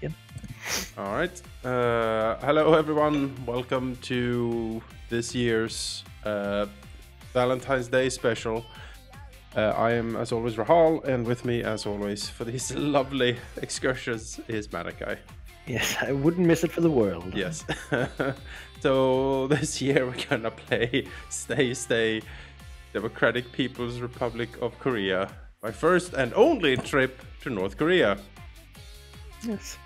again. All right. Uh, hello, everyone. Welcome to this year's uh, Valentine's Day special. Uh, I am, as always, Rahal, and with me, as always, for these lovely excursions is Manakai. Yes, I wouldn't miss it for the world. Yes. so this year we're gonna play Stay Stay Democratic People's Republic of Korea. My first and only trip to North Korea. Yes.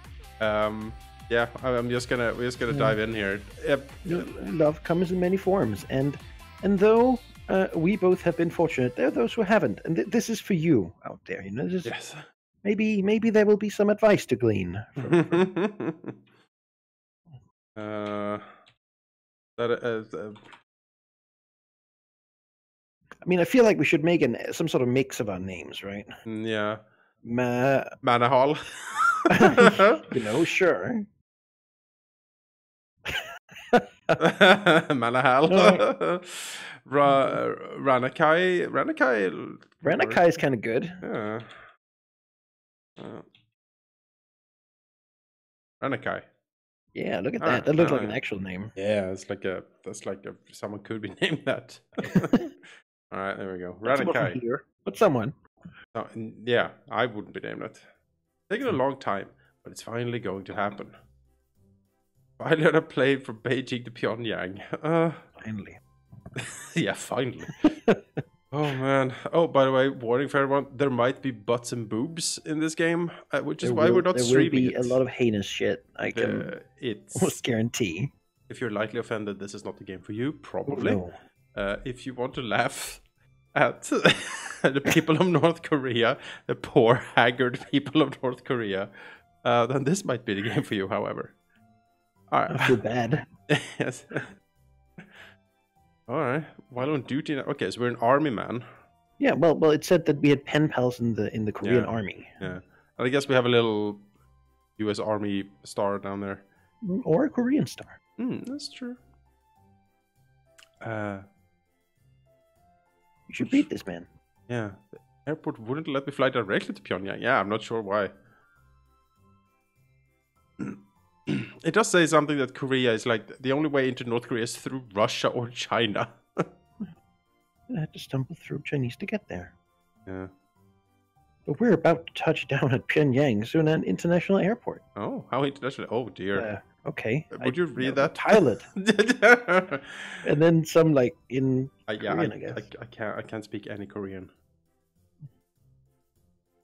Um, yeah, I'm just gonna we're just gonna dive in here. Yep. Love comes in many forms, and and though uh, we both have been fortunate, there are those who haven't, and th- this is for you out there. You know, this is, Yes. maybe maybe there will be some advice to glean. From, uh, that uh, uh, I mean, I feel like we should make an some sort of mix of our names, right? mm, yeah, Ma, Manahal. you know, sure. Manahal. Ra- Ranakai. Ranakai. Ranakai is kind of good. Yeah. Uh, Ranakai. Yeah, look at that. Alright, That looks like an actual name. Yeah, it's like a that's like a someone could be named that. All right, there we go. Not Ranakai. here, but someone. No, n- yeah, I wouldn't be named that. Taking a long time, but it's finally going to happen. Finally on a plane from Beijing to Pyongyang. Uh, Finally. yeah, finally. oh man. Oh, by the way, warning for everyone: there might be butts and boobs in this game, uh, which is There why will- we're not there will streaming be it. a lot of heinous shit. I can Uh, it's almost guarantee. if you're lightly offended, this is not the game for you. Probably. No. Uh, if you want to laugh at the people of North Korea, the poor, haggard people of North Korea, uh, then this might be the game for you, however. All I feel bad. yes. All right. While on duty now. Okay, so we're an army man. Yeah, well, well, it said that we had pen pals in the in the Korean Yeah. army, Yeah. And I guess we have a little U.S. Army star down there. Mm, or a Korean star. Hmm, that's true. Uh, You should beat this man. yeah. The airport wouldn't let me fly directly to Pyongyang. Yeah, I'm not sure why. it does say something that Korea is like the only way into North Korea is through Russia or China. I had to stumble through Chinese to get there. yeah. But we're about to touch down at Pyongyang soon at international airport. Oh, how international! Oh dear. Uh, okay. Would you read that? Uh, and then some like in. yeah, Korean, I, I guess. I, I can't. I can't speak any Korean.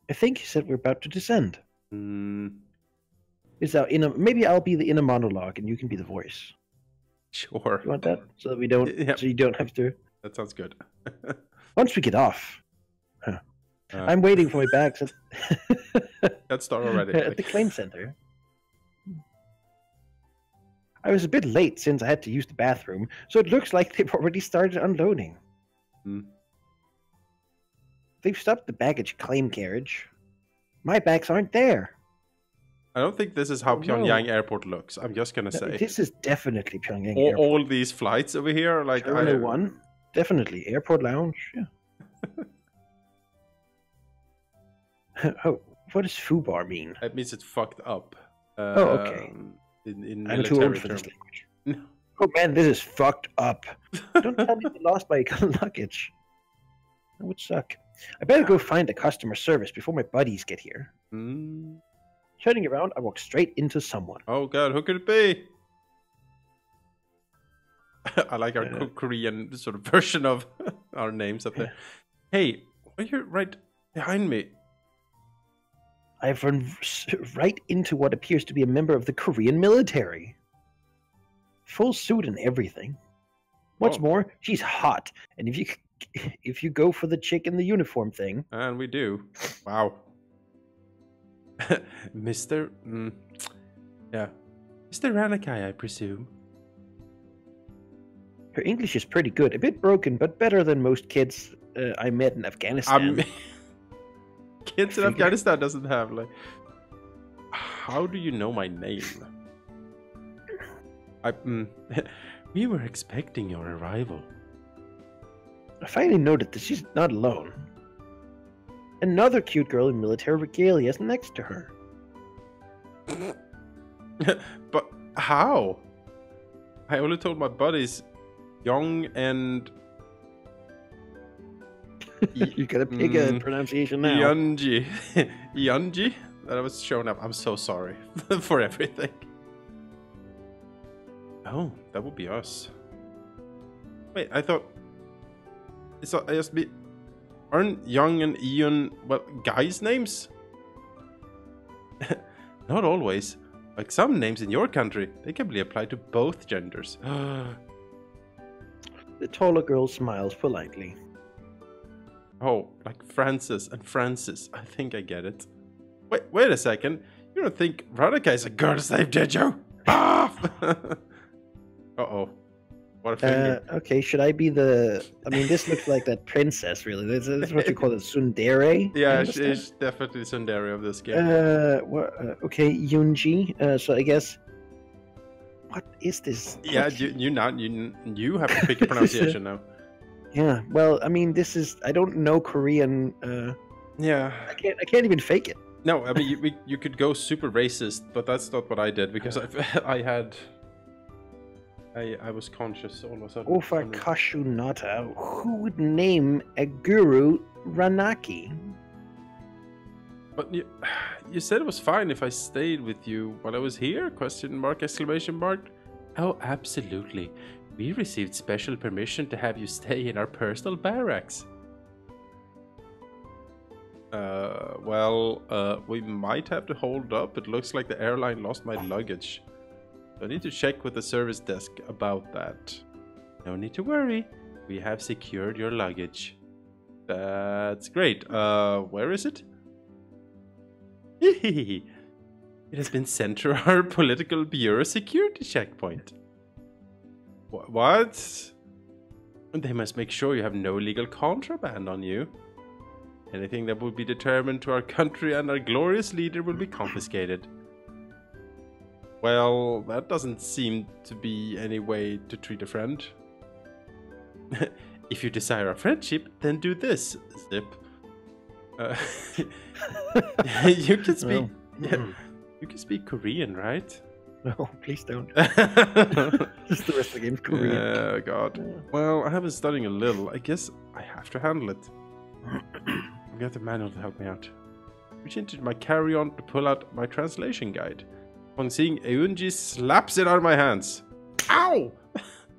I think he said we're about to descend. Mm, Is that in a maybe I'll be the inner monologue and you can be the voice. sure. You want that so that we don't Yeah. so you don't have to. That sounds good. Once we get off, Uh, I'm waiting for my bags at, Let's start already. at the claim center. I was a bit late since I had to use the bathroom, so it looks like they've already started unloading. Hmm. They've stopped the baggage claim carriage. My bags aren't there. I don't think this is how Oh, no. Pyongyang Airport looks. I'm just gonna No, say. This is definitely Pyongyang all, Airport. all these flights over here, like I, Terminal one, definitely airport lounge. Yeah. oh, what does FUBAR mean? It means it's fucked up. Oh, okay. Um, In, in I'm too military old for this term. language. Oh man, this is fucked up. Don't tell me you lost my luggage. That would suck. I better go find the customer service before my buddies get here. Mm. Turning around, I walk straight into someone. Oh god, who could it be? I like our Uh, Korean sort of version of our names up there. Hey, are you right behind me? I've run right into what appears to be a member of the Korean military. Full suit and everything. What's Oh. more, she's hot, and if you if you go for the chick in the uniform thing, And we do. Wow. Mr. Mm, yeah. Mr. Ranakai, I presume. her English is pretty good, a bit broken, but better than most kids uh, I met in Afghanistan. Kids in. Afghanistan doesn't have like. How do you know my name? I. Mm, we were expecting your arrival. I finally noted that she's not alone. Another cute girl in military regalia is next to her. but how? I only told my buddies Young and you gotta pick a Mm. pronunciation now. Yunji. Yunji? That I was shown up. I'm so sorry for everything. Oh, that would be us. Wait, I thought. It's not just be. Aren't Young and Ian, well, guys' names? not always. Like some names in your country, they can be applied to both genders. The taller girl smiles politely. Oh, like Francis and Francis. I think I get it. Wait, wait a second. You don't think Veronica is a girl's name, did you? Ah! uh oh. What a Uh, finger. okay, should I be the? I mean, this looks like that princess. Really, this, this is what you call it, tsundere. yeah, she's definitely tsundere of this game. Uh, wha- uh, okay, Yunji. Uh, so I guess. What is this? yeah, you, you now you you have to pick a pronunciation now. Yeah. Well, I mean, this is. I don't know Korean. Uh, Yeah. I can't. I can't even fake it. No, I mean you, we, you could go super racist, but that's not what I did because I I had I I was conscious all of a sudden. Ofa Kashunata. Who would name a guru Ranaki? But you, you said it was fine if I stayed with you while I was here? Question mark exclamation mark. Oh, absolutely. We received special permission to have you stay in our personal barracks. Uh, well, uh, we might have to hold up. It looks like the airline lost my luggage. I need to check with the service desk about that. No need to worry. We have secured your luggage. That's great. Uh, where is it? it has been sent to our political bureau security checkpoint. Wh- What? They must make sure you have no legal contraband on you. Anything that would be determined to our country and our glorious leader will be confiscated. Well, that doesn't seem to be any way to treat a friend. if you desire a friendship, then do this, Zip. Uh, you can speak. Well, yeah, mm. you can speak Korean, right? No, please don't. Just the rest of the game's Korean. God. Well, I have been studying a little. I guess I have to handle it. I got the manual to help me out. Reach into my carry-on to pull out my translation guide. Upon seeing Eunji slaps it out of my hands. Ow!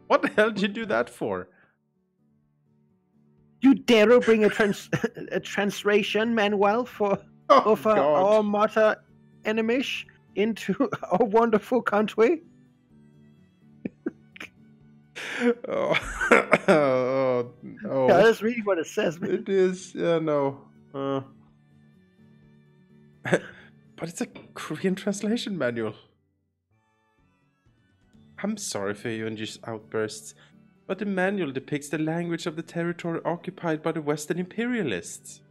what the hell did you do that for? You dare to bring a trans a translation manual for Oh, of uh, our mother enemish into a wonderful country? oh, oh, oh. Yeah, that's really what it says. man. It is, yeah, no. Uh, but it's a Korean translation manual. I'm sorry for Yunji's outbursts, but the manual depicts the language of the territory occupied by the Western imperialists.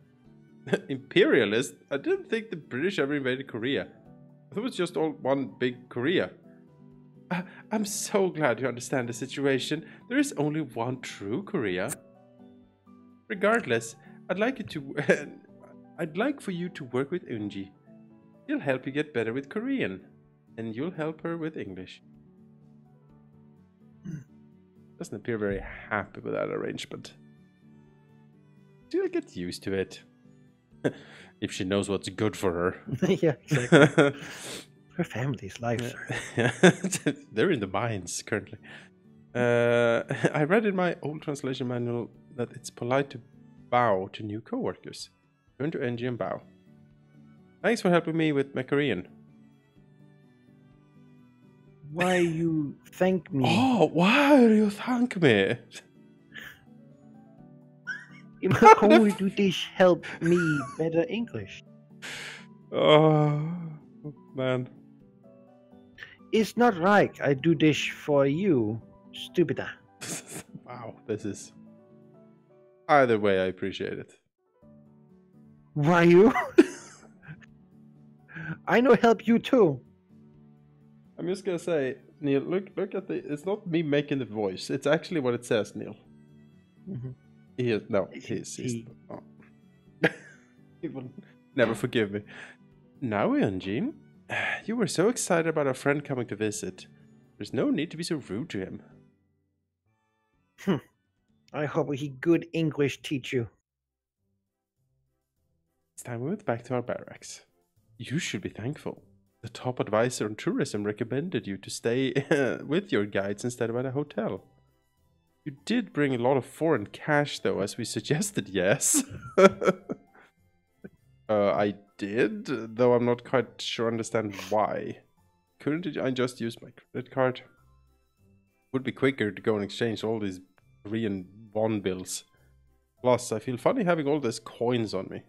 imperialists? I didn't think the British ever invaded Korea. I thought it was just all one big Korea. I- I'm so glad you understand the situation. There is only one true Korea. Regardless, I'd like you to. I'd like for you to work with Unji. He'll help you get better with Korean, and you'll help her with English. Hmm. Doesn't appear very happy with that arrangement. She'll get used to it. if she knows what's good for her. yeah, exactly. Her family's life. Yeah. They're in the mines currently. Uh, I read in my old translation manual that it's polite to bow to new coworkers. Turn to NG and bow. Thanks for helping me with my Korean. Why you thank me? Oh, why do you thank me? How do this help me better English? Oh, man. It's not right. I do this for you, stupida. wow, this is. Either way, I appreciate it. Why you? I know help you too. I'm just gonna say, Neil, look, look at the. It's not me making the voice. It's actually what it says, Neil. Mhm. He is no. He- He's. he's he- he will never forgive me. Now, Eugene, You were so excited about our friend coming to visit. There's no need to be so rude to him. Hmm. I hope he good English teach you. It's time we went back to our barracks. You should be thankful. The top advisor on tourism recommended you to stay with your guides instead of at a hotel. You did bring a lot of foreign cash, though, as we suggested, yes. uh, I did, though I'm not quite sure understand why. Couldn't I just use my credit card? Would be quicker to go and exchange all these Korean bond bills. Plus, I feel funny having all these coins on me.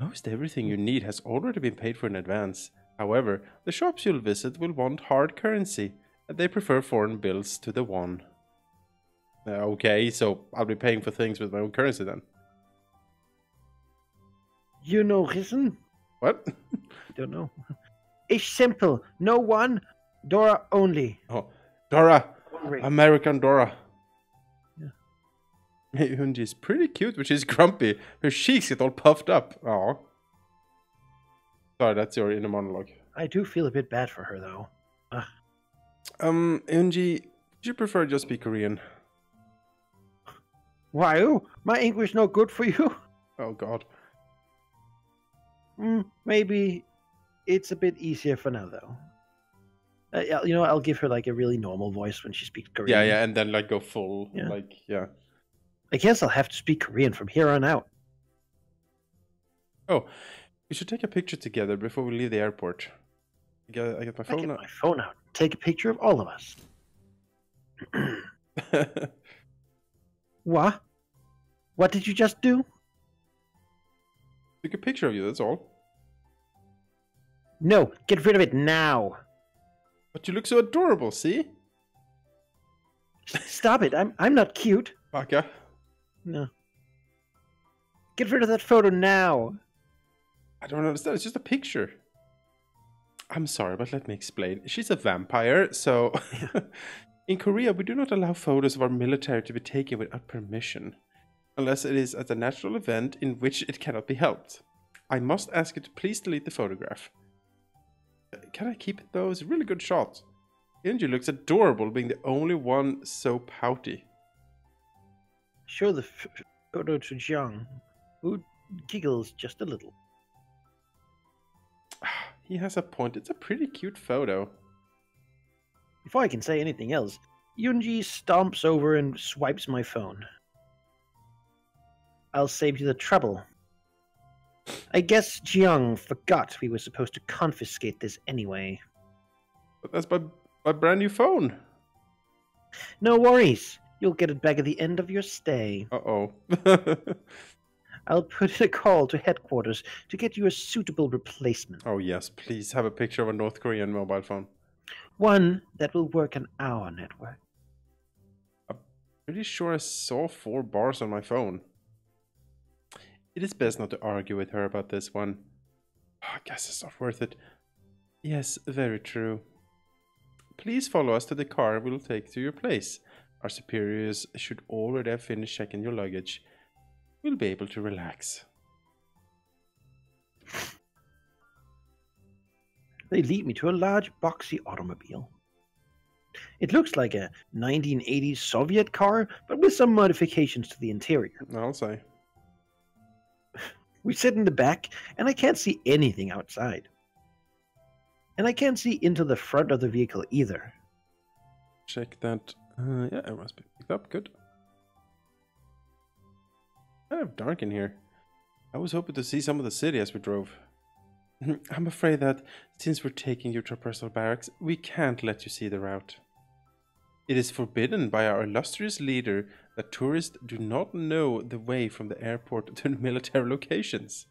Most everything you need has already been paid for in advance. However, the shops you'll visit will want hard currency, they prefer foreign bills to the won. Uh, okay, so I'll be paying for things with my own currency then. You know reason? What? Don't know. It's simple. No one, Dora only. oh, Dora! American Dora. Yeah. Hunji is pretty cute, but she's grumpy. Her cheeks get all puffed up. Oh. Sorry, that's your inner monologue. I do feel a bit bad for her though. Um, Hunji, do you prefer just be Korean? Why? My English no good for you? Oh god. Mm, maybe it's a bit easier for now though. Uh, yeah, you know, I'll give her like a really normal voice when she speaks Korean. Yeah, yeah, and then like go full, Yeah. like yeah. I guess I'll have to speak Korean from here on out. Oh, we should take a picture together before we leave the airport. I get, I get my I get phone my phone out. Take a picture of all of us. What? What did you just do? Took a picture of you. That's all. No, get rid of it now. But you look so adorable. See, Stop it. I'm I'm not cute. Baka. No. Get rid of that photo now. I don't understand. It's just a picture. I'm sorry, but let me explain. She's a vampire, so in Korea we do not allow photos of our military to be taken without permission, unless it is at a natural event in which it cannot be helped. I must ask you to please delete the photograph. Uh, Can I keep it though? It's a really good shot. Inju looks adorable, being the only one so pouty. Show the photo to Jiang, who giggles just a little. He has a point. It's a pretty cute photo. Before I can say anything else, Yunji stomps over and swipes my phone. I'll save you the trouble. I guess Jiang forgot we were supposed to confiscate this anyway. But that's my my brand new phone. No worries. You'll get it back at the end of your stay. Uh oh. I'll put in a call to headquarters to get you a suitable replacement. oh yes, please have a picture of a North Korean mobile phone. One that will work on our network. I'm pretty sure I saw four bars on my phone. It is best not to argue with her about this one. Ah, I guess it's not worth it. Yes, very true. Please follow us to the car we'll take to your place. Our superiors should already have finished checking your luggage. We'll be able to relax. They lead me to a large, boxy automobile. It looks like a 1980s Soviet car, but with some modifications to the interior. I'll say. We sit in the back, and I can't see anything outside. And I can't see into the front of the vehicle either. Check that. Uh, yeah, it must be picked up. Good. Kind of dark in here. I was hoping to see some of the city as we drove. I'm afraid that since we're taking you to our personal barracks, we can't let you see the route. It is forbidden by our illustrious leader that tourists do not know the way from the airport to the military locations.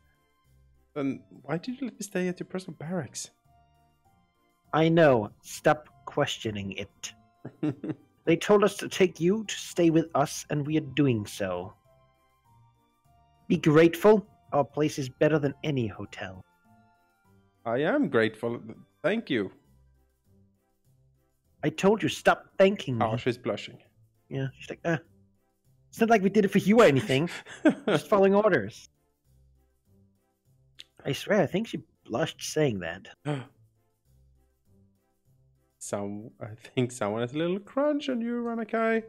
Then why did you let me stay at your personal barracks? I know. Stop questioning it. They told us to take you to stay with us, and we are doing so. Be grateful. Our place is better than any hotel. I am grateful. Thank you. I told you, stop thanking me. Oh, she's blushing. Yeah, she's like, ah. It's not like we did it for you or anything. Just following orders. I swear, I think she blushed saying that. Some, I think someone has a little crunch on you, Ranakai.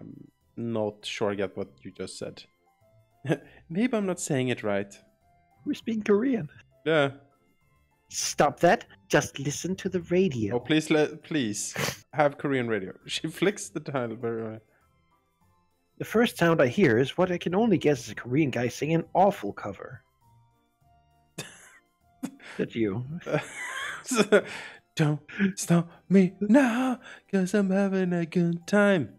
I'm not sure I get what you just said. Maybe I'm not saying it right. We're speaking Korean. Yeah. Stop that. Just listen to the radio. Oh, please, let, please have Korean radio. She flicks the dial very well. The first sound I hear is what I can only guess is a Korean guy singing an awful cover. That you. Don't stop me now, cause I'm having a good time.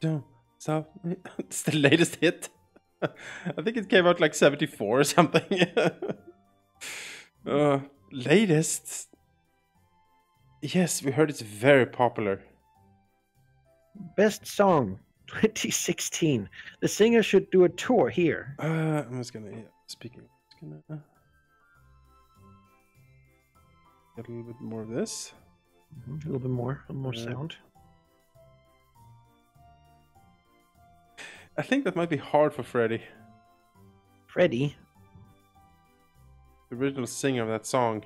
Don't stop me. It's the latest hit. I think it came out like 74 or something. uh, latest? Yes, we heard it's very popular. Best song 2016. The singer should do a tour here. Uh, I'm just gonna, yeah, speaking, just gonna uh, get a little bit more of this. Mhm, A little bit more, a little more Yeah. sound. I think that might be hard for Freddie, Freddie. the original singer of that song.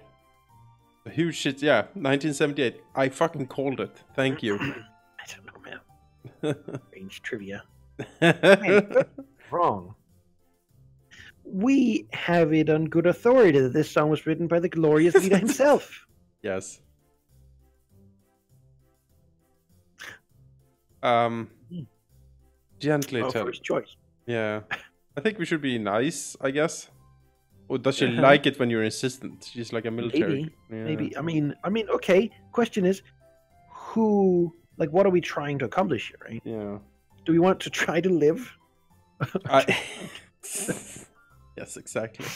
A huge shit, yeah, 1978. I fucking called it. Thank you. I don't know, man. Strange trivia. yeah, Wrong. We have it on good authority that this song was written by the glorious leader himself. yes. Um. Gently Our tell. first choice. Yeah, I think we should be nice. I guess. Or does she like it when you're insistent? She's like a military. Maybe, Yeah. Maybe. I mean, I mean, okay. Question is, who? Like, what are we trying to accomplish here? Right? Yeah. Do we want to try to live? I... yes, exactly.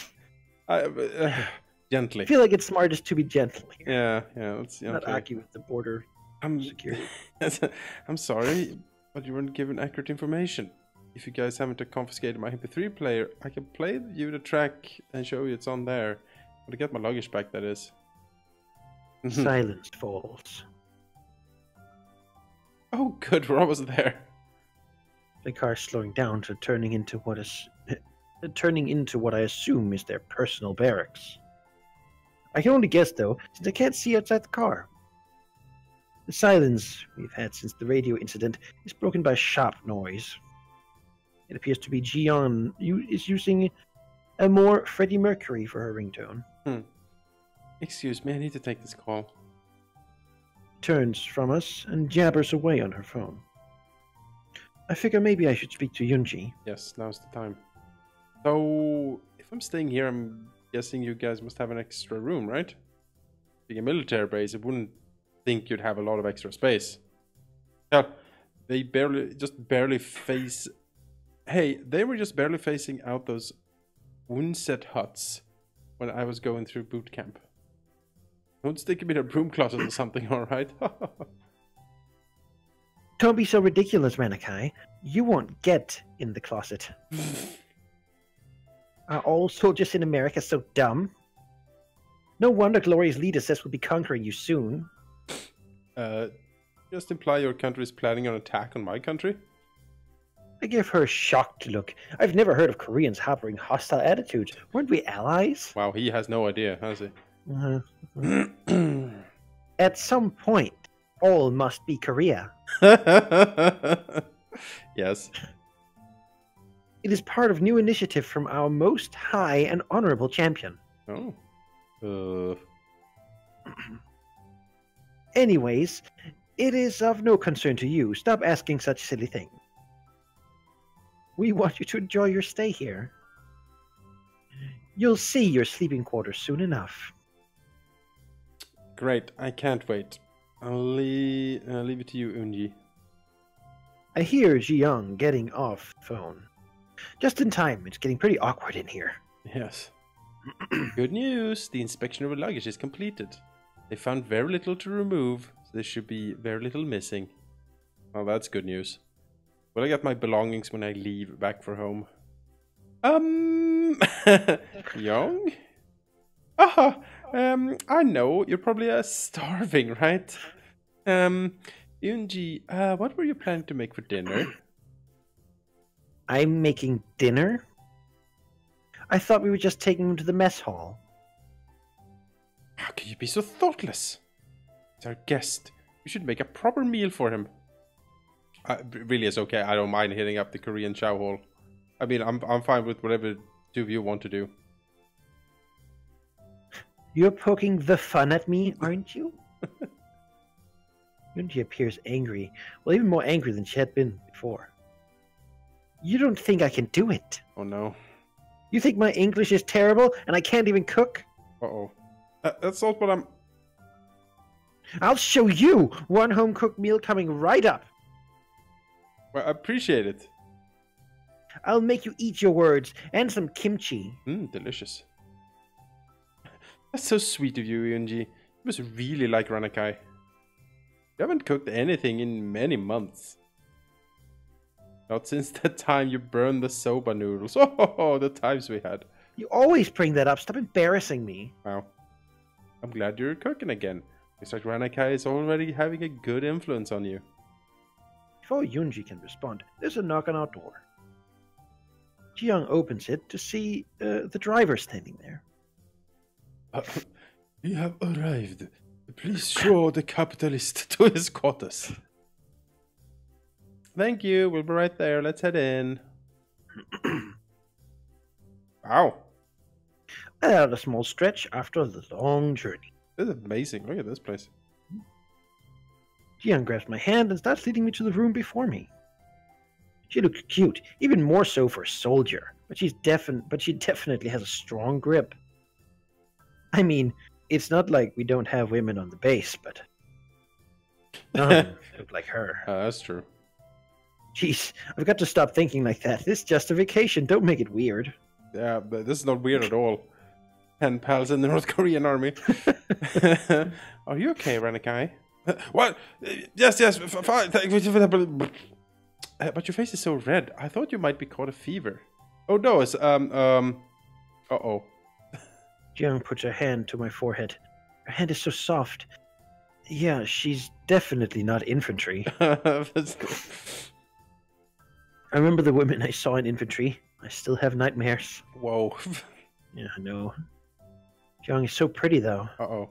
I, uh, gently. I feel like it's smartest to be gentle here, Yeah, yeah. Let's not argue with the border I'm security. I'm sorry, but you weren't given accurate information. If you guys haven't confiscated my MP3 player, I can play you the track and show you it's on there. But to get my luggage back, that is. Silence falls. oh, good, we're almost there. The car slowing down to turning into what is uh, turning into what I assume is their personal barracks. I can only guess though, since I can't see outside the car. The silence we've had since the radio incident is broken by a sharp noise. It appears to be Gion is using a more Freddie Mercury for her ringtone. Hmm. Excuse me, I need to take this call. Turns from us and jabbers away on her phone. I figure maybe I should speak to Yunji. Yes, now's the time. So, if I'm staying here, I'm guessing you guys must have an extra room, right? Being a military base, it wouldn't think you'd have a lot of extra space. Yeah, they barely, just barely face. Hey, they were just barely facing out those Quonset huts when I was going through boot camp. Don't stick them in a broom closet or something, alright? Don't be so ridiculous, Ranakai. You won't get in the closet. Are all soldiers in America so dumb? No wonder Glorious Leader says we'll be conquering you soon. Uh, just imply your country is planning an attack on my country? I give her a shocked look. I've never heard of Koreans harboring hostile attitudes. Weren't we allies? Wow, he has no idea, has he? Uh-huh. At some point, all must be Korea. yes. It is part of new initiative from our most high and honorable champion. Oh. Uh, Anyways, it is of no concern to you. Stop asking such silly things. We want you to enjoy your stay here. You'll see your sleeping quarters soon enough. great. I can't wait. I'll leave, uh, leave it to you, Unji. I hear Jiyoung getting off the phone. Just in time. It's getting pretty awkward in here. Yes. Good news. The inspection of the luggage is completed. They found very little to remove, so there should be very little missing. Well, that's good news. Will I get my belongings when I leave back for home? Um, young? Ah, um, I know you're probably uh, starving, right? Um, Yunji, uh, what were you planning to make for dinner? I'm making dinner? I thought we were just taking him to the mess hall. How can you be so thoughtless? He's our guest. You should make a proper meal for him. Uh, really, it's okay. I don't mind hitting up the Korean chow hall. I mean, I'm I'm fine with whatever two of you want to do. You're poking the fun at me, aren't you? Yunji appears angry. Well, even more angry than she had been before. You don't think I can do it? Oh no. You think my English is terrible and I can't even cook? Uh oh. Uh, that's not what I'm. I'll show you one home cooked meal coming right up. Well, I appreciate it. I'll make you eat your words and some kimchi. Mmm, delicious. That's so sweet of you, Yunji. You must really like Ranakai. You haven't cooked anything in many months. Not since the time you burned the soba noodles. Oh, the times we had. You always bring that up. Stop embarrassing me. Wow. I'm glad you're cooking again. Looks like Ranakai is already having a good influence on you. Before Yunji can respond, there's a knock on our door. Jiyoung opens it to see uh, the driver standing there. Uh, we have arrived. Please show the capitalist to his quarters. Thank you. We'll be right there. Let's head in. wow. Had a small stretch after the long journey. This is amazing. Look at this place. Jiyoung grabs my hand and starts leading me to the room before me. She looks cute, even more so for a soldier, but she's defin- but she definitely has a strong grip. I mean, it's not like we don't have women on the base, but none look like her. Uh, that's true. Jeez, I've got to stop thinking like that. This justification, don't make it weird. Yeah, but this is not weird at all. Ten pals in the North Korean army. Are you okay, Ranakai? What? Yes, yes, fine. Uh, but your face is so red. I thought you might be caught a fever. Oh no, it's um um. Uh oh. Jiyoung puts her hand to my forehead. Her hand is so soft. Yeah, she's definitely not infantry. I remember the women I saw in infantry. I still have nightmares. Whoa. Yeah, I know. Jiyoung is so pretty, though. Uh oh.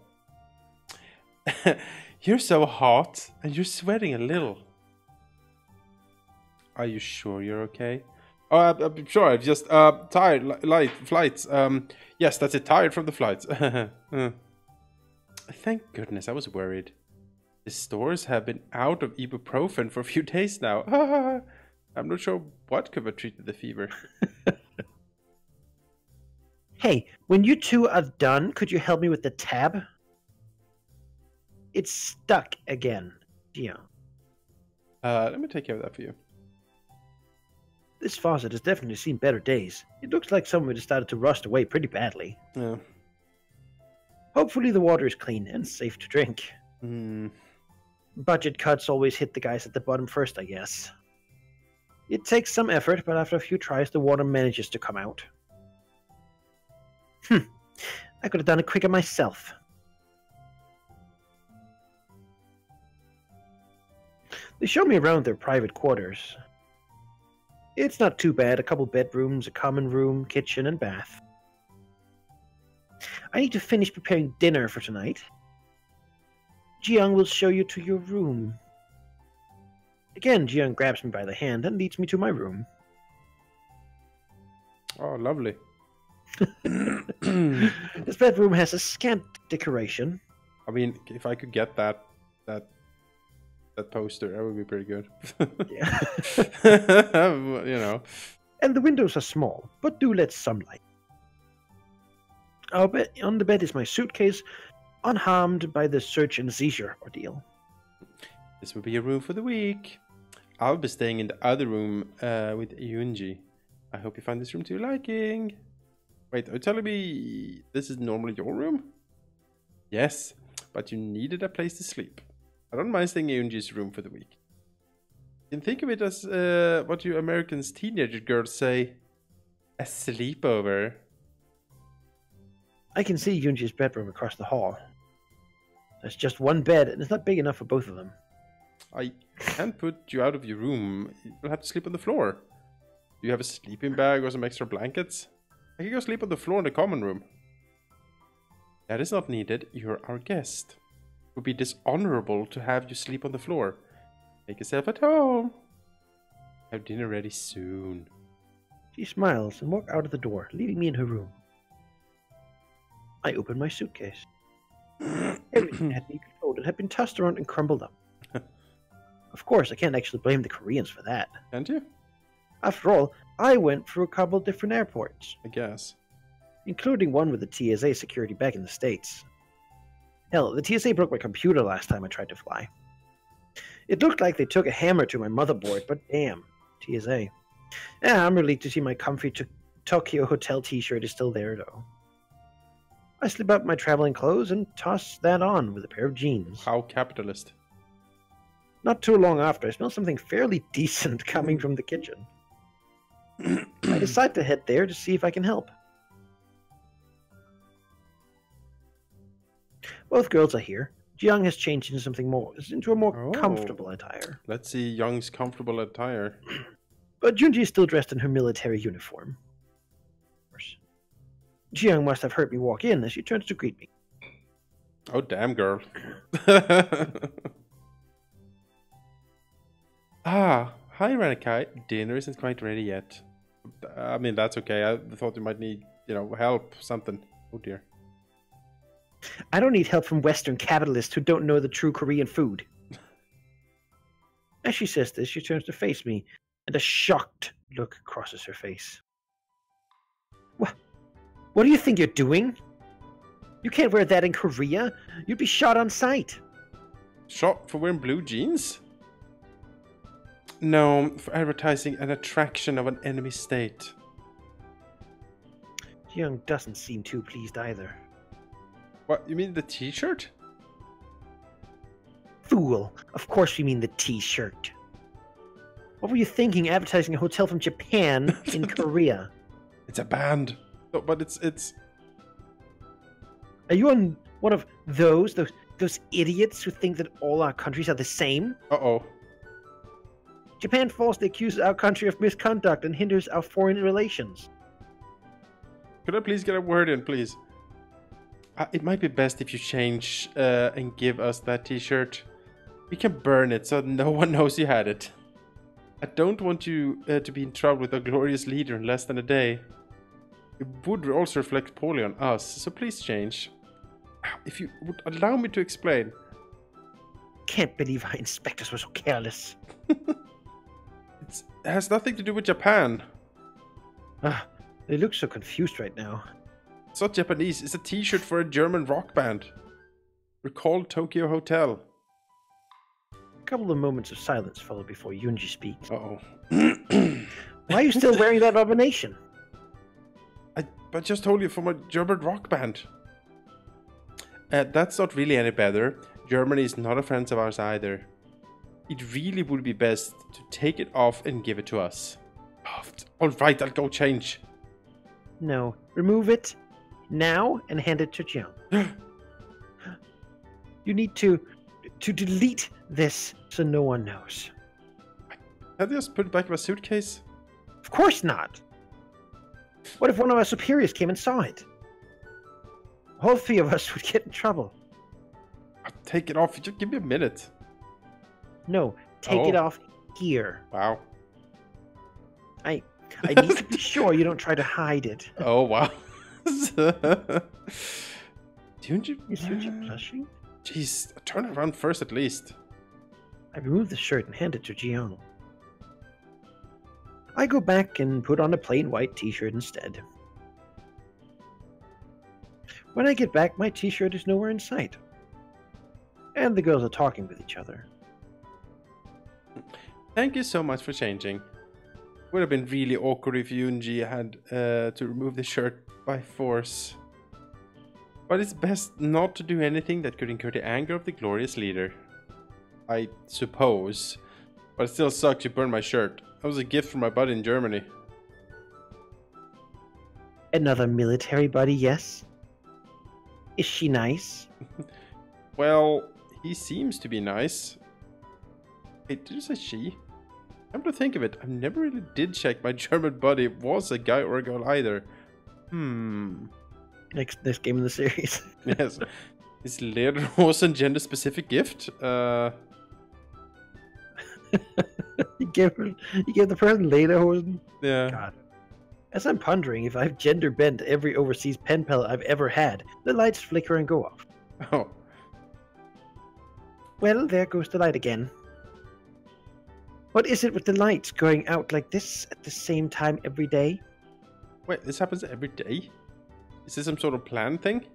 you're so hot, and you're sweating a little. Are you sure you're okay? Oh, I'm, I'm sure. I'm just uh, tired. Li- light flights. Um, yes, that's it. Tired from the flights. Uh. Thank goodness. I was worried. The stores have been out of ibuprofen for a few days now. I'm not sure what could have treated the fever. Hey, when you two are done, could you help me with the tab? It's stuck again. Yeah. Uh, let me take care of that for you. This faucet has definitely seen better days. It looks like some of it has started to rust away pretty badly. Yeah. Hopefully the water is clean and safe to drink. Hmm. Budget cuts always hit the guys at the bottom first, I guess. It takes some effort, but after a few tries, the water manages to come out. Hmm. I could have done it quicker myself. They show me around their private quarters. It's not too bad. A couple bedrooms, a common room, kitchen, and bath. I need to finish preparing dinner for tonight. Jiyoung will show you to your room. Again, Jiyoung grabs me by the hand and leads me to my room. Oh, lovely. this bedroom has a scant decoration. I mean, if I could get that that that poster, that would be pretty good. Yeah. you know. and the windows are small, but do let some light. Our bed, on the bed is my suitcase, unharmed by the search and seizure ordeal. This will be a room for the week. I'll be staying in the other room uh, with Yunji. I hope you find this room to your liking. Wait, are you telling me this is normally your room? Yes, but you needed a place to sleep. I don't mind staying in Yunji's room for the week. You can think of it as uh, what you Americans teenager girls say, a sleepover. I can see Yunji's bedroom across the hall. There's just one bed, and it's not big enough for both of them. I can't put you out of your room. You'll have to sleep on the floor. Do you have a sleeping bag or some extra blankets? I can go sleep on the floor in the common room. That is not needed. You're our guest. It would be dishonorable to have you sleep on the floor. Make yourself at home. Have dinner ready soon. She smiles and walks out of the door, leaving me in her room. I open my suitcase. Everything had been folded, had been tossed around and crumbled up. of course, I can't actually blame the Koreans for that. Can't you? After all, I went through a couple different airports, I guess. including one with the TSA security back in the States. Hell, the TSA broke my computer last time I tried to fly. It looked like they took a hammer to my motherboard, but damn, TSA. Yeah, I'm relieved to see my comfy to- Tokio Hotel t shirt is still there, though. I slip out my traveling clothes and toss that on with a pair of jeans. How capitalist. Not too long after, I smell something fairly decent coming from the kitchen. I decide to head there to see if I can help. Both girls are here. Jiang has changed into something more, into a more Oh. comfortable attire. Let's see Young's comfortable attire. But Junji is still dressed in her military uniform. Of course. Jiang must have heard me walk in as she turns to greet me. Oh, damn, girl. ah, hi, Renikai. Dinner isn't quite ready yet. I mean, that's okay. I thought you might need, you know, help, something. Oh, dear. I don't need help from Western capitalists who don't know the true Korean food. As she says this, she turns to face me, and a shocked look crosses her face. What? What do you think you're doing? You can't wear that in Korea. You'd be shot on sight. Shot for wearing blue jeans? No, for advertising an attraction of an enemy state. Young doesn't seem too pleased either. What, you mean the t-shirt? Fool. Of course you mean the t-shirt. What were you thinking advertising a hotel from Japan in Korea? It's a band. But it's, it's... Are you on one of those those those idiots who think that all our countries are the same? Uh-oh. Japan falsely accuses our country of misconduct and hinders our foreign relations. Could I please get a word in, please? Uh, it might be best if you change uh, and give us that t-shirt. We can burn it so no one knows you had it. I don't want you uh, to be in trouble with a glorious leader in less than a day. It would also reflect poorly on us, so please change. If you would allow me to explain. Can't believe our inspectors were so careless. It has nothing to do with Japan. Ah, they look so confused right now. It's not Japanese, it's a t-shirt for a German rock band. Recall Tokio Hotel. A couple of moments of silence followed before Yunji speaks. Uh-oh. Why are you still wearing that abomination? I, I just told you from a German rock band. Uh, that's not really any better. Germany is not a friend of ours either. It really would be best to take it off and give it to us. Oh, Alright, I'll go change. No, remove it now and hand it to Jiang. you need to to delete this so no one knows. Can I just put it back in my suitcase? Of course not. What if one of our superiors came and saw it? All three of us would get in trouble. I'll take it off. Just give me a minute. No, take it Oh. off here. Wow. I I need to be sure you don't try to hide it. Oh, wow. Don't you? Is Yuji blushing? Jeez, turn it around first at least. I remove the shirt and hand it to Jiang. I go back and put on a plain white t-shirt instead. When I get back, my t-shirt is nowhere in sight. And the girls are talking with each other. Thank you so much for changing. Would have been really awkward if Yunji had uh, to remove the shirt by force. But it's best not to do anything that could incur the anger of the glorious leader. I suppose. But it still sucks you burned my shirt. That was a gift from my buddy in Germany. Another military buddy, yes? Is she nice? Well, he seems to be nice. Wait, did you say she? Come to think of it, I never really did check my German buddy was a guy or a girl either. Hmm. Next next game in the series. yes. Is Lederhosen gender specific gift? Uh, you gave her, you give the person Lederhosen. yeah. God. As I'm pondering if I've gender bent every overseas pen pal I've ever had, the lights flicker and go off. Oh. Well, there goes the light again. What is it with the lights going out like this at the same time every day? Wait, this happens every day? Is this some sort of plan thing?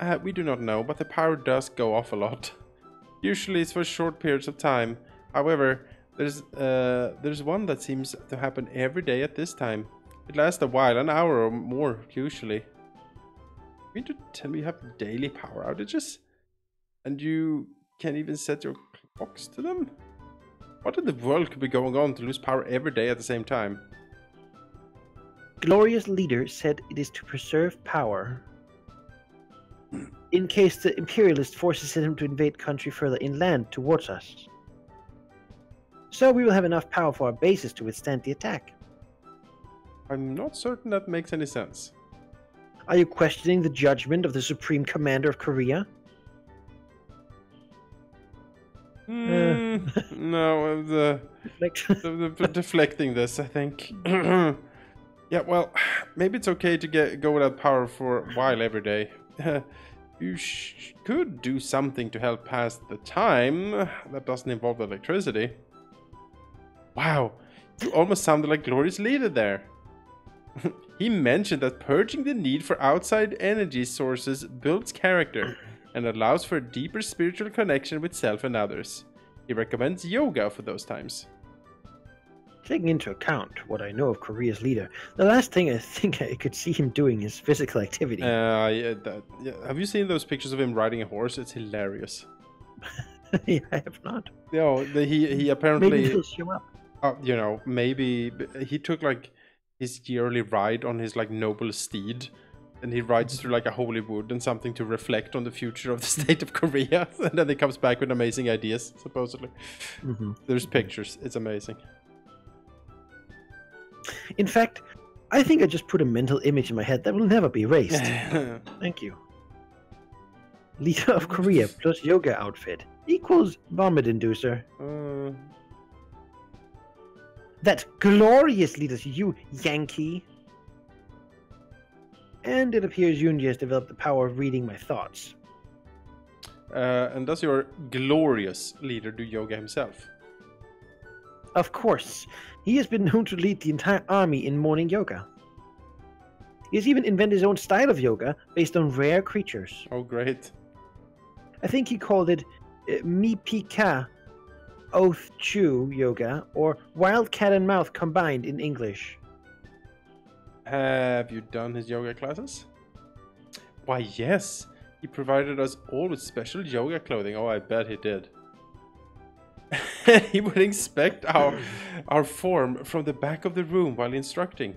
Uh, we do not know, but the power does go off a lot. Usually it's for short periods of time. However, there's uh, there's one that seems to happen every day at this time. It lasts a while, an hour or more usually. You mean to tell me you have daily power outages? And you can't even set your clocks to them? What in the world could be going on to lose power every day at the same time? Glorious leader said it is to preserve power. Hmm. In case the imperialist forces him to invade country further inland towards us. So we will have enough power for our bases to withstand the attack. I'm not certain that makes any sense. Are you questioning the judgment of the Supreme Commander of Korea? Hmm, no, uh, the, the, the deflecting this, I think. yeah, well, maybe it's okay to get go without power for a while every day. you sh- could do something to help pass the time that doesn't involve electricity. Wow, you almost sounded like Glorious Leader there. he mentioned that purging the need for outside energy sources builds character and allows for a deeper spiritual connection with self and others. He recommends yoga for those times. taking into account what I know of Korea's leader, the last thing I think I could see him doing is physical activity. Uh, yeah, that, yeah. Have you seen those pictures of him riding a horse? It's hilarious. I have not. No, the, he he Maybe apparently, he'll show up. uh, you know, maybe he took like his yearly ride on his like noble steed, and he rides through like a holy wood and something to reflect on the future of the state of Korea, and then he comes back with amazing ideas. Supposedly, hmm there's pictures. It's amazing. In fact, I think I just put a mental image in my head that will never be erased. Thank you. Leader of Korea plus yoga outfit equals vomit inducer. uh, That glorious leader, you Yankee. And it appears Yunji has developed the power of reading my thoughts. uh, and does your glorious leader do yoga himself? Of course, he has been known to lead the entire army in morning yoga. He has even invented his own style of yoga based on rare creatures. Oh, great. I think he called it uh, Mipika Oath Chew Yoga or Wild Cat and Mouth combined in English. Have you done his yoga classes? Why, yes. He provided us all with special yoga clothing. Oh, I bet he did. he would inspect our our form from the back of the room while instructing.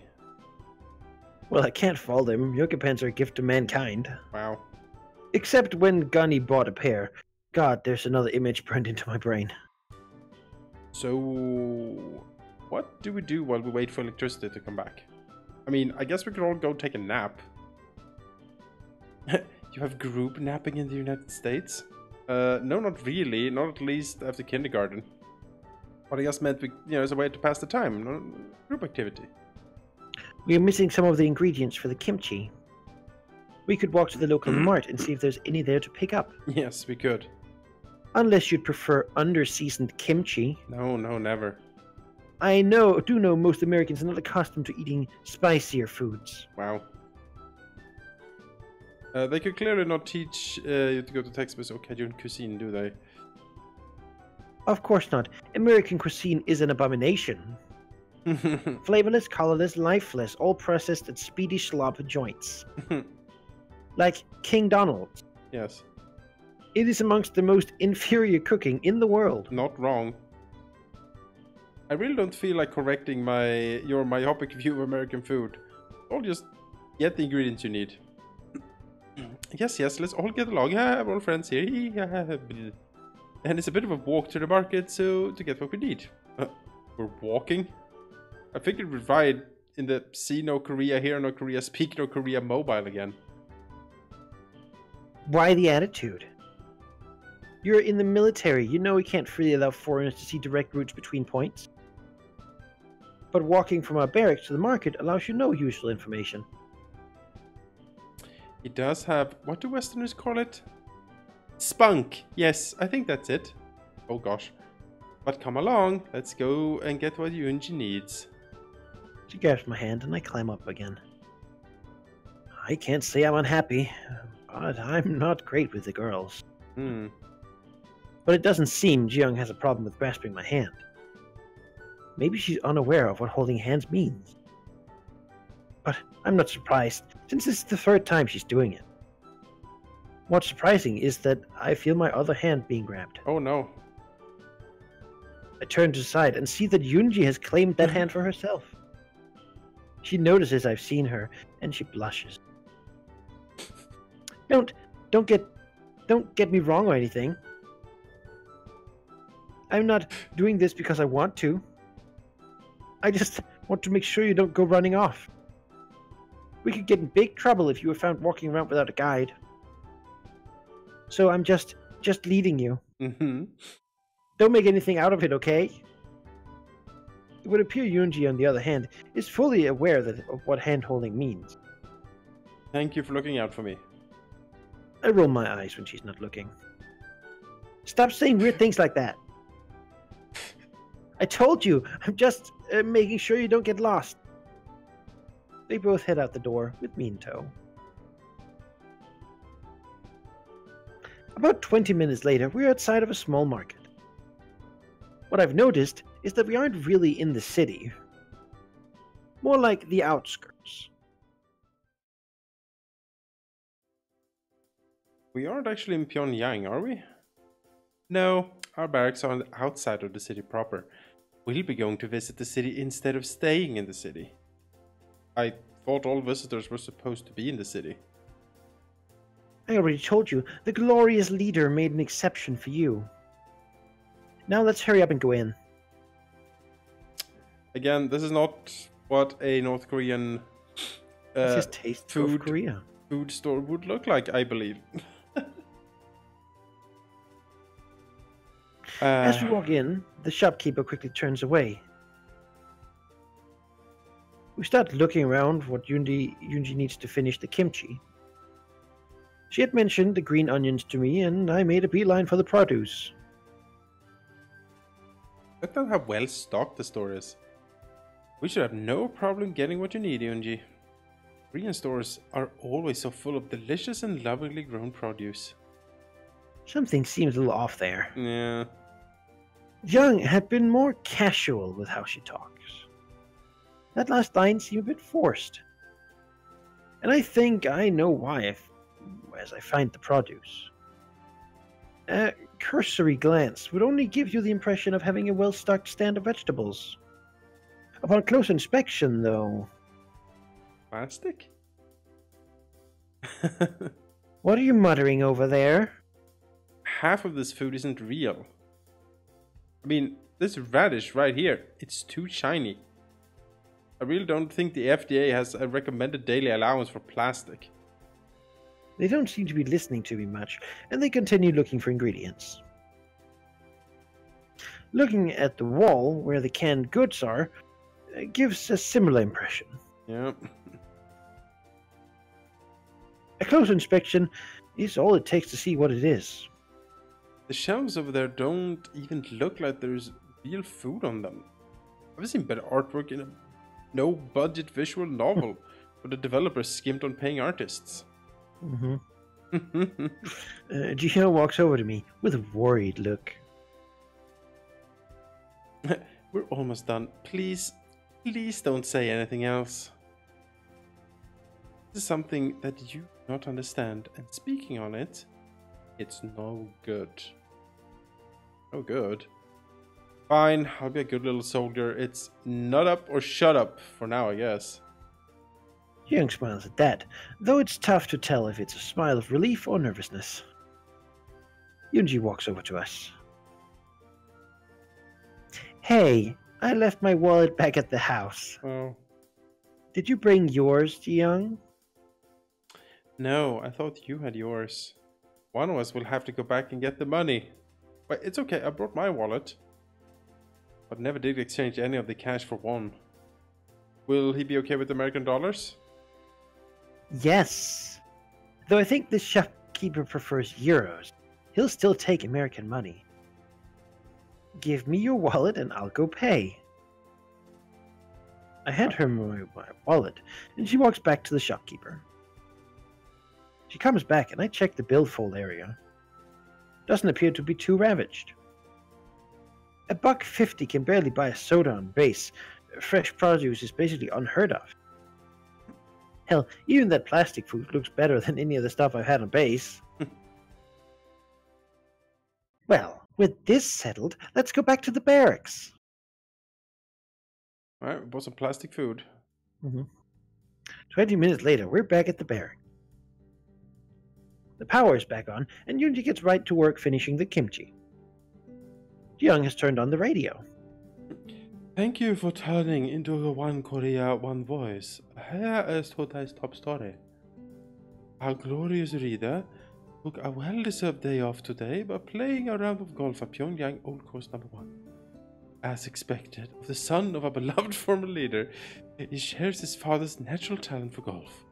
Well, I can't fault him. Yoga pants are a gift to mankind. Wow. Except when Gunny bought a pair. God, there's another image burned into my brain. So, what do we do while we wait for electricity to come back? I mean, I guess we could all go take a nap. you have group napping in the United States? Uh, no, not really. Not at least after kindergarten. But I guess meant we, you know, as a way to pass the time, group activity. We are missing some of the ingredients for the kimchi. We could walk to the local mart and see if there's any there to pick up. Yes, we could. Unless you'd prefer under-seasoned kimchi. No, no, never. I know, do know most Americans are not accustomed to eating spicier foods. Wow. Uh, they could clearly not teach uh, you to go to Texas or Cajun cuisine, do they? Of course not. American cuisine is an abomination. Flavorless, colorless, lifeless, all processed at speedy slop joints. like King Donald's. yes, It is amongst the most inferior cooking in the world. not wrong. I really don't feel like correcting my your myopic view of American food. I'll just get the ingredients you need. yes, yes, let's all get along. We're all friends here. And it's a bit of a walk to the market so to get what we need. Uh, we're walking. I figured we'd ride in the see no Korea, hear no Korea, speak no Korea mobile again. Why the attitude? You're in the military. You know we can't freely allow foreigners to see direct routes between points. But walking from our barracks to the market allows you no useful information. It does have what do Westerners call it? Spunk. Yes, I think that's it. Oh gosh. But come along, let's go and get what Yunji needs. She grabs my hand and I climb up again. I can't say I'm unhappy, but I'm not great with the girls. Hmm. But it doesn't seem Jiyoung has a problem with grasping my hand. Maybe she's unaware of what holding hands means. But I'm not surprised, since this is the third time she's doing it. What's surprising is that I feel my other hand being grabbed. Oh no. I turn to the side and see that Yunji has claimed that hand for herself. She notices I've seen her, and she blushes. Don't, don't get, don't get me wrong or anything. I'm not doing this because I want to. I just want to make sure you don't go running off. We could get in big trouble if you were found walking around without a guide. So I'm just, just leading you. Mm-hmm. Don't make anything out of it, okay? It would appear Yunji, on the other hand, is fully aware that, of what hand-holding means. Thank you for looking out for me. I roll my eyes when she's not looking. Stop saying weird things like that. I told you, I'm just uh, making sure you don't get lost. They both head out the door with me in tow. About 20 minutes later, we're outside of a small market. What I've noticed is that we aren't really in the city, more like the outskirts. We aren't actually in Pyongyang, are we? No, our barracks are outside of the city proper. We'll be going to visit the city instead of staying in the city. I thought all visitors were supposed to be in the city. I already told you, the glorious leader made an exception for you. Now let's hurry up and go in. Again, this is not what a North Korean Uh, taste food. Korea. food store would look like, I believe. As we Uh, walk in, the shopkeeper quickly turns away. We start looking around what Yundi, Yunji needs to finish the kimchi. She had mentioned the green onions to me, and I made a beeline for the produce. Look at how well stocked the store is. We should have no problem getting what you need, Yunji. Korean stores are always so full of delicious and lovingly grown produce. Something seems a little off there. Yeah. Young had been more casual with how she talks. That last line seemed a bit forced. And I think I know why if, as I find the produce. A cursory glance would only give you the impression of having a well stocked stand of vegetables. Upon close inspection, though, Plastic? what are you muttering over there? Half of this food isn't real. I mean, this radish right here, it's too shiny. I really don't think the FDA has a recommended daily allowance for plastic. They don't seem to be listening to me much, and they continue looking for ingredients. Looking at the wall where the canned goods are uh, gives a similar impression. Yeah. A close inspection is all it takes to see what it is. The shelves over there don't even look like there's real food on them. I've seen better artwork in a no budget visual novel where the developers skimmed on paying artists. Mm-hmm. Uh, walks over to me with a worried look. We're almost done. Please, please don't say anything else. This is something that you do not understand, and speaking on it, it's no good. No good. Fine, I'll be a good little soldier. It's nut up or shut up for now, I guess. Young smiles at that, though it's tough to tell if it's a smile of relief or nervousness. Yunji walks over to us. Hey, I left my wallet back at the house. Oh, Did you bring yours, Young? No, I thought you had yours. One of us will have to go back and get the money. But it's okay, I brought my wallet. But never did exchange any of the cash for one. Will he be okay with American dollars? Yes. Though I think the shopkeeper prefers euros. He'll still take American money. Give me your wallet and I'll go pay. I hand her my, wallet, and she walks back to the shopkeeper. She comes back, and I check the billfold area. Doesn't appear to be too ravaged. A buck fifty can barely buy a soda on base. Fresh produce is basically unheard of. Hell, even that plastic food looks better than any of the stuff I've had on base. well, with this settled, let's go back to the barracks. Alright, bought some plastic food. Mm-hmm. 20 minutes later, we're back at the barrack. The power is back on, and Yunji gets right to work finishing the kimchi. Young has turned on the radio. Thank you for turning into the One Korea, One Voice. Here is today's top story. Our glorious reader took a well deserved day off today by playing a round of golf at Pyongyang Old Course Number 1. As expected, of the son of a beloved former leader, he shares his father's natural talent for golf.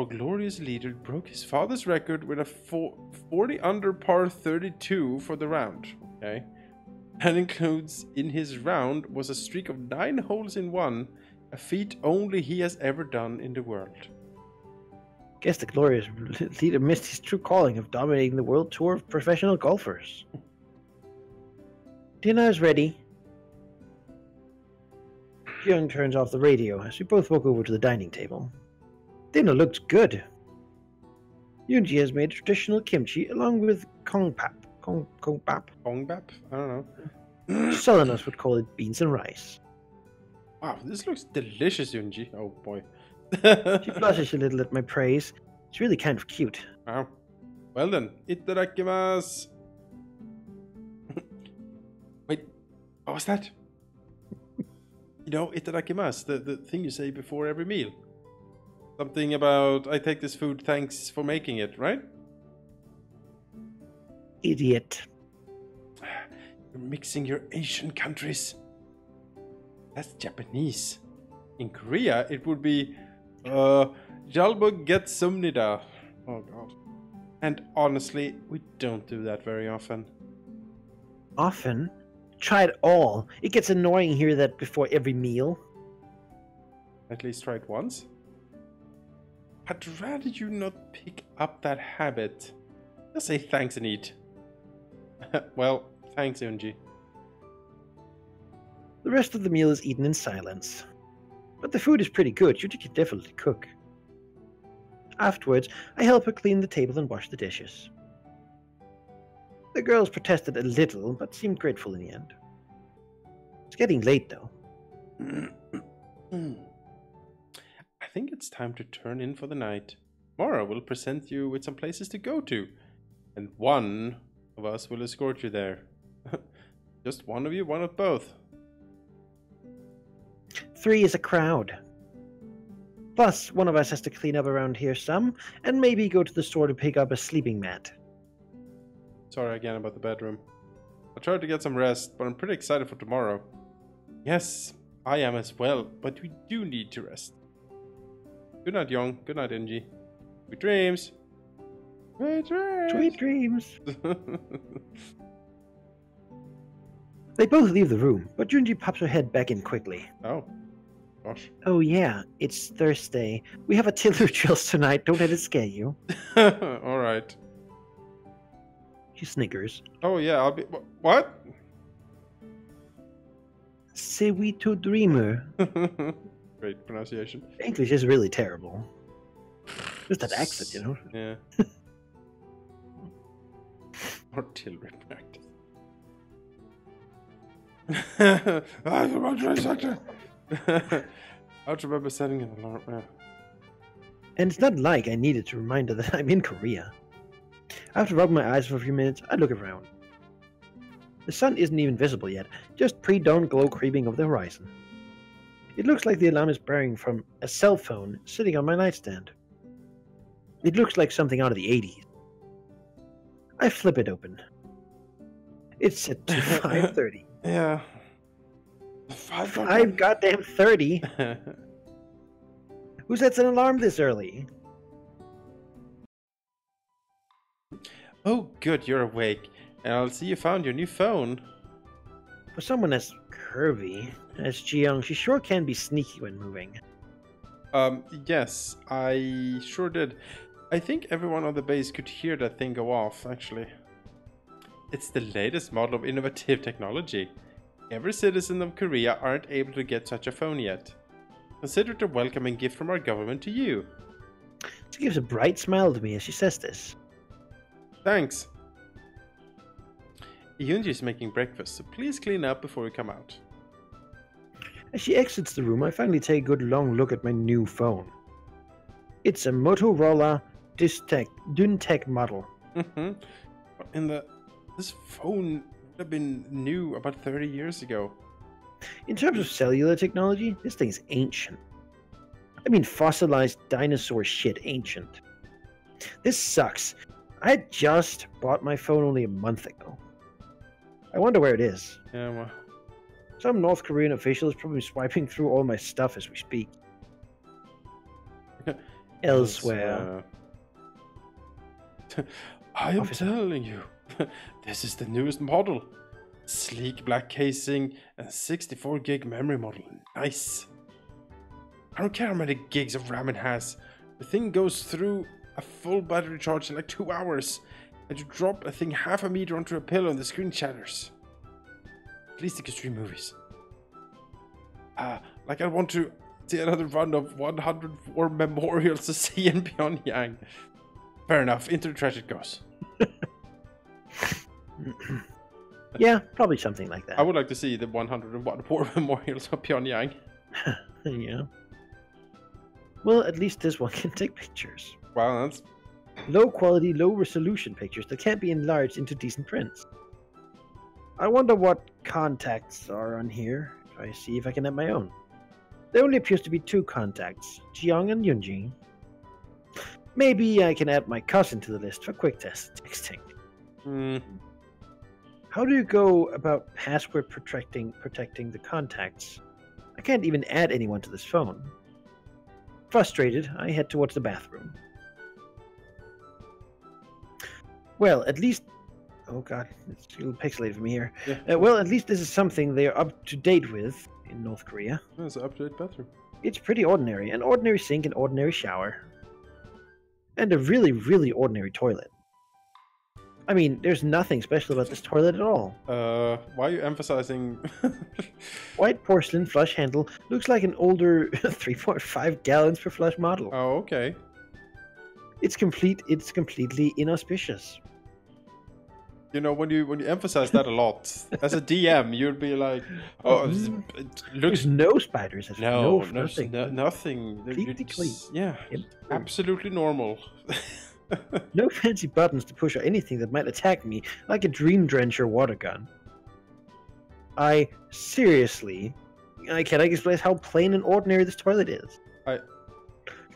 Our glorious leader broke his father's record with a 40 under par 32 for the round. Okay. That includes in his round was a streak of nine holes in one, a feat only he has ever done in the world. Guess the glorious leader missed his true calling of dominating the world tour of professional golfers. Dinner is ready. Young turns off the radio as we both walk over to the dining table. Dinner looks good. Yunji has made traditional kimchi along with kongpap. Kong, kongpap? Kongbap? I don't know. Southerners would call it beans and rice. Wow, this looks delicious, Yunji. Oh boy. she blushes a little at my praise. It's really kind of cute. Wow. Well then, itadakimasu. Wait, what was that? you know, itadakimasu, the, the thing you say before every meal. Something about, I take this food, thanks for making it, right? Idiot. You're mixing your Asian countries. That's Japanese. In Korea, it would be, uh, Jalbug Getsumnida. Oh god. And honestly, we don't do that very often. Often? Try it all. It gets annoying here that before every meal. At least try it once. I'd rather you not pick up that habit. Just say thanks and eat. well, thanks, Yunji. The rest of the meal is eaten in silence. But the food is pretty good. You could definitely cook. Afterwards, I help her clean the table and wash the dishes. The girls protested a little, but seemed grateful in the end. It's getting late, though. I think it's time to turn in for the night. Tomorrow will present you with some places to go to, and one of us will escort you there. Just one of you, one of both. Three is a crowd. Plus, one of us has to clean up around here some, and maybe go to the store to pick up a sleeping mat. Sorry again about the bedroom. I tried to get some rest, but I'm pretty excited for tomorrow. Yes, I am as well, but we do need to rest. Good night, Young. Good night, Yunji. Sweet dreams. Sweet dreams. Sweet dreams. they both leave the room, but Yunji pops her head back in quickly. oh, gosh. Oh yeah, it's Thursday. We have artillery drills tonight. Don't let it scare you. All right. She snickers. Oh yeah, I'll be. What? C'est we to dreamer. Great pronunciation. English is really terrible. Just that accent, you know. Yeah. Artillery practice. Ah, the sector. I to remember setting an alarm. Yeah. And it's not like I needed a reminder that I'm in Korea. After rubbing my eyes for a few minutes, I look around. The sun isn't even visible yet, just pre dawn glow creeping over the horizon. It looks like the alarm is bearing from a cell phone sitting on my nightstand. It looks like something out of the 80s. I flip it open. It's set to 5:30. Yeah. Five. Five goddamn 30. Who sets an alarm this early? oh, good, you're awake. And I'll see you found your new phone. For someone as curvy as Jiyoung, she sure can be sneaky when moving. Um, yes, I sure did. I think everyone on the base could hear that thing go off, actually. It's the latest model of innovative technology. Every citizen of Korea aren't able to get such a phone yet. Consider it a welcoming gift from our government to you. She gives a bright smile to me as she says this. Thanks. Yunji is making breakfast, so please clean up before we come out. As she exits the room, I finally take a good long look at my new phone. It's a Motorola Dystech Duntech model. Mm-hmm. In the this phone would have been new about 30 years ago. In terms of cellular technology, this thing's ancient. I mean, fossilized dinosaur shit ancient. This sucks. I just bought my phone only a month ago. I wonder where it is. Yeah, well, Some North Korean official is probably swiping through all my stuff as we speak. Elsewhere. uh, I am Officer. telling you, this is the newest model. Sleek black casing and 64 gig memory model. Nice. I don't care how many gigs of RAM it has. The thing goes through a full battery charge in like two hours. And you drop a thing half a meter onto a pillow and the screen shatters. At least can movies. Ah, like I want to see another run of 104 memorials to see in Pyongyang. Fair enough, into the trash it goes. yeah, probably something like that. I would like to see the 101 war memorials of Pyongyang. yeah. Well, at least this one can take pictures. Wow, that's Low quality, low resolution pictures that can't be enlarged into decent prints. I wonder what contacts are on here. Try to see if I can add my own. There only appears to be two contacts, Jiyoung and Yunji. Maybe I can add my cousin to the list for quick test texting. hmm, How do you go about password protecting protecting the contacts? I can't even add anyone to this phone. Frustrated, I head towards the bathroom. Well, at least oh god, it's a little pixelated for me here. yeah. Uh, well, at least this is something they're up to date with in North Korea. That's an up-to-date bathroom. It's pretty ordinary an ordinary sink, an ordinary shower, and a really, really ordinary toilet. I mean, there's nothing special about this toilet at all. Uh, why are you emphasizing? White porcelain flush handle looks like an older 3.5 gallons per flush model. oh, okay. It's complete. It's completely inauspicious. You know, when you when you emphasize that a lot, as a DM, you'd be like, "Oh, it looks There's no spiders. There's no, no, no, nothing. no- nothing. Completely just- Yeah, Yep. absolutely normal. No fancy buttons to push or anything that might attack me, like a dream drencher water gun. I seriously, I cannot explain how plain and ordinary this toilet is. I-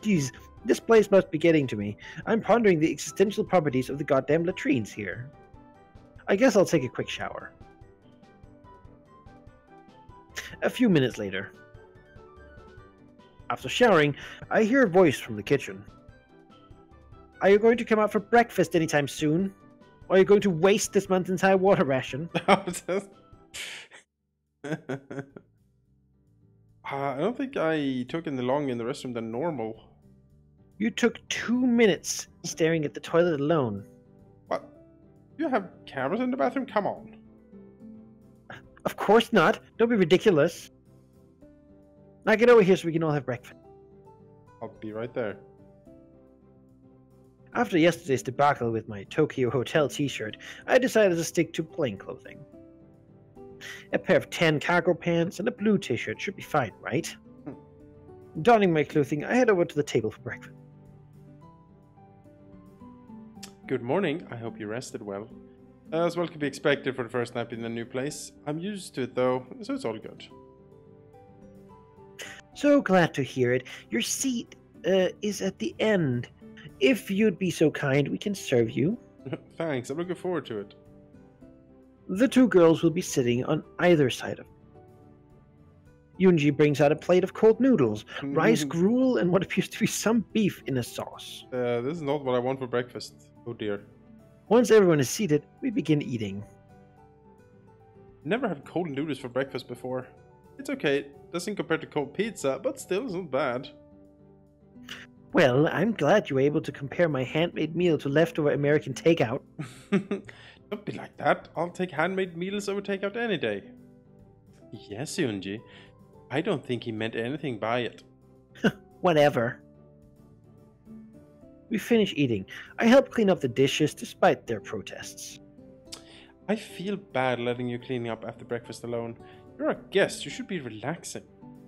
Geez, this place must be getting to me. I'm pondering the existential properties of the goddamn latrines here. I guess I'll take a quick shower. A few minutes later. After showering, I hear a voice from the kitchen. Are you going to come out for breakfast anytime soon? Or are you going to waste this month's entire water ration? Uh, I don't think I took any long in the restroom than normal. You took two minutes staring at the toilet alone. You have cameras in the bathroom? Come on. Of course not. Don't be ridiculous. Now get over here so we can all have breakfast. I'll be right there. After yesterday's debacle with my Tokio Hotel t shirt, I decided to stick to plain clothing. A pair of tan cargo pants and a blue t shirt should be fine, right? Hmm. Donning my clothing, I head over to the table for breakfast. Good morning. I hope you rested well. As well could be expected for the first nap in the new place. I'm used to it though, so it's all good. So glad to hear it. Your seat uh, is at the end. If you'd be so kind, we can serve you. Thanks, I'm looking forward to it. The two girls will be sitting on either side of. me. Yunji brings out a plate of cold noodles, rice gruel, and what appears to be some beef in a sauce. Uh, this is not what I want for breakfast. Oh dear. Once everyone is seated, we begin eating. Never had cold noodles for breakfast before. It's okay, doesn't compare to cold pizza, but still isn't bad. Well, I'm glad you were able to compare my handmade meal to leftover American takeout. Don't be like that. I'll take handmade meals over takeout any day. Yes, Yunji. I don't think he meant anything by it. Whatever. We finish eating. I help clean up the dishes despite their protests. I feel bad letting you clean up after breakfast alone. You're a guest, you should be relaxing.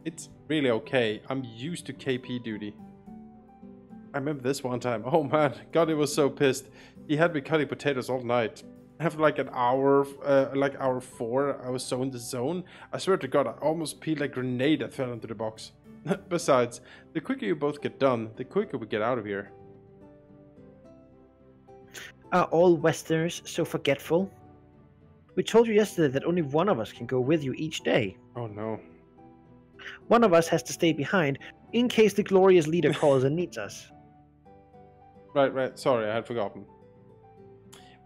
It's really okay. I'm used to KP duty. I remember this one time. Oh man, God, he was so pissed. He had me cutting potatoes all night. After like an hour, uh, like hour four, I was so in the zone. I swear to God, I almost peeled a grenade that fell into the box. Besides, the quicker you both get done, the quicker we get out of here. Are all Westerners so forgetful? We told you yesterday that only one of us can go with you each day. Oh no. One of us has to stay behind in case the glorious leader calls and needs us. Right, right. Sorry, I had forgotten.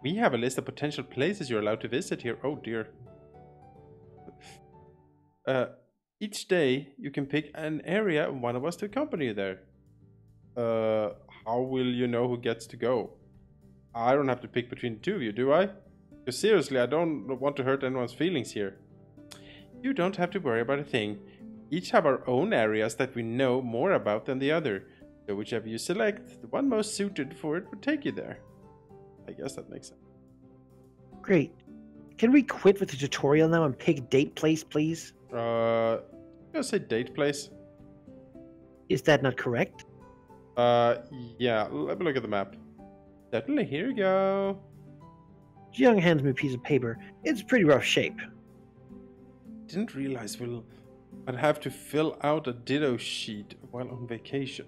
We have a list of potential places you're allowed to visit here. Oh dear. Uh, each day you can pick an area and one of us to accompany you there. Uh, how will you know who gets to go? I don't have to pick between the two of you, do I? Because seriously, I don't want to hurt anyone's feelings here. You don't have to worry about a thing. Each have our own areas that we know more about than the other. So whichever you select, the one most suited for it would take you there. I guess that makes sense. Great. Can we quit with the tutorial now and pick date place, please? Uh, I'll say date place. Is that not correct? Uh, yeah. Let me look at the map. Definitely. Here you go. Jiyoung hands me a piece of paper. It's pretty rough shape. Didn't realize we'll. I'd have to fill out a ditto sheet while on vacation.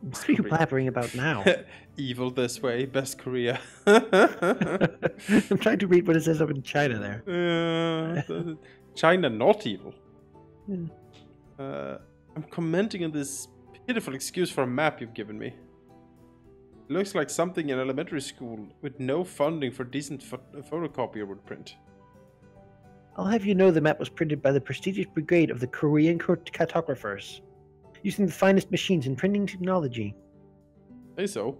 What are you blabbering about now? Evil this way, best Korea. I'm trying to read what it says up in China there. Uh, China not evil. Yeah. Uh, I'm commenting on this pitiful excuse for a map you've given me. Looks like something in elementary school with no funding for decent pho photocopier would print. I'll have you know the map was printed by the prestigious brigade of the Korean cartographers, using the finest machines in printing technology. Say so.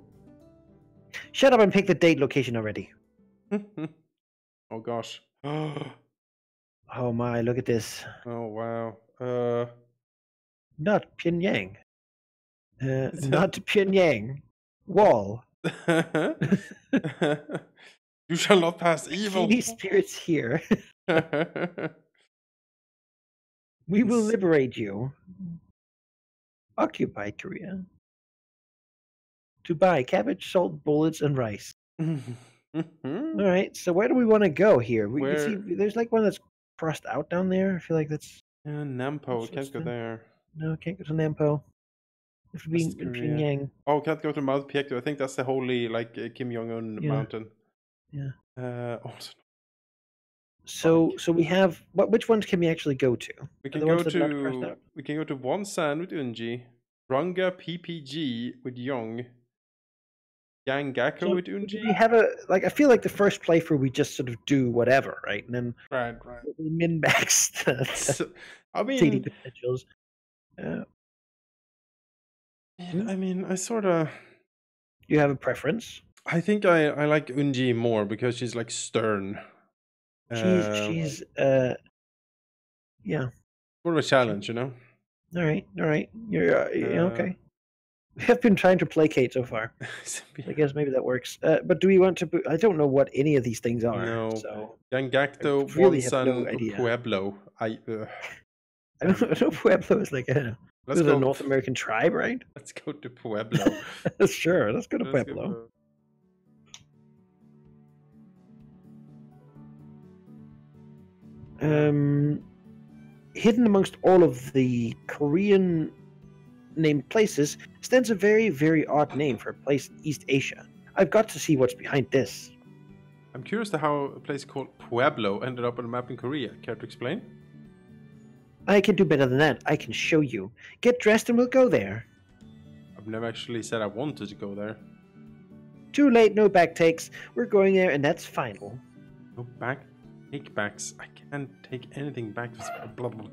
Shut up and pick the date location already. oh gosh. oh Oh my, look at this. Oh wow. Uh, Not Pyongyang. Uh, not Pyongyang. Wall. you shall not pass evil. Any spirits here. we will liberate you. Occupy Korea. To buy cabbage, salt, bullets, and rice. All right, so where do we want to go here? We can see Where- there's like one that's crossed out down there. I feel like that's Yeah, Nampo, can't go there. no, can't go to Nampo. Have to be West. Pyongyang. Oh, can't go to Mount Paektu. I think that's the holy, like, uh, Kim Jong Un Yeah. mountain. Yeah. Uh, also, So, so we have what? Which ones can we actually go to? we can go ones that are not crossed to we can go to Wonsan with Unji, Runga PPG with Yong, Yangaku So, with Unji. we have a like? I feel like the first playthrough we just sort of do whatever, right? And then Right, right. min max the, the So, I mean, potentials. Uh, man, I mean, I sort of. you have a preference? I think I, I like Unji more because she's like stern. She's Um, she's uh, yeah. Sort of a challenge, you know? All right, all right. You're uh, yeah, Uh, okay. We have been trying to placate so far. I guess maybe that works. Uh, but do we want to? I don't know what any of these things are. No. So Yangakto, I really have no. Pueblo. I, uh, I don't know. Pueblo is like a, let's is a go. North American tribe, right? Let's go to Pueblo. sure. Let's go to Let's go Pueblo. to- Um, hidden amongst all of the Korean named places stands a very, very odd name for a place in East Asia. I've got to see what's behind this. I'm curious to how a place called Pueblo ended up on a map in Korea. Care to explain? I can do better than that. I can show you. Get dressed and we'll go there. I've never actually said I wanted to go there. Too late, no back takes. We're going there and that's final. No back take backs. I can't take anything back. Blah, blah.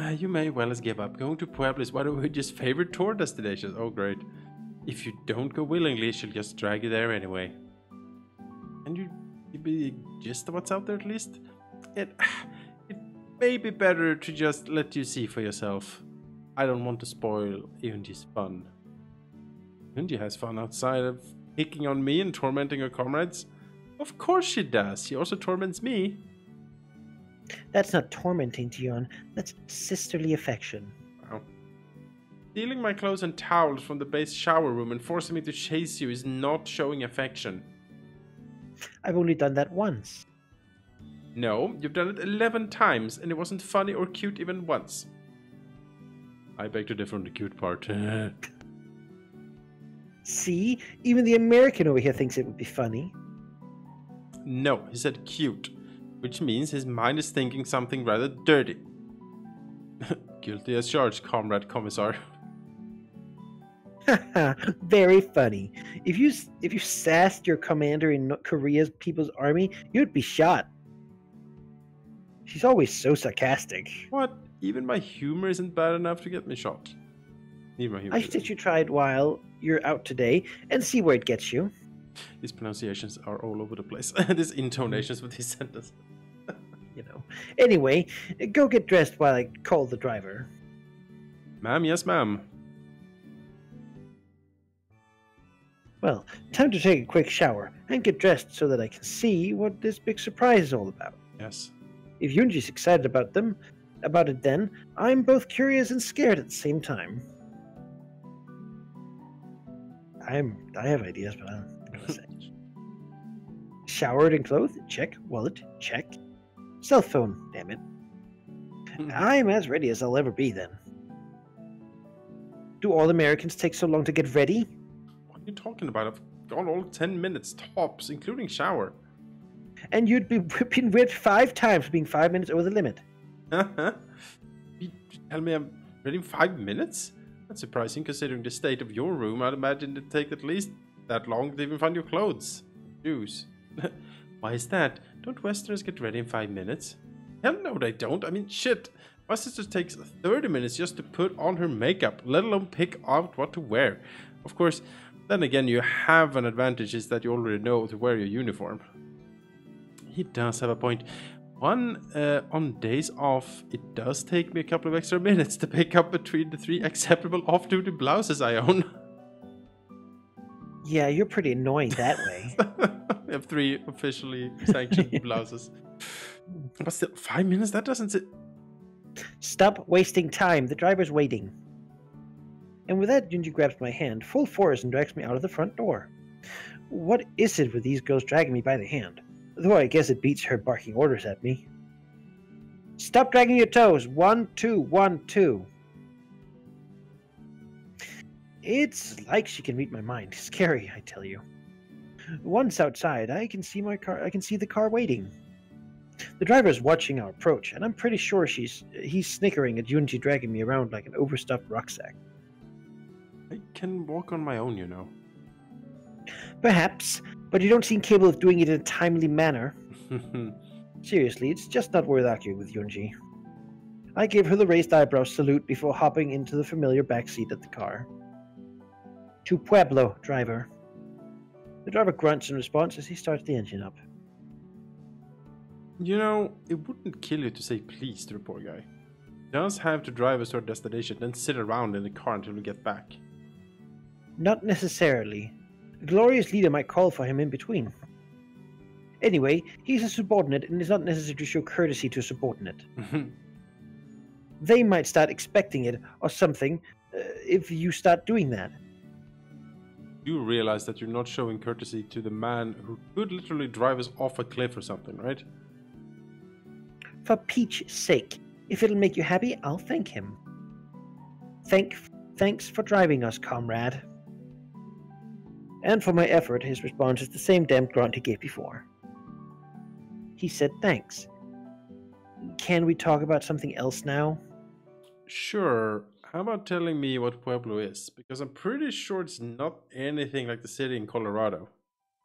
Uh, you may well as give up. Going to Pueblo is one of Yunji's favorite tour destinations. Oh, great. If you don't go willingly, she'll just drag you there anyway. And you, you be just what's out there at least? It, it may be better to just let you see for yourself. I don't want to spoil Yunji's fun. Yunji has fun outside of picking on me and tormenting her comrades. Of course she does. She also torments me. That's not tormenting, Dion. That's sisterly affection. Wow. Stealing my clothes and towels from the base shower room and forcing me to chase you is not showing affection. I've only done that once. No, you've done it 11 times and it wasn't funny or cute even once. I beg to differ on the cute part. See? Even the American over here thinks it would be funny. No, he said cute, which means his mind is thinking something rather dirty. Guilty as charged, comrade commissar. Very funny. If you if you sassed your commander in Korea's People's Army, you'd be shot. She's always so sarcastic. What? Even my humor isn't bad enough to get me shot. Even my humor. I suggest you try it while you're out today and see where it gets you. These pronunciations are all over the place. these intonations with these sentences. you know. Anyway, go get dressed while I call the driver. Ma'am, yes, ma'am. Well, time to take a quick shower and get dressed so that I can see what this big surprise is all about. Yes. If Yunji's excited about them, about it then, I'm both curious and scared at the same time. I'm I have ideas, but I don't Showered and clothed? Check. Wallet? Check. Cell phone, damn it. Hmm. I'm as ready as I'll ever be then. Do all Americans take so long to get ready? What are you talking about? I've gone all 10 minutes tops, including shower. And you'd be been whipped five times for being five minutes over the limit. you tell me I'm ready in five minutes? That's surprising considering the state of your room. I'd imagine it'd take at least that long to even find your clothes. Shoes. Why is that? Don't Westerners get ready in five minutes? Hell no, they don't. I mean, shit. My sister takes 30 minutes just to put on her makeup, let alone pick out what to wear. Of course, then again, you have an advantage is that you already know to wear your uniform. He does have a point. One, uh, on days off, it does take me a couple of extra minutes to pick up between the three acceptable off-duty blouses I own. Yeah, you're pretty annoying that way. I have three officially sanctioned blouses. But still, five minutes? That doesn't sit. Stop wasting time. The driver's waiting. And with that, Yunji grabs my hand, full force, and drags me out of the front door. What is it with these girls dragging me by the hand? Though I guess it beats her barking orders at me. Stop dragging your toes. One, two, one, two. It's like she can read my mind. Scary, I tell you. Once outside, I can see my car. I can see the car waiting. The driver is watching our approach, and I'm pretty sure she's he's snickering at Yunji dragging me around like an overstuffed rucksack. I can walk on my own, you know. Perhaps, but you don't seem capable of doing it in a timely manner. Seriously, it's just not worth arguing with Yunji. I gave her the raised eyebrow salute before hopping into the familiar back seat of the car. To Pueblo, driver. The driver grunts in response as he starts the engine up. You know, it wouldn't kill you to say please to the poor guy. He does have to drive us to our destination, then sit around in the car until we get back. Not necessarily. A glorious leader might call for him in between. Anyway, he's a subordinate and it's not necessary to show courtesy to a subordinate. they might start expecting it or something uh, if you start doing that You realize that you're not showing courtesy to the man who could literally drive us off a cliff or something, right? For Peach's sake, If it'll make you happy, I'll thank him. Thank, thanks for driving us, comrade. And for my effort, his response is the same damn grunt he gave before. He said thanks. Can we talk about something else now? Sure. How about telling me what Pueblo is? Because I'm pretty sure it's not anything like the city in Colorado.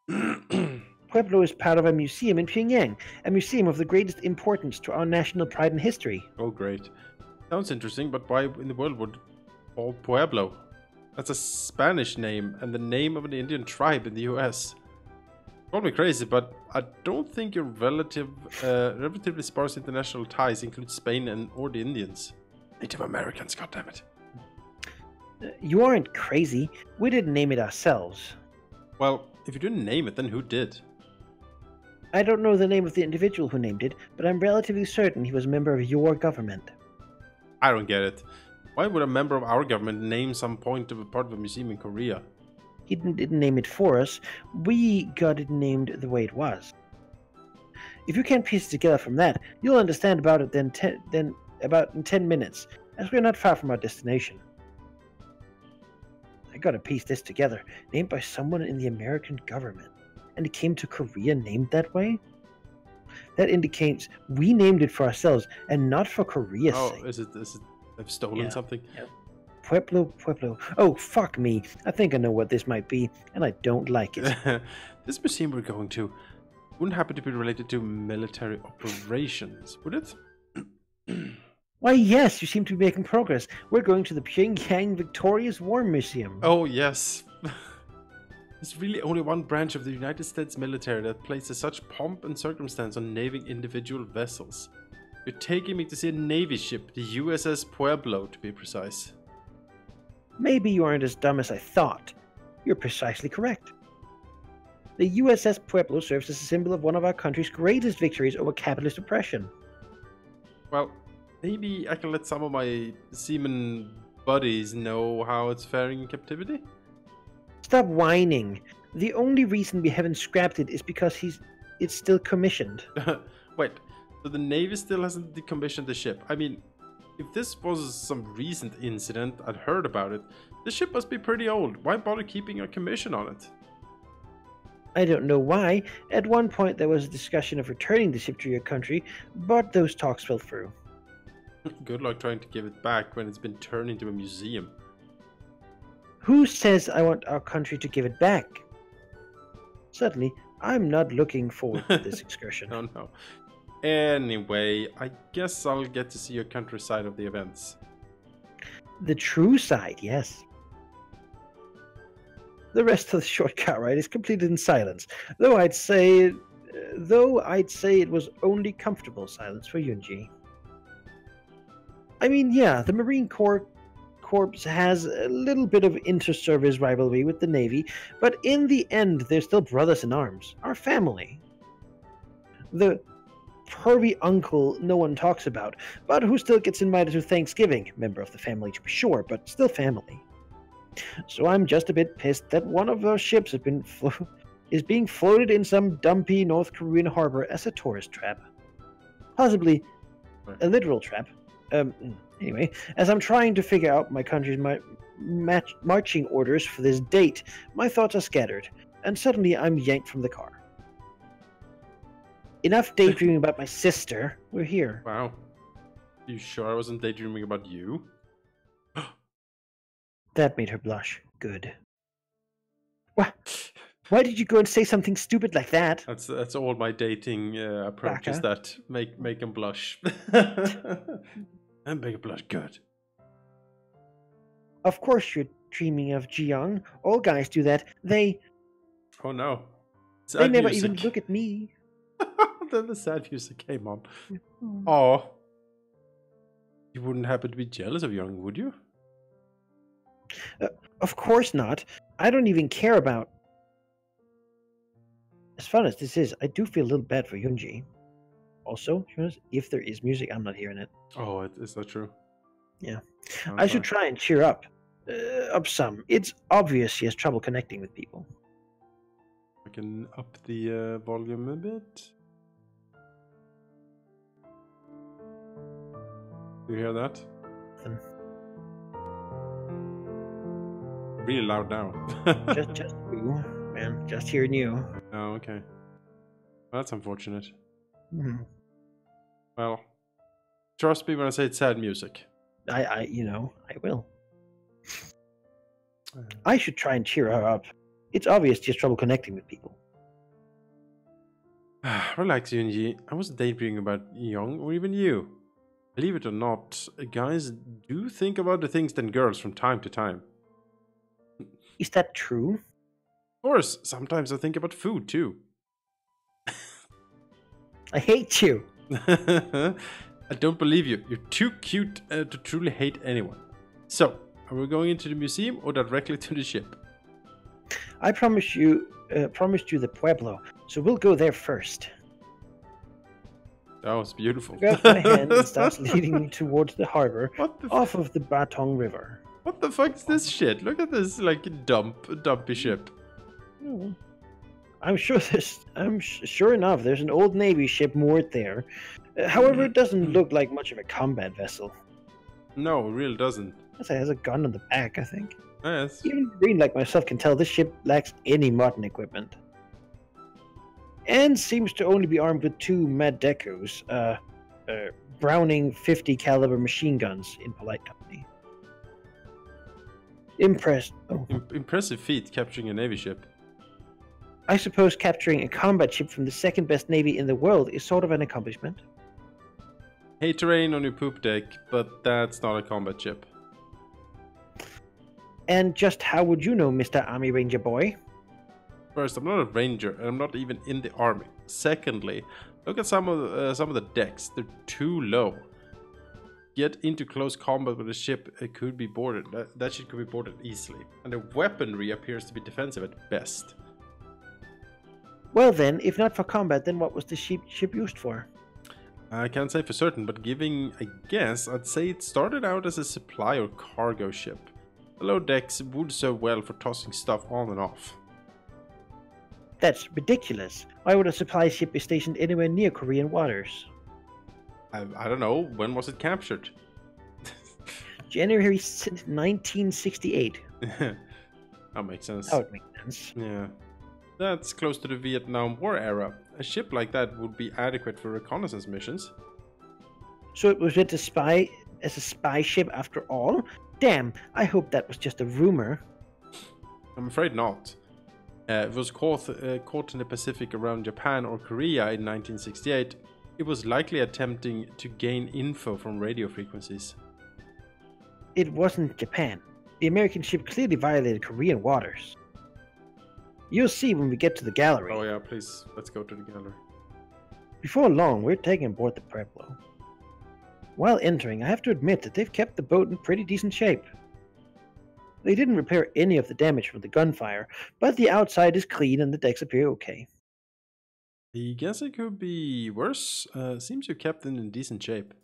Pueblo is part of a museum in Pyongyang, a museum of the greatest importance to our national pride and history. oh, great. Sounds interesting, but why in the world would call Pueblo? That's a Spanish name and the name of an Indian tribe in the US. Call me crazy, but I don't think your relative, uh, relatively sparse international ties include Spain and or the Indians. Native Americans, goddammit. Uh, You aren't crazy. We didn't name it ourselves. Well, if you didn't name it, then who did? I don't know the name of the individual who named it, but I'm relatively certain he was a member of your government. I don't get it. Why would a member of our government name some point of a part of a museum in Korea? He didn't, name it for us. We got it named the way it was. If you can't piece it together from that, you'll understand about it then, ten, then about in ten minutes, as we're not far from our destination. I gotta piece this together. Named by someone in the American government, and it came to Korea named that way. That indicates we named it for ourselves and not for Korea's oh, sake. is it? Is it? I've stolen Yeah. something. Pueblo, Pueblo. Oh, fuck me. I think I know what this might be, and I don't like it. this museum we're going to wouldn't happen to be related to military operations, would it? Why, yes, you seem to be making progress. We're going to the Pyongyang Victorious War Museum. Oh yes. There's really only one branch of the United States military that places such pomp and circumstance on naming individual vessels. You're taking me to see a navy ship, the USS Pueblo to be precise. Maybe you aren't as dumb as I thought. You're precisely correct. The USS Pueblo serves as a symbol of one of our country's greatest victories over capitalist oppression. Well, maybe I can let some of my seaman buddies know how it's faring in captivity? Stop whining. The only reason we haven't scrapped it is because he's it's still commissioned. Wait, so the Navy still hasn't decommissioned the ship? I mean, if this was some recent incident, I'd heard about it. The ship must be pretty old. Why bother keeping a commission on it? I don't know why. At one point there was a discussion of returning the ship to your country, but those talks fell through. Good luck trying to give it back when it's been turned into a museum. Who says I want our country to give it back? Certainly, I'm not looking forward to this excursion. Oh no. Anyway, I guess I'll get to see your countryside of the events. The true side, yes. The rest of the short ride is completed in silence, though I'd say, though I'd say it was only comfortable silence for Yunji. I mean, yeah, the Marine Corps Corps has a little bit of inter-service rivalry with the Navy, but in the end, they're still brothers in arms, our family. The pervy uncle no one talks about, but who still gets invited to Thanksgiving, member of the family to be sure, but still family. So I'm just a bit pissed that one of those ships has been flo- is being floated in some dumpy North Korean harbor as a tourist trap. Possibly a literal trap. Um, anyway, as I'm trying to figure out my country's mi- match- marching orders for this date, my thoughts are scattered, and suddenly I'm yanked from the car. Enough daydreaming about my sister. We're here. Wow. You sure I wasn't daydreaming about you? That made her blush. Good. Why, why did you go and say something stupid like that? That's that's all my dating uh, approach is Baka. that make make him blush. and make him blush good. Of course you're dreaming of Jiyoung. All guys do that. They Oh no. they never music. even look at me. then the sad music came on. Oh. You wouldn't happen to be jealous of Young, would you? Uh, of course not. I don't even care about. As fun as this is, I do feel a little bad for Yunji. Also, to be honest, if there is music, I'm not hearing it. Oh, it, is that true? Yeah. Oh, I should sorry. try and cheer up. Uh, up some. It's obvious he has trouble connecting with people. I can up the uh, volume a bit. Do You hear that? Nothing. Really loud now. just, just you, man. Just hearing you. oh, okay. Well, that's unfortunate. Mhm. Well, trust me when I say it's sad music. I, I, you know, I will. Uh, I should try and cheer her up. It's obvious she has trouble connecting with people. Relax, Yunji. I wasn't daydreaming about Young or even you. Believe it or not, guys do think about the things than girls from time to time. Is that true? Of course, sometimes I think about food too. I hate you. I don't believe you. You're too cute uh, to truly hate anyone. So, are we going into the museum or directly to the ship? I promised you, uh, promised you the Pueblo, so we'll go there first. That was beautiful. Grabs my hand and starts leading me towards the harbor the, off of the Potong River. what the fuck is this shit? Look at this like dump dumpy ship. Hmm. I'm sure there's. I'm sure enough. There's an old navy ship moored there. Uh, however, it doesn't look like much of a combat vessel. No, it really doesn't. It has a gun on the back, I think. Even Green, like myself can tell this ship lacks any modern equipment. And seems to only be armed with two Ma Deuces, uh, uh, Browning 50 caliber machine guns in polite company. Impressed. Oh, Im- impressive feat capturing a navy ship. I suppose capturing a combat ship from the second best navy in the world is sort of an accomplishment. Hate terrain on your poop deck, but that's not a combat ship. And just how would you know, Mr. Army Ranger Boy? First, I'm not a ranger, and I'm not even in the army. Secondly, look at some of the, uh, some of the decks; they're too low. Get into close combat with a ship, it could be boarded. That, that ship could be boarded easily, and the weaponry appears to be defensive at best. Well, then, if not for combat, then what was the ship, ship used for? I can't say for certain, but giving a guess, I'd say it started out as a supply or cargo ship. The low decks would serve well for tossing stuff on and off. That's ridiculous. Why would a supply ship be stationed anywhere near Korean waters? I, I don't know, when was it captured? January 1968. that makes sense. That would make sense. Yeah. That's close to the Vietnam War era. A ship like that would be adequate for reconnaissance missions. So it was meant to spy as a spy ship after all? Damn, I hope that was just a rumor. I'm afraid not. Uh, it was caught, uh, caught in the Pacific around Japan or Korea in 1968. It was likely attempting to gain info from radio frequencies. It wasn't Japan. The American ship clearly violated Korean waters. You'll see when we get to the gallery. Oh yeah, please, let's go to the gallery. Before long, we're taking aboard the Pueblo. While entering, I have to admit that they've kept the boat in pretty decent shape. They didn't repair any of the damage from the gunfire, but the outside is clean and the decks appear okay. I guess it could be worse. Uh, seems you kept it in decent shape.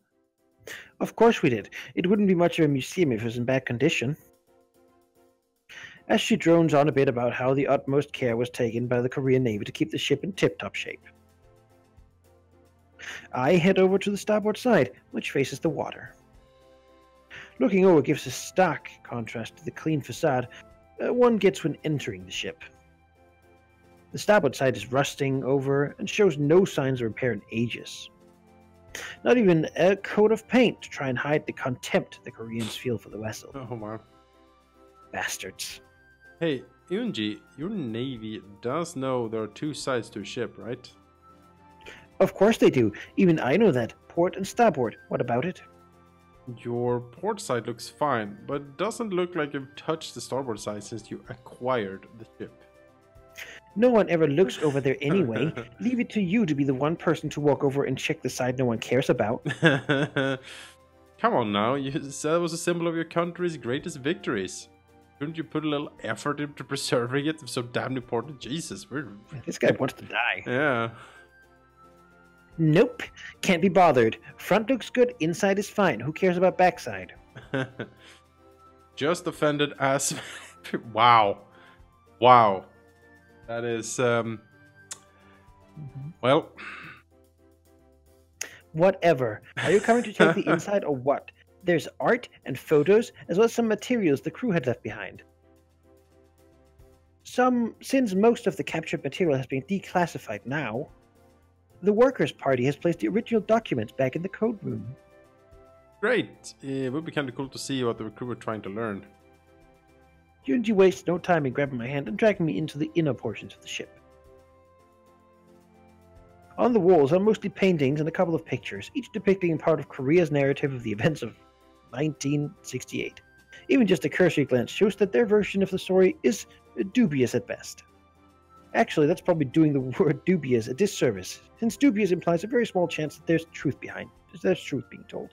Of course we did. It wouldn't be much of a museum if it was in bad condition. As she drones on a bit about how the utmost care was taken by the Korean Navy to keep the ship in tip top shape. I head over to the starboard side, which faces the water. Looking over gives a stark contrast to the clean facade uh, one gets when entering the ship. The starboard side is rusting over and shows no signs of repair in ages. Not even a coat of paint to try and hide the contempt the Koreans feel for the vessel. Oh man. Bastards. Hey, Yunji, your navy does know there are two sides to a ship, right? Of course they do. Even I know that. Port and starboard. What about it? Your port side looks fine, but doesn't look like you've touched the starboard side since you acquired the ship. No one ever looks over there anyway. Leave it to you to be the one person to walk over and check the side no one cares about. Come on now, you said it was a symbol of your country's greatest victories. Couldn't you put a little effort into preserving it? It's so damn important. Jesus, we're This guy wants to die. yeah. Nope. Can't be bothered. Front looks good, inside is fine. Who cares about backside? Just offended as wow, wow. That is um. Well, Whatever. Are you coming to take the inside or what? There's art and photos, as well as some materials the crew had left behind. Some, since most of the captured material has been declassified now, the Workers' Party has placed the original documents back in the code room. Great. It would be kind of cool to see what the crew were trying to learn. Yunji wastes no time in grabbing my hand and dragging me into the inner portions of the ship. On the walls are mostly paintings and a couple of pictures, each depicting part of Korea's narrative of the events of 1968. Even just a cursory glance shows that their version of the story is dubious at best. Actually, that's probably doing the word dubious a disservice, since dubious implies a very small chance that there's truth behind, there's truth being told.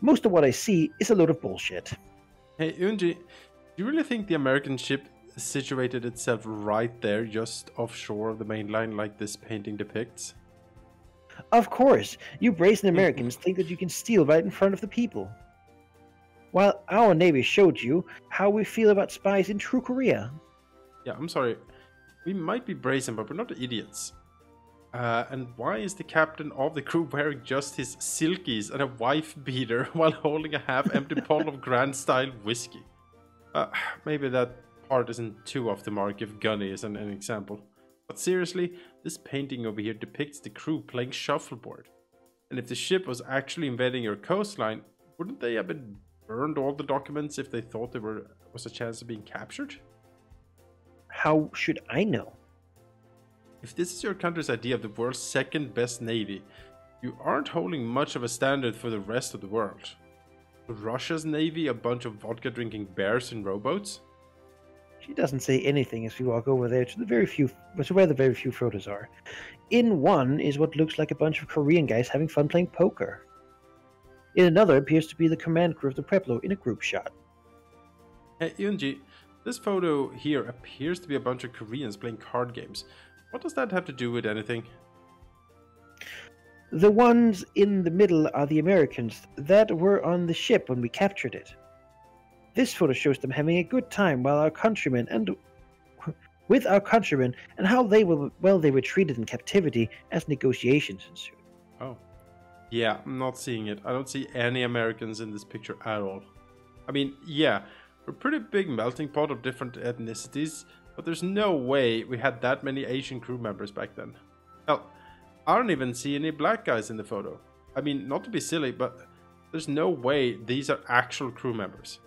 Most of what I see is a load of bullshit. Hey, Yunji, do you really think the American ship situated itself right there, just offshore of the main line, like this painting depicts? Of course, you brazen mm-hmm. Americans think that you can steal right in front of the people. While our Navy showed you how we feel about spies in true Korea. Yeah, I'm sorry. We might be brazen, but we're not idiots. Uh, and why is the captain of the crew wearing just his silkies and a wife beater while holding a half-empty bottle of Grand Style whiskey? Uh, maybe that part isn't too off the mark if Gunny is an, an example. But seriously, this painting over here depicts the crew playing shuffleboard. And if the ship was actually invading your coastline, wouldn't they have been burned all the documents if they thought there were, was a chance of being captured? How should I know? If this is your country's idea of the world's second best navy, you aren't holding much of a standard for the rest of the world. Russia's navy a bunch of vodka drinking bears in rowboats? She doesn't say anything as we walk over there to the very few to where the very few photos are. In one is what looks like a bunch of Korean guys having fun playing poker. In another appears to be the command crew of the Pueblo in a group shot. Hey Yunji, this photo here appears to be a bunch of Koreans playing card games. What does that have to do with anything? The ones in the middle are the Americans that were on the ship when we captured it. This photo shows them having a good time while our countrymen and with our countrymen and how they were well they were treated in captivity as negotiations ensued. Oh. Yeah, I'm not seeing it. I don't see any Americans in this picture at all. I mean, yeah, a pretty big melting pot of different ethnicities, but there's no way we had that many Asian crew members back then. Hell, I don't even see any black guys in the photo. I mean, not to be silly, but there's no way these are actual crew members.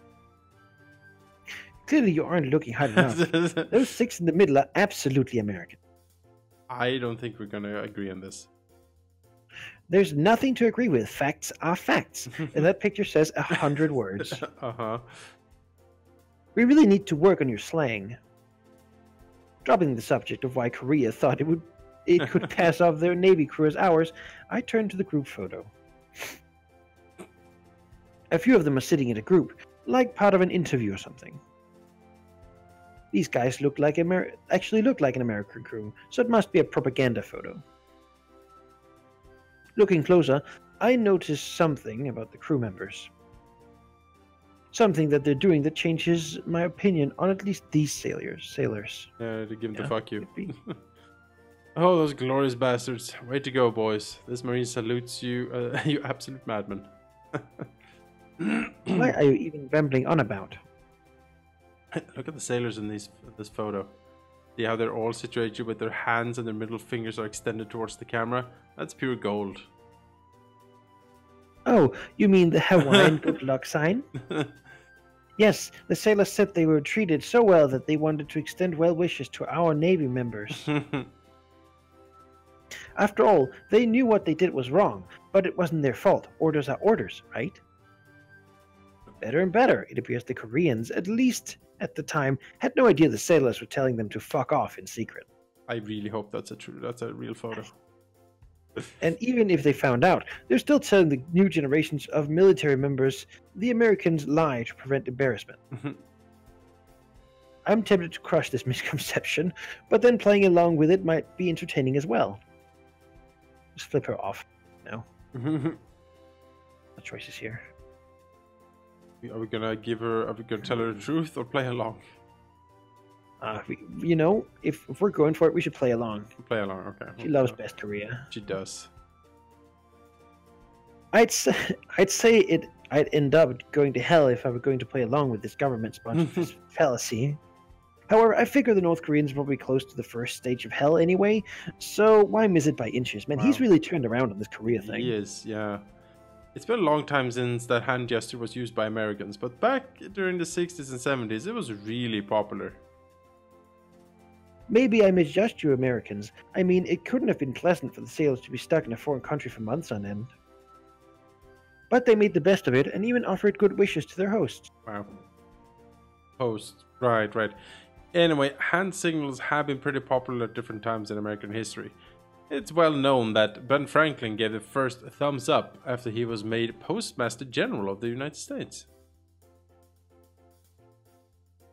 Clearly, you aren't looking hard enough. Those six in the middle are absolutely American. I don't think we're gonna agree on this. There's nothing to agree with. Facts are facts. and that picture says a hundred words. uh huh. We really need to work on your slang dropping the subject of why Korea thought it would it could pass off their navy crew as ours, I turned to the group photo. A few of them are sitting in a group, like part of an interview or something. These guys look like Amer- actually look like an American crew, so it must be a propaganda photo. Looking closer, I noticed something about the crew members something that they're doing that changes my opinion on at least these sailors. Sailors. Yeah, to give them yeah, the fuck you. oh, those glorious bastards! Way to go, boys! This marine salutes you, uh, you absolute madman. Why are you even rambling on about? Look at the sailors in these this photo. See how they're all situated with their hands and their middle fingers are extended towards the camera? That's pure gold. Oh, you mean the Hawaiian good luck sign? Yes, the sailors said they were treated so well that they wanted to extend well wishes to our Navy members. After all, they knew what they did was wrong, but it wasn't their fault. Orders are orders, right? Better and better, it appears the Koreans, at least at the time, had no idea the sailors were telling them to fuck off in secret. I really hope that's a true that's a real photo and even if they found out, they're still telling the new generations of military members the Americans lie to prevent embarrassment. Mm-hmm. I'm tempted to crush this misconception, but then playing along with it might be entertaining as well. Just flip her off. No. Mm-hmm. the choices here. Are we gonna give her? Are we gonna tell her the truth or play along? Uh, you know, if, if we're going for it, we should play along. Play along, okay. She loves best Korea. She does. I'd say, I'd say it. I'd end up going to hell if I were going to play along with this government's bunch of this fallacy. However, I figure the North Koreans are probably close to the first stage of hell anyway, so why miss it by inches? Man, he's really turned around on this Korea thing. He is, yeah. It's been a long time since that hand gesture was used by Americans, but back during the 60s and 70s, it was really popular. Maybe I misjudged you Americans. I mean, it couldn't have been pleasant for the sailors to be stuck in a foreign country for months on end. But they made the best of it and even offered good wishes to their hosts. Wow. Post. Right, right. Anyway, hand signals have been pretty popular at different times in American history. It's well known that Ben Franklin gave the first thumbs up after he was made Postmaster General of the United States.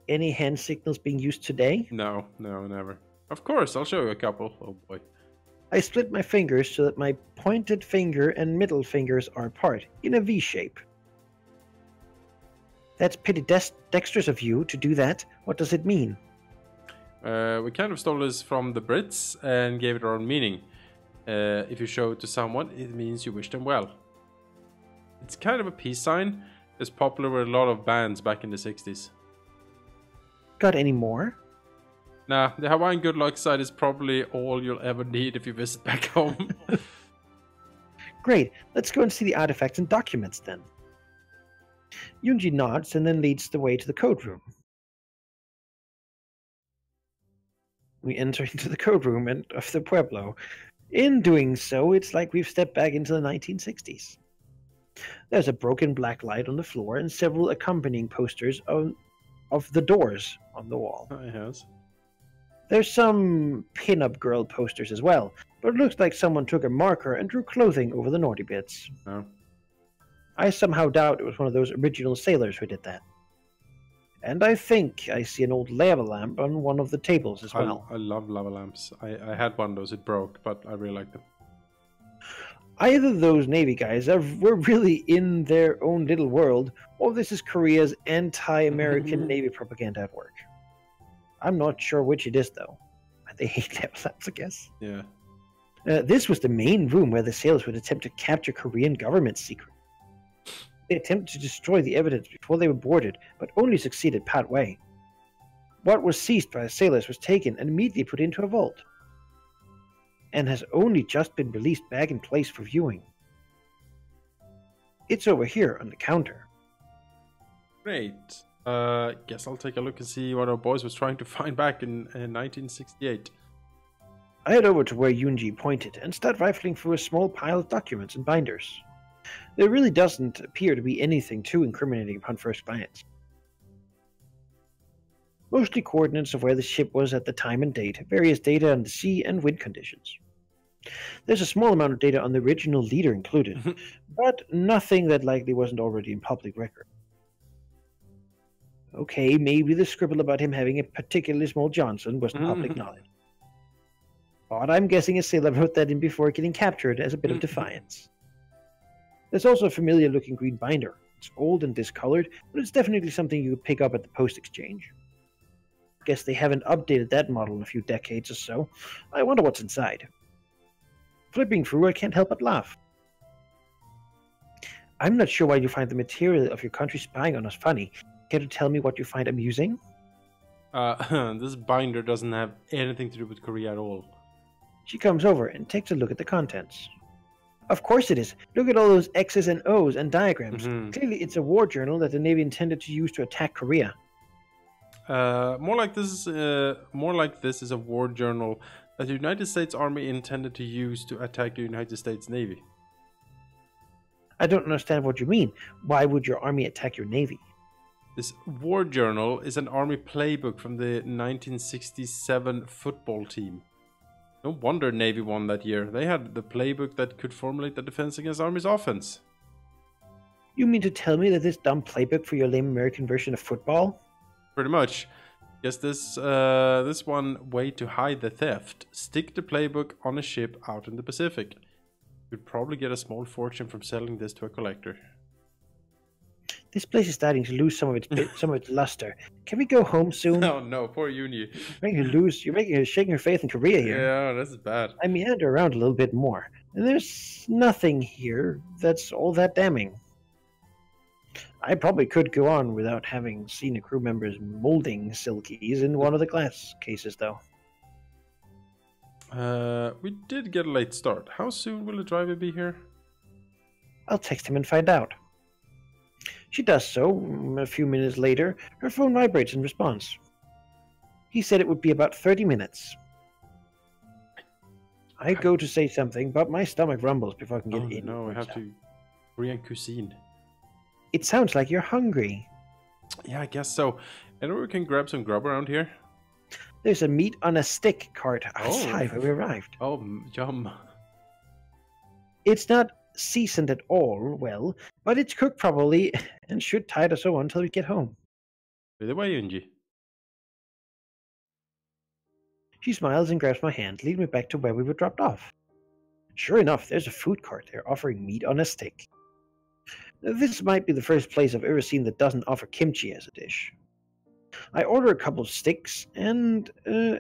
Any hand signals being used today? No, no, never. Of course, I'll show you a couple. Oh boy. I split my fingers so that my pointed finger and middle fingers are apart, in a V shape. That's pretty dex- dexterous of you to do that. What does it mean? Uh, we kind of stole this from the Brits and gave it our own meaning. Uh, if you show it to someone, it means you wish them well. It's kind of a peace sign. It's popular with a lot of bands back in the 60s. Got any more? Nah, the Hawaiian good luck side is probably all you'll ever need if you visit back home. Great, let's go and see the artifacts and documents then. Yunji nods and then leads the way to the code room. We enter into the code room and of the Pueblo. In doing so, it's like we've stepped back into the 1960s. There's a broken black light on the floor and several accompanying posters of, of the doors on the wall. Oh, it has. There's some pin-up girl posters as well, but it looks like someone took a marker and drew clothing over the naughty bits. No. I somehow doubt it was one of those original sailors who did that. And I think I see an old lava lamp on one of the tables as I, well. I love lava lamps. I, I had one of those, it broke, but I really like them. Either those Navy guys are were really in their own little world, or this is Korea's anti-American Navy propaganda at work. I'm not sure which it is, though. They hate lamps, I guess. Yeah. Uh, this was the main room where the sailors would attempt to capture Korean government secret. They attempted to destroy the evidence before they were boarded, but only succeeded partway. What was seized by the sailors was taken and immediately put into a vault, and has only just been released back in place for viewing. It's over here on the counter. Great. Uh, guess I'll take a look and see what our boys was trying to find back in, in 1968. I head over to where Yunji pointed and start rifling through a small pile of documents and binders. There really doesn't appear to be anything too incriminating upon first glance. Mostly coordinates of where the ship was at the time and date, various data on the sea and wind conditions. There's a small amount of data on the original leader included, mm-hmm. but nothing that likely wasn't already in public record. Okay, maybe the scribble about him having a particularly small Johnson wasn't mm-hmm. public knowledge. But I'm guessing a sailor wrote that in before getting captured as a bit of mm-hmm. defiance. There's also a familiar looking green binder. It's old and discolored, but it's definitely something you could pick up at the post exchange. Guess they haven't updated that model in a few decades or so. I wonder what's inside. Flipping through, I can't help but laugh. I'm not sure why you find the material of your country spying on us funny. Care to tell me what you find amusing? Uh, this binder doesn't have anything to do with Korea at all. She comes over and takes a look at the contents. Of course it is. Look at all those X's and O's and diagrams. Mhm. Clearly, it's a war journal that the Navy intended to use to attack Korea. Uh, more like this is uh, more like this is a war journal that the United States Army intended to use to attack the United States Navy. I don't understand what you mean. Why would your army attack your navy? This war journal is an army playbook from the 1967 football team. No wonder Navy won that year. They had the playbook that could formulate the defense against Army's offense. You mean to tell me that this dumb playbook for your lame American version of football? Pretty much. Guess this uh, this one way to hide the theft. Stick the playbook on a ship out in the Pacific. You'd probably get a small fortune from selling this to a collector. This place is starting to lose some of its some of its luster. Can we go home soon? Oh no, poor Uni. You're making her lose. You're making her shaking her faith in Korea here. Yeah, this is bad. I meander around a little bit more. And there's nothing here that's all that damning. I probably could go on without having seen a crew member's molding silkies in one of the glass cases, though. Uh, we did get a late start. How soon will the driver be here? I'll text him and find out. She does so. mm, A few minutes later, her phone vibrates in response. He said it would be about 30 minutes. I go to say something, but my stomach rumbles before I can get Oh in. no, I have to Korean cuisine. It sounds like you're hungry. Yeah, I guess so. And we can grab some grub around here. There's a meat on a stick cart oh. outside Oh. where we arrived. Oh, yum. It's not seasoned at all well, but it's cooked properly and should tide us over until we get home. By the way, Yunji. She smiles and grabs my hand, leading me back to where we were dropped off. Sure enough, there's a food cart there offering meat on a stick. This might be the first place I've ever seen that doesn't offer kimchi as a dish. I order a couple of sticks and uh,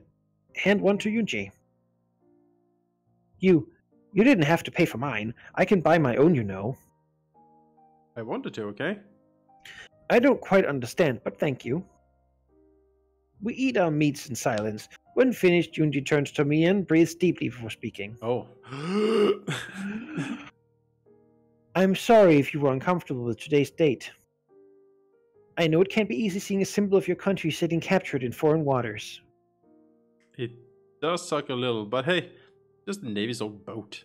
hand one to Yunji. You, you didn't have to pay for mine. I can buy my own, you know. I wanted to, okay? I don't quite understand, but thank you. We eat our meats in silence. When finished, Yunji turns to me and breathes deeply before speaking. Oh. I'm sorry if you were uncomfortable with today's date. I know it can't be easy seeing a symbol of your country sitting captured in foreign waters. it does suck a little, but hey, just the Navy's old boat.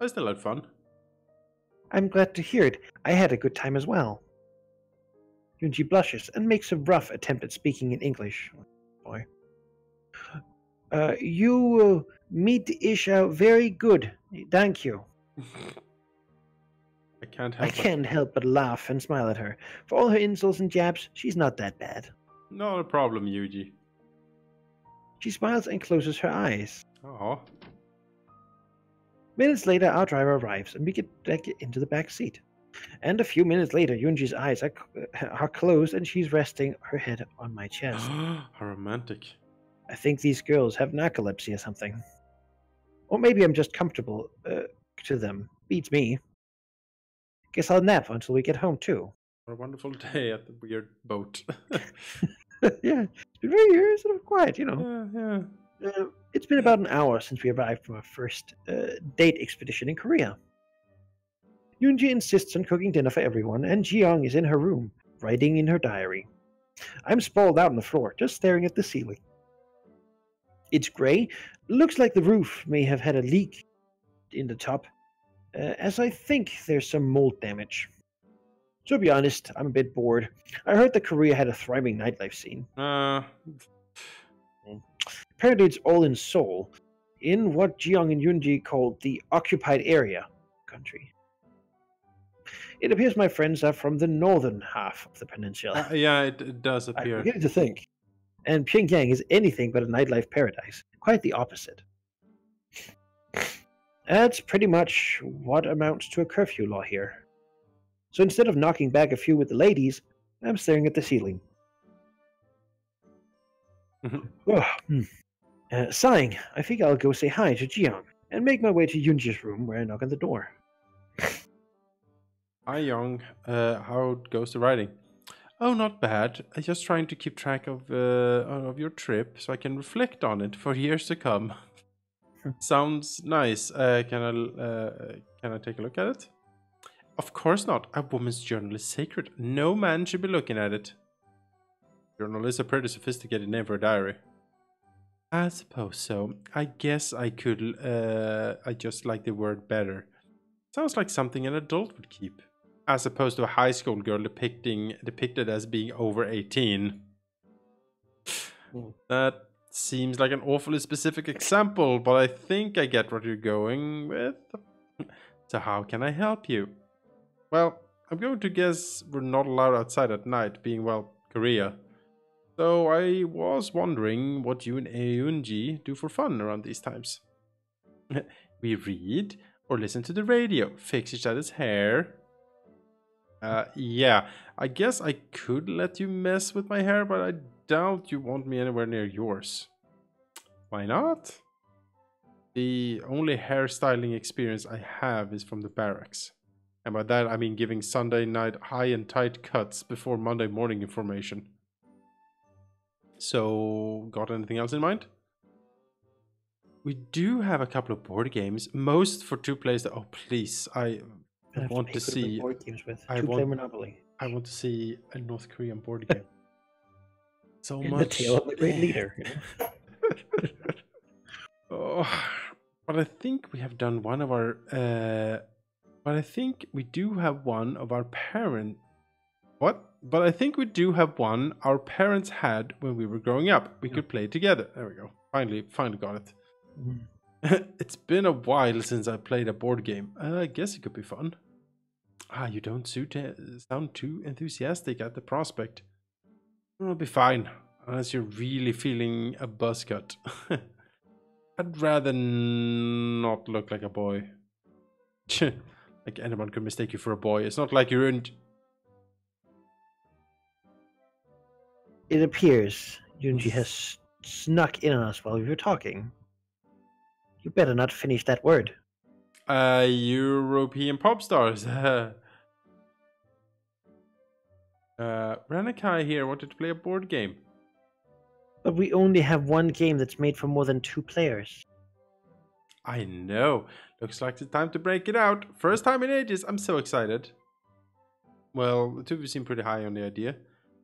I still had fun. I'm glad to hear it. I had a good time as well. Yunji blushes and makes a rough attempt at speaking in English. Boy. Uh, you uh, meet Isha very good. Thank you. I can't help it. can't help but laugh and smile at her. For all her insults and jabs, she's not that bad. Not a problem, Yunji. She smiles and closes her eyes. Oh. Minutes later, our driver arrives and we get back into the back seat. And a few minutes later, Yunji's eyes are, are closed and she's resting her head on my chest. How romantic. I think these girls have narcolepsy or something. Or maybe I'm just comfortable uh, to them. Beats me. Guess I'll nap until we get home, too. What a wonderful day at the weird boat. yeah, it's been very sort of quiet, you know. yeah, yeah. Uh, it's been about an hour since we arrived from our first uh, date expedition in Korea. Yunji insists on cooking dinner for everyone, and Jiyoung is in her room, writing in her diary. I'm sprawled out on the floor, just staring at the ceiling. It's grey, looks like the roof may have had a leak in the top, uh, as I think there's some mold damage. To be honest, I'm a bit bored. I heard that Korea had a thriving nightlife scene. Uh, Apparently, it's all in Seoul, in what Jiyoung and Yunji called the occupied area country. It appears my friends are from the northern half of the peninsula. uh, yeah, it, it does I'm appear. beginning to think. And Pyongyang is anything but a nightlife paradise. Quite the opposite. That's pretty much what amounts to a curfew law here. So instead of knocking back a few with the ladies, I'm staring at the ceiling. Mhm. Oh, hmm. Uh, sighing, I think I'll go say hi to Jiyoung and make my way to Yunji's room where I knock on the door. Hi, Young. Uh, how goes the writing? Oh, not bad. I'm just trying to keep track of uh, of your trip so I can reflect on it for years to come. Sounds nice. Uh, can I uh, can I take a look at it? Of course not. A woman's journal is sacred. No man should be looking at it. Journal is a pretty sophisticated name for a diary. I suppose so. I guess I could. Uh, I just like the word better. Sounds like something an adult would keep, as opposed to a high school girl depicting depicted as being over eighteen. Hmm. That seems like an awfully specific example, but I think I get what you're going with. So how can I help you? Well, I'm going to guess we're not allowed outside at night, being well Korea. So I was wondering what you and Yunji do for fun around these times. we read or listen to the radio, fix each other's hair. Uh, yeah, I guess I could let you mess with my hair, but I doubt you want me anywhere near yours. Why not? The only hairstyling experience I have is from the barracks. And by that I mean giving Sunday night high and tight cuts before Monday morning information. So, got anything else in mind? We do have a couple of board games, most for two players. That, Oh, please! I Gonna want to for the big see. board games with I two want- Monopoly. I want to see a North Korean board game. So In much. the tail of the great leader. oh, but I think we have done one of our. Uh, but I think we do have one of our parent. What? But I think we do have one our parents had when we were growing up. We could play together. There we go. Finally, finally got it. Mhm. it's been a while since I played a board game. Uh, I guess it could be fun. Ah, you don't suit, uh, sound too enthusiastic at the prospect. It'll be fine, unless you're really feeling a buzz cut. I'd rather n- not look like a boy. like anyone could mistake you for a boy. It's not like you're in. It appears Yunji has snuck in on us while we were talking. You better not finish that word. Uh, European pop stars. uh, Ranakai here wanted to play a board game. But we only have one game that's made for more than two players. I know. Looks like it's time to break it out. First time in ages. I'm so excited. Well, the two of you seem pretty high on the idea.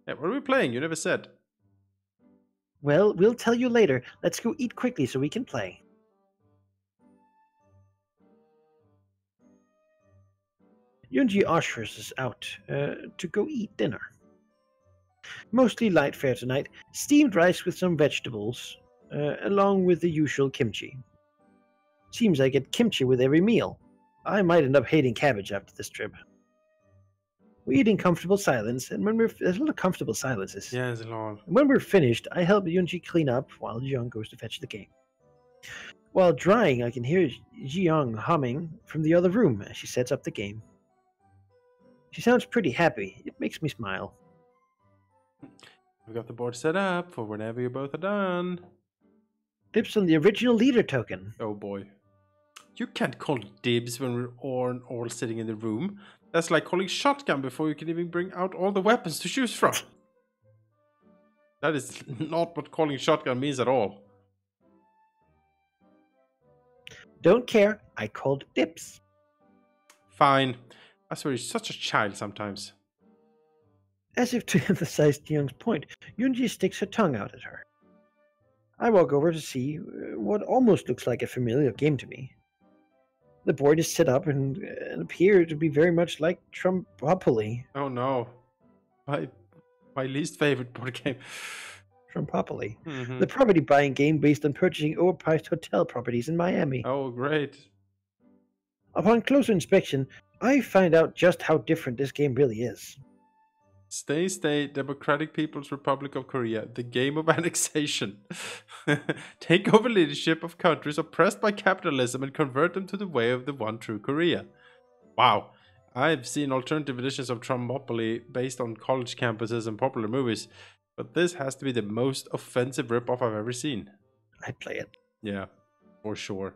Yeah, what are we playing? You never said. Well, we'll tell you later. Let's go eat quickly so we can play. Yunji ushers us out uh, to go eat dinner. Mostly light fare tonight, steamed rice with some vegetables, uh, along with the usual kimchi. Seems I get kimchi with every meal. I might end up hating cabbage after this trip. We eat in comfortable silence, and when we're there's a lot of comfortable silences. Yeah, it's a lot. When we're finished, I help Yunji clean up while Jiyoung goes to fetch the game. While drying, I can hear Jiyoung humming from the other room as she sets up the game. She sounds pretty happy. It makes me smile. We've got the board set up for whenever you both are done. Dibs on the original leader token. Oh boy. You can't call dibs when we're all, all sitting in the room. That's like calling shotgun before you can even bring out all the weapons to choose from. That is not what calling shotgun means at all. Don't care, I called dibs. Fine. I swear, you're such a child sometimes. As if to emphasize Jiyoung's point, Yunji sticks her tongue out at her. I walk over to see uh, what almost looks like a familiar game to me. The board is set up and, and appear to be very much like Trumpopoly. Oh no. My my least favorite board game. Trumpopoly. Mhm. The property buying game based on purchasing overpriced hotel properties in Miami. Oh, great. Upon closer inspection, I find out just how different this game really is. Stay, stay, Democratic People's Republic of Korea, the game of annexation. Take over leadership of countries oppressed by capitalism and convert them to the way of the one true Korea. Wow. I've seen alternative editions of Trumpopoly based on college campuses and popular movies, but this has to be the most offensive ripoff I've ever seen. I'd play it. Yeah, for sure.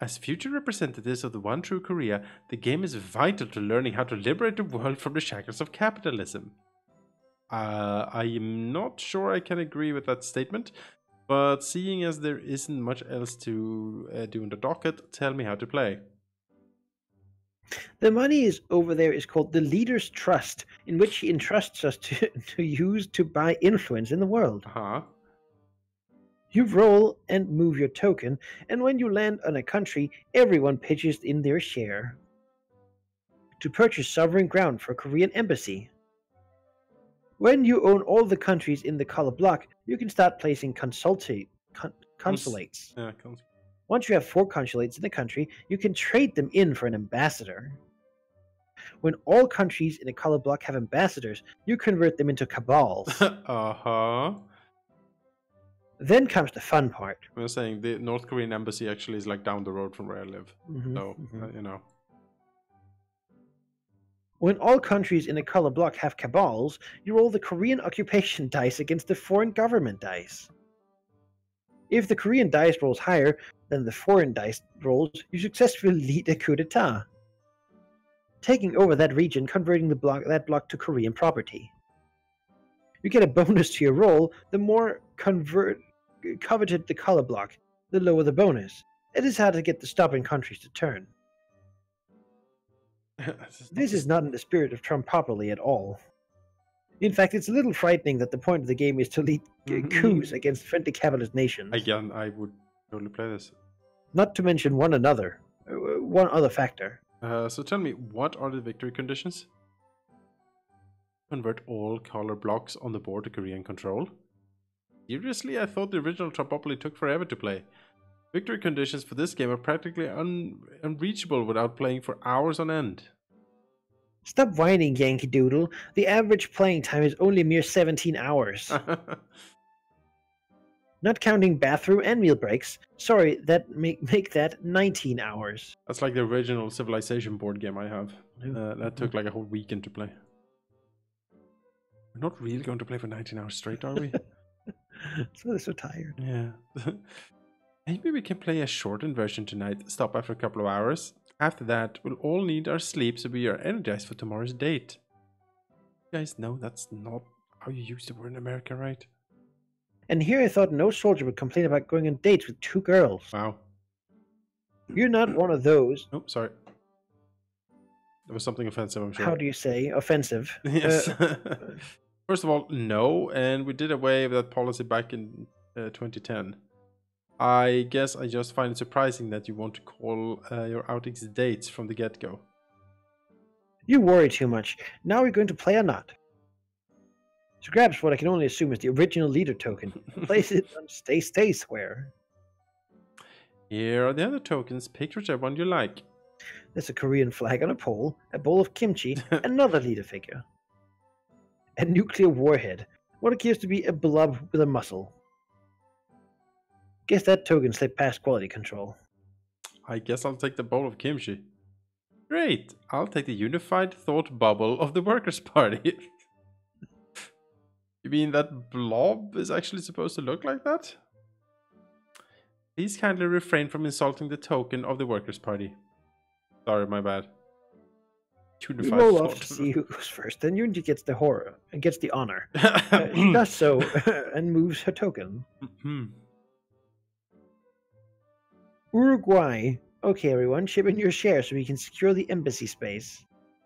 As future representatives of the one true Korea, the game is vital to learning how to liberate the world from the shackles of capitalism. Uh, I am not sure I can agree with that statement, but seeing as there isn't much else to uh, do in the docket, tell me how to play. The money is over there is called the Leader's Trust, in which he entrusts us to, to use to buy influence in the world. Uh huh. You roll and move your token, and when you land on a country, everyone pitches in their share. To purchase sovereign ground for a Korean embassy. When you own all the countries in the color block, you can start placing consultate, con- consulates. Yeah, cons- Once you have four consulates in the country, you can trade them in for an ambassador. When all countries in a color block have ambassadors, you convert them into cabals. uh huh. Then comes the fun part. I'm saying the North Korean embassy actually is like down the road from where I live. Mhm, So, mhm. uh, you know. When all countries in a color block have cabals, you roll the Korean occupation dice against the foreign government dice. If the Korean dice rolls higher than the foreign dice rolls, you successfully lead a coup d'etat, taking over that region, converting the block that block to Korean property. You get a bonus to your roll. The more convert coveted the color block, the lower the bonus. It is hard to get the stubborn countries to turn. This is not in the spirit of Trumpopoly at all. In fact, it's a little frightening that the point of the game is to lead Mhm. coups against friendly capitalist nations. Again, I would totally play this. Not to mention one another, uh, one other factor. Uh, so tell me, what are the victory conditions? Convert all color blocks on the board to Korean control? Seriously, I thought the original Trumpopoly took forever to play. Victory conditions for this game are practically un- unreachable without playing for hours on end. Stop whining, Yankee Doodle. The average playing time is only a mere 17 hours. Not counting bathroom and meal breaks. Sorry, that make make that 19 hours. That's like the original Civilization board game I have. Uh, that took like a whole weekend to play. We're not really going to play for 19 hours straight, are we? so they're so tired. Yeah. Maybe we can play a shortened version tonight, stop after a couple of hours. After that, we'll all need our sleep so we are energized for tomorrow's date. You guys know that's not how you use the word in America, right? And here I thought no soldier would complain about going on dates with two girls. Wow. You're not one of those. Oh, sorry. There was something offensive, I'm sure. How do you say? Offensive. Yes. Uh, First of all, no, and we did away with that policy back in uh, 2010. I guess I just find it surprising that you want to call uh, your outings dates from the get go. you worry too much. Now we're going to play or not. So grabs what I can only assume is the original leader token. Place it on Stay Stay Square. Here are the other tokens. Pick whichever one you like. There's a Korean flag on a pole, a bowl of kimchi, another leader figure. A nuclear warhead. What appears to be a blob with a muscle. Guess that token slipped past quality control. I guess I'll take the bowl of kimchi. Great! I'll take the unified thought bubble of the Workers' Party. you mean that blob is actually supposed to look like that? Please kindly refrain from insulting the token of the Workers' Party. Sorry, my bad. We Unified roll off to see who goes first, then Unity gets the horror and gets the honor. Uh, she does so and moves her token. Hmm. Uruguay. Okay, everyone, chip in your share so we can secure the embassy space.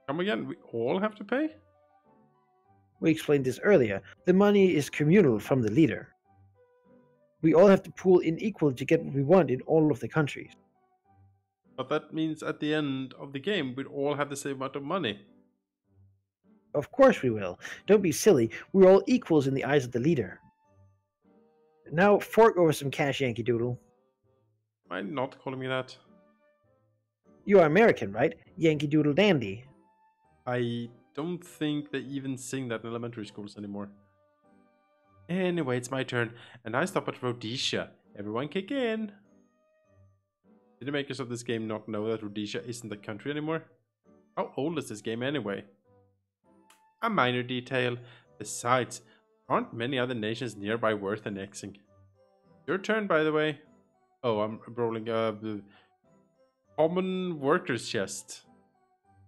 Come again? We all have to pay? We explained this earlier. The money is communal from the leader. We all have to pool in equal to get what we want in all of the countries. But that means at the end of the game, we'd all have the same amount of money. Of course we will. Don't be silly. We're all equals in the eyes of the leader. Now fork over some cash, Yankee Doodle. Mind not calling me that? You are American, right? Yankee Doodle Dandy. I don't think they even sing that in elementary schools anymore. Anyway, it's my turn, and I stop at Rhodesia. Everyone kick in! Did the makers of this game not know that Rhodesia isn't a country anymore? How old is this game anyway? A minor detail. Besides, aren't many other nations nearby worth annexing? Your turn, by the way. Oh, I'm rolling uh, the common workers chest.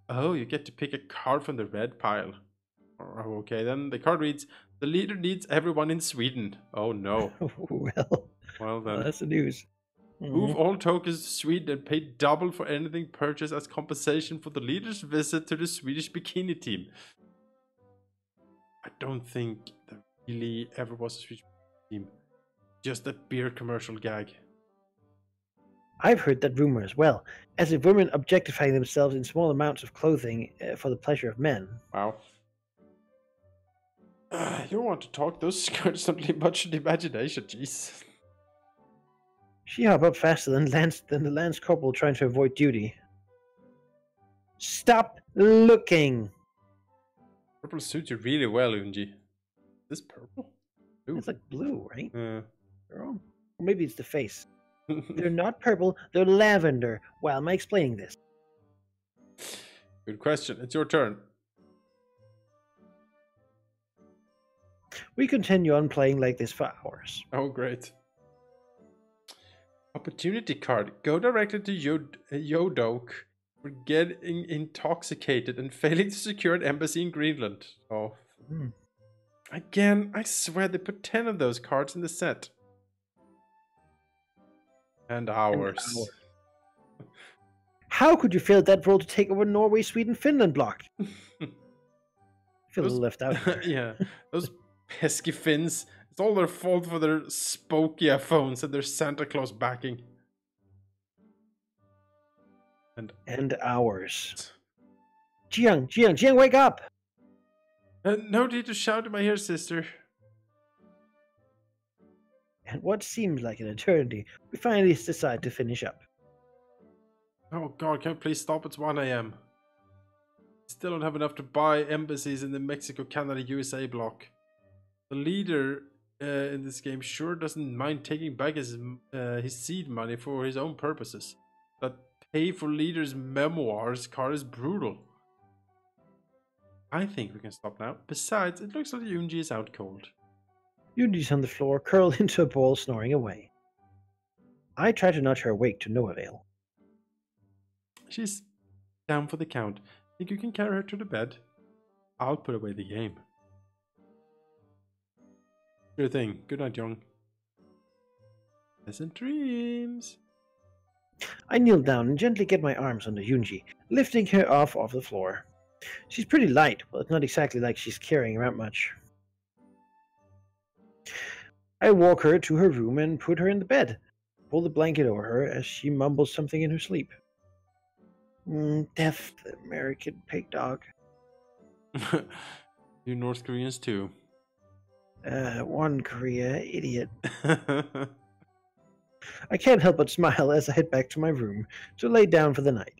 Oh, you get to pick a card from the red pile. Oh, okay, then the card reads The leader needs everyone in Sweden. Oh no. well, Well then. that's the news. Move Mhm. all tokens to Sweden and pay double for anything purchased as compensation for the leader's visit to the Swedish bikini team. I don't think there really ever was a Swedish team. Just a beer commercial gag. I've heard that rumor as well, as if women objectifying themselves in small amounts of clothing uh, for the pleasure of men. Wow. Uh, you don't want to talk, those skirts don't leave much in the imagination, jeez. She hop up faster than Lance than the Lance Corporal trying to avoid duty. Stop looking! Purple suits you really well, Yunji. Is this purple? Ooh. It's like blue, right? Girl? Or maybe it's the face. They're not purple, they're lavender. Why am I explaining this? Good question. It's your turn. We continue on playing like this for hours. Oh, great. Opportunity card. Go directly to Yod- Yodok for getting intoxicated and failing to secure an embassy in Greenland. Oh. Hmm. Again, I swear they put 10 of those cards in the set. And hours. hours. How could you fail that role to take over Norway, Sweden, Finland block? feel a Those- little left out. yeah, those pesky Finns. It's all their fault for their spooky phones and their Santa Claus backing. And and hours. Jiang, Jiang, Jiang, wake up! uh, no need to shout in my ear, sister. And what seems like an eternity, we finally decide to finish up. Oh god, can you please stop? It's 1 a.m. Still don't have enough to buy embassies in the Mexico, Canada, USA block. The leader uh, in this game sure doesn't mind taking back his uh, his seed money for his own purposes. But pay for leader's memoirs card is brutal. I think we can stop now. Besides, it looks like Yunji is out cold. Yunji's on the floor, curled into a ball, snoring away. I try to nudge her awake to no avail. She's down for the count. Think you can carry her to the bed? I'll put away the game. Sure thing. Good night, Young. Pleasant dreams. I kneel down and gently get my arms under Yunji, lifting her off off the floor. She's pretty light, but it's not exactly like she's carrying around much. I walk her to her room and put her in the bed, pull the blanket over her as she mumbles something in her sleep. Mm, death, American pig dog. you North Koreans too. Uh, one Korea idiot. I can't help but smile as I head back to my room to lay down for the night.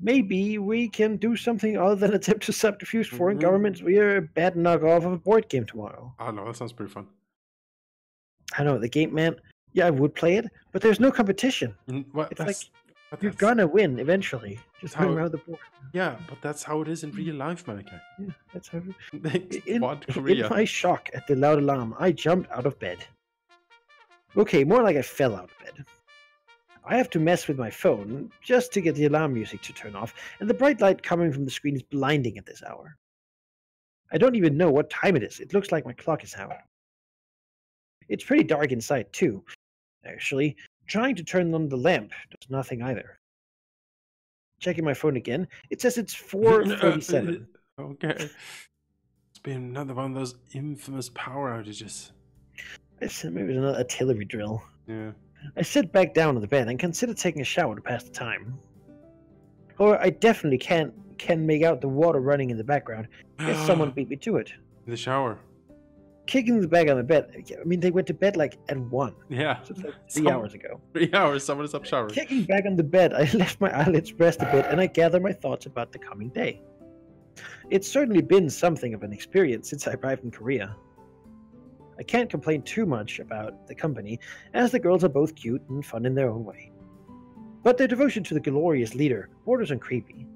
Maybe we can do something other than attempt to subterfuge foreign Mhm. governments via a bad knockoff of a board game tomorrow. I know, that sounds pretty fun. I know, the game man, yeah, I would play it, but there's no competition. Mm, Well, It's that's, but You're gonna win eventually. Just how- around the board. Yeah, but that's how it is in real life, Malachi. Yeah, that's how. In, Quad in my shock at the loud alarm, I jumped out of bed. Okay, more like I fell out of bed. I have to mess with my phone just to get the alarm music to turn off, and the bright light coming from the screen is blinding at this hour. I don't even know what time it is. It looks like my clock is out. It's pretty dark inside, too. Actually, trying to turn on the lamp does nothing either. Checking my phone again, it says it's 4:47. Uh, uh, okay. It's been another one of those infamous power outages. It's maybe it's another artillery drill. Yeah. I sit back down on the bed and consider taking a shower to pass the time. Or I definitely can't can make out the water running in the background. Guess someone beat me to it. in the shower. Kicking the bag on the bed. I mean, they went to bed like at one, Yeah. so like three Some- hours ago. Three hours, someone is up showering. Kicking back on the bed, I left my eyelids rest a bit and I gather my thoughts about the coming day. It's certainly been something of an experience since I arrived in Korea. I can't complain too much about the company, as the girls are both cute and fun in their own way. But their devotion to the glorious leader borders on creepy.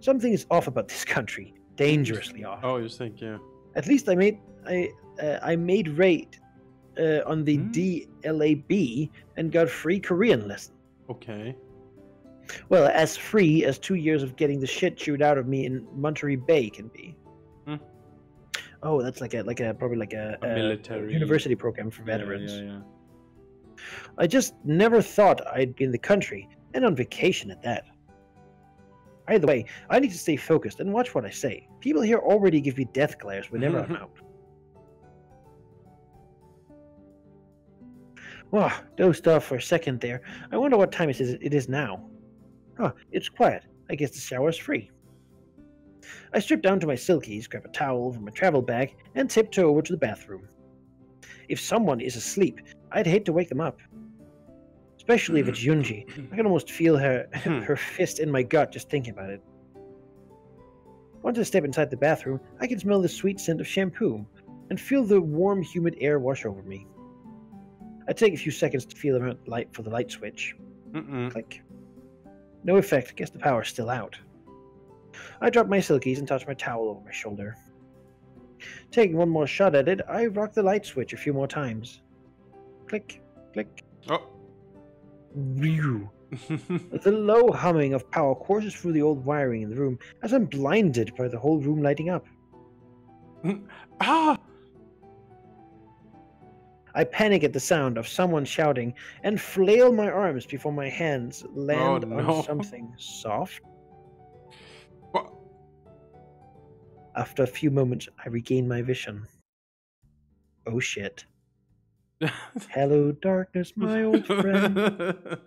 Something is off about this country, dangerously off. Oh, you think, yeah. At least I made I uh, I made rate uh, on the Hmm. DLAB and got free Korean lesson. Okay. Well, as free as two years of getting the shit chewed out of me in Monterey Bay can be. Hmm. Oh, that's like a like a probably like a, A a military- university program for Yeah, veterans. Yeah, yeah. I just never thought I'd be in the country and on vacation at that. Either way, I need to stay focused and watch what I say. People here already give me death glares whenever I'm out. Wow, dozed off for a second there. I wonder what time it is, it is now. Huh, it's quiet. I guess the shower's free. I strip down to my silkies, grab a towel from my travel bag, and tiptoe over to the bathroom. If someone is asleep, I'd hate to wake them up. Especially if it's Yunji. I can almost feel her Hmm. her fist in my gut just thinking about it. Once I step inside the bathroom, I can smell the sweet scent of shampoo and feel the warm, humid air wash over me. I take a few seconds to feel around light for the light switch. Mm-mm. Click. No effect. Guess the power's still out. I drop my silkies and toss my towel over my shoulder. Taking one more shot at it, I rock the light switch a few more times. Click. click. Oh. Whew. The low humming of power courses through the old wiring in the room as I'm blinded by the whole room lighting up. ah! I panic at the sound of someone shouting and flail my arms before my hands land oh, no. on something soft. What? After a few moments, I regain my vision. Oh shit. Hello, darkness, my old friend.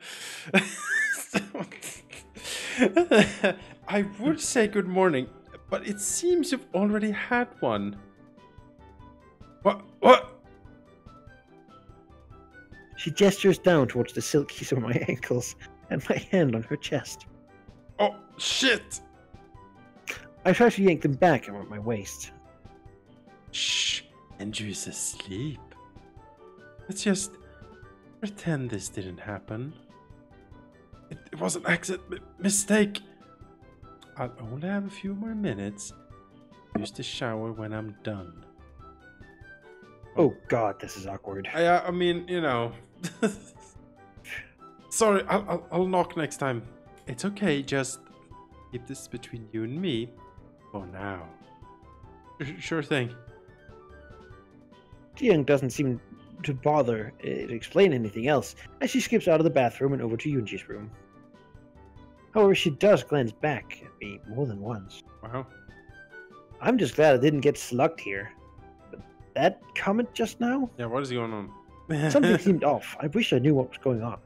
I would say good morning, but it seems you've already had one. What? What? She gestures down towards the silkies on my ankles and my hand on her chest. Oh, shit! I try to yank them back around my waist. Shh, Andrew's asleep. Let's just pretend this didn't happen. It, it was an accident mistake. I'll only have a few more minutes. Use the shower when I'm done. Oh god, this is awkward. I, I mean, you know. Sorry, I'll, I'll, I'll knock next time. It's okay, just keep this between you and me for now. Sure thing. Jiyoung doesn't seem to bother uh, to explain anything else as she skips out of the bathroom and over to Yunji's room. However, she does glance back at me more than once. Wow. I'm just glad I didn't get slugged here. But that comment just now? Yeah, what is going on? Something seemed off. I wish I knew what was going on.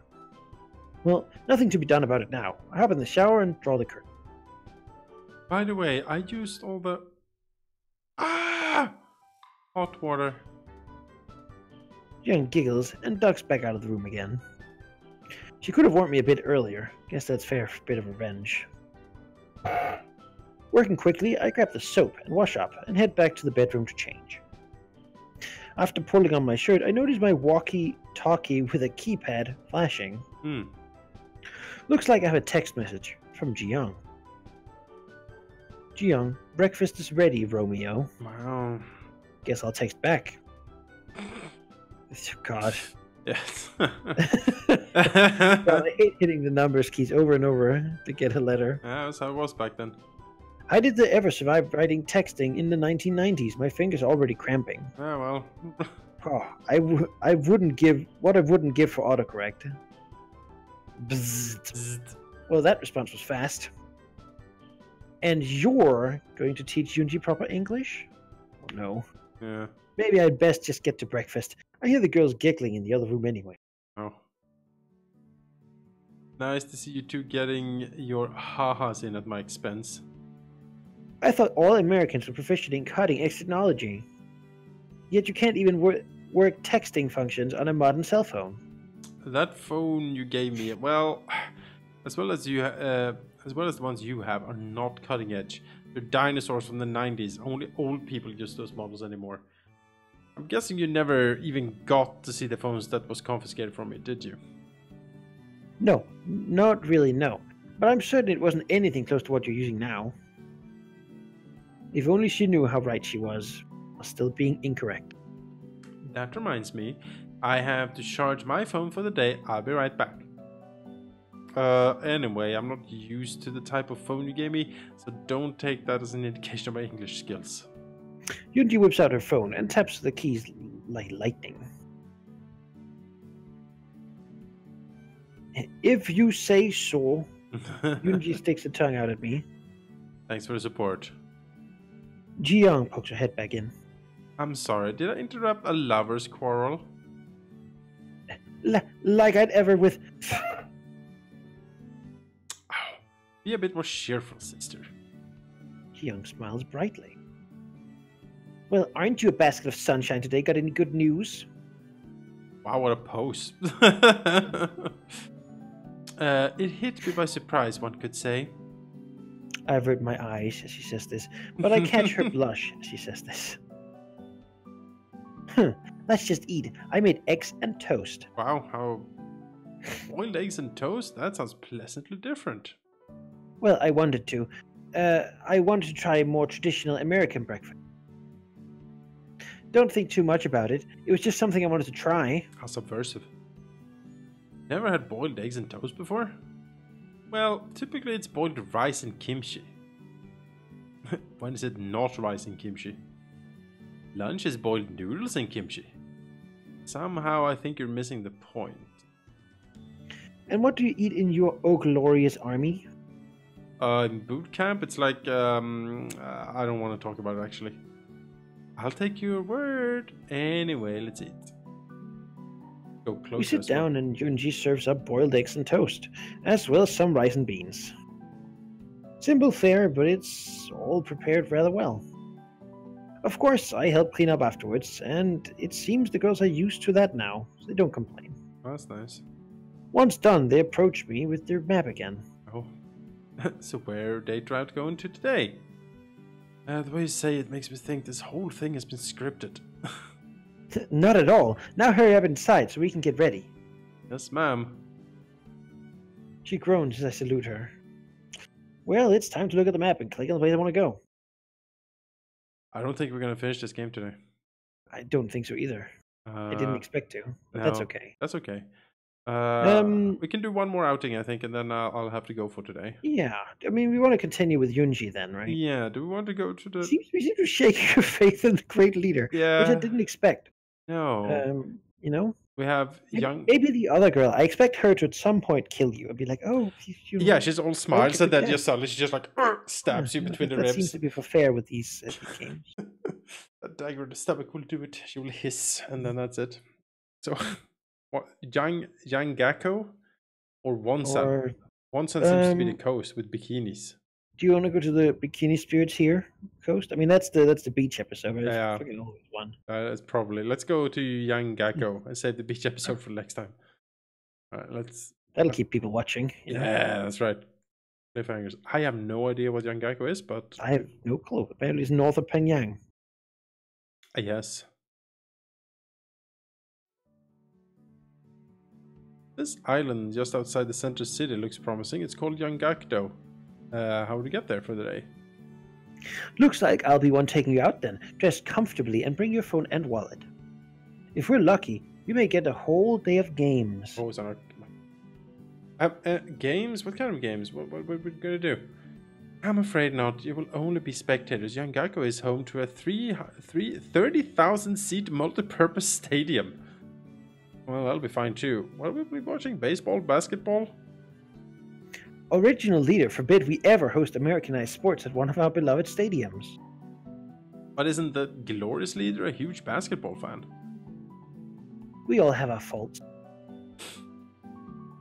Well, nothing to be done about it now. I hop in the shower and draw the curtain. By the way, I used all the ah hot water. Jen giggles and ducks back out of the room again. She could have warned me a bit earlier. Guess that's fair for a bit of revenge. Working quickly, I grab the soap and wash up and head back to the bedroom to change. After pulling on my shirt, I noticed my walkie-talkie with a keypad flashing. Hmm. Looks like I have a text message from Jiyoung. Jiyoung, breakfast is ready, Romeo. Wow. Guess I'll text back. God. Yes. God, I hate hitting the numbers keys over and over to get a letter. yeah, that's how it was back then. How did they ever survive writing texting in the 1990s? My fingers are already cramping. Yeah, well. Oh, I, w- I wouldn't give what I wouldn't give for autocorrect. Bzzzt. Well, that response was fast. And you're going to teach Yunji proper English? Oh, no. yeah. Maybe I'd best just get to breakfast. I hear the girls giggling in the other room anyway. Oh. Nice to see you two getting your ha-has in at my expense. I thought all Americans were proficient in cutting edge technology. Yet you can't even wor- work texting functions on a modern cell phone. That phone you gave me, well, as well as you, uh, as well as the ones you have, are not cutting edge. They're dinosaurs from the 90s. Only old people use those models anymore. I'm guessing you never even got to see the phones that was confiscated from you, did you? No, not really, no. But I'm certain it wasn't anything close to what you're using now. If only she knew how right she was, while still being incorrect. That reminds me, I have to charge my phone for the day. I'll be right back. Uh, anyway, I'm not used to the type of phone you gave me, so don't take that as an indication of my English skills. Yunji whips out her phone and taps the keys like lightning. If you say so, Yunji sticks a tongue out at me. Thanks for the support. Jiyoung pokes her head back in. I'm sorry, did I interrupt a lover's quarrel? L- like I'd ever with. Be a bit more cheerful, sister. Jiyoung smiles brightly. Well, aren't you a basket of sunshine today? Got any good news? Wow, what a pose. uh, it hit me by surprise, one could say. I avert my eyes as she says this, but I catch her blush as she says this. Huh, let's just eat. I made eggs and toast. Wow, how. Boiled eggs and toast? That sounds pleasantly different. Well, I wanted to. Uh, I wanted to try a more traditional American breakfast. Don't think too much about it. It was just something I wanted to try. How subversive. Never had boiled eggs and toast before? Well, typically it's boiled rice and kimchi. when is it not rice and kimchi? Lunch is boiled noodles and kimchi. Somehow I think you're missing the point. And what do you eat in your oh glorious army? Uh, in boot camp, it's like um, uh, I don't want to talk about it actually. I'll take your word. Anyway, let's eat. Go closer. We sit well. down and Yunji serves up boiled eggs and toast, as well as some rice and beans. Simple fare, but it's all prepared rather well. Of course, I help clean up afterwards, and it seems the girls are used to that now, so they don't complain. That's nice. Once done, they approach me with their map again. Oh. so where are they trying to go into today? Uh, the way you say it makes me think this whole thing has been scripted. Not at all. Now hurry up inside so we can get ready. yes, ma'am. She groans as I salute her. Well, it's time to look at the map and click on the place I want to go. I don't think we're gonna finish this game today. I don't think so either. I didn't Uh, expect to, but that's okay. That's okay. Uh, Um, we can do one more outing, I think, and then I'll, I'll have to go for today. Yeah, I mean, we want to continue with Yunji then, right? Yeah. Do we want to go to the? Seems, we seem to shake her faith in the great leader, yeah. which I didn't expect. No. Um, you know, we have maybe, young. maybe the other girl. I expect her to at some point kill you and be like, "Oh, you, Yeah, she's all smiles, and then just suddenly she just like stabs you between the that seems ribs. to be for fair with these uh, games. a dagger in the stomach will do it. She will hiss, and then that's it. So, what Yang Yang Gakko or Wonsan? Or Wonsan seems to be the um, coast with bikinis. Do you want to go to the Bikini Spirits here coast? I mean, that's the that's the beach episode. But Yeah. One. Uh, that's probably. Let's go to Yang Gakko and save the beach episode for next time. All right, let's. That'll keep people watching. you know? Yeah, that's right. Cliffhangers. I have no idea what Yang Gakko is, but I have no clue. Apparently, it's north of Pyongyang. uh, yes. This island just outside the center city looks promising. It's called Yangakdo. Uh, how would we get there for the day? Looks like I'll be one taking you out then. Dress comfortably and bring your phone and wallet. If we're lucky, we may get a whole day of games. What was on our uh, uh, games? What kind of games? What, what, what are we gonna do? I'm afraid not. You will only be spectators. Yangako is home to a three, three, 30,000 seat multi-purpose stadium. Well, that'll be fine too. What will we be watching? Baseball? Basketball? Original leader forbid we ever host Americanized sports at one of our beloved stadiums. But isn't the glorious leader a huge basketball fan? We all have our faults.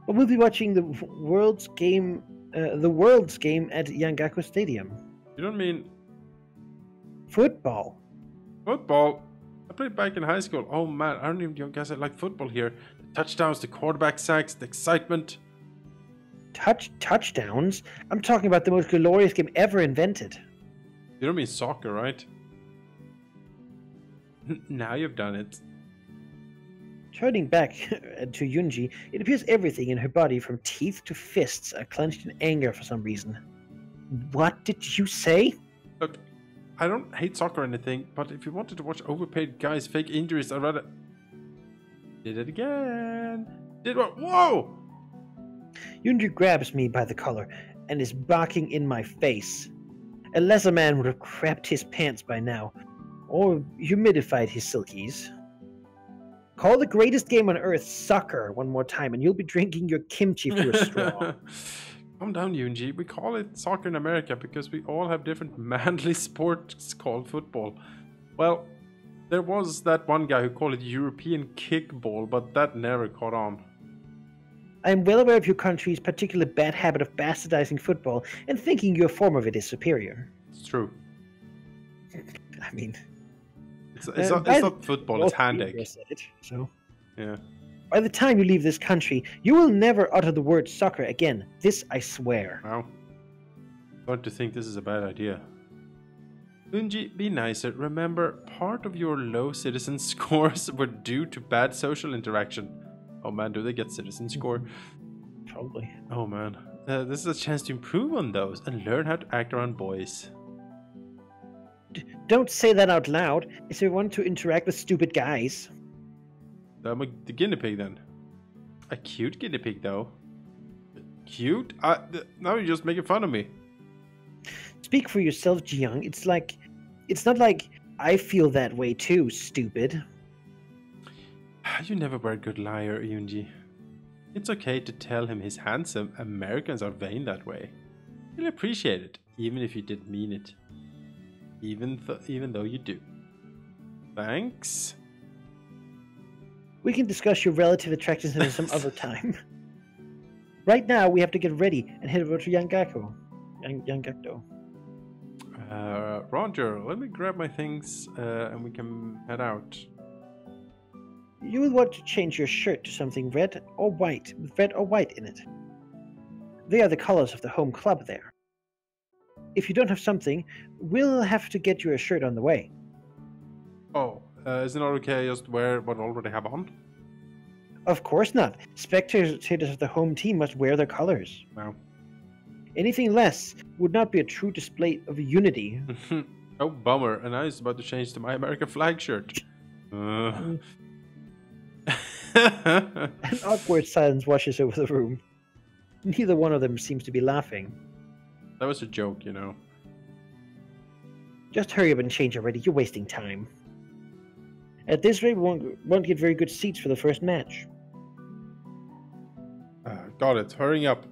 But we'll be watching the world's game, uh, the world's game at Yangaku Stadium. You don't mean Football. football? I played back in high school. Oh man, I don't even guess I like football here. The touchdowns, the quarterback sacks, the excitement. Touch touchdowns. I'm talking about the most glorious game ever invented. You don't mean soccer, right? now you've done it. Turning back to Yunji, it appears everything in her body, from teeth to fists, are clenched in anger for some reason. What did you say? Look, I don't hate soccer or anything, but if you wanted to watch overpaid guys fake injuries, I'd rather. Did it again. Did what? Whoa! Yunji grabs me by the collar and is barking in my face. A lesser man would have crapped his pants by now, or humidified his silkies. Call the greatest game on earth soccer one more time, and you'll be drinking your kimchi through a straw. Calm down, Yunji. We call it soccer in America because we all have different manly sports called football. Well, there was that one guy who called it European kickball, but that never caught on. I am well aware of your country's particular bad habit of bastardizing football and thinking your form of it is superior. It's true. I mean, It's, it's, Uh, not, it's not football, it's hand-egg. it, so. Yeah. By the time you leave this country, you will never utter the word soccer again. This I swear. Wow. Start to think this is a bad idea. Yunji, be nicer. Remember, part of your low citizen scores were due to bad social interaction. Oh man, do they get citizen score? Probably. Oh man. Uh, this is a chance to improve on those and learn how to act around boys. Don't say that out loud. If you want to interact with stupid guys. I'm a, the guinea pig then. A cute guinea pig, though. Cute? Th- now you're just making fun of me. Speak for yourself, Jiyoung. It's like, it's not like I feel that way too. Stupid. You never were a good liar, Yunji. It's okay to tell him he's handsome. Americans are vain that way. He'll appreciate it, even if you didn't mean it. Even th- even though you do. Thanks. We can discuss your relative attractiveness some other time. Right now, we have to get ready and head over to Yangako. Yang- Yangakdo. Uh, Roger, let me grab my things uh, and we can head out. You will want to change your shirt to something red or white, with red or white in it. They are the colors of the home club there. If you don't have something, we'll have to get you a shirt on the way. Oh, uh, is it not okay just wear what I already have on? Of course not. Spectators of the home team must wear their colors. Wow. Anything less would not be a true display of unity. oh, bummer. And I was about to change to my American flag shirt. Uh. An awkward silence washes over the room. Neither one of them seems to be laughing. that was a joke, you know. Just hurry up and change already. You're wasting time. At this rate, we won't, won't get very good seats for the first match. Uh, got it. Hurrying up.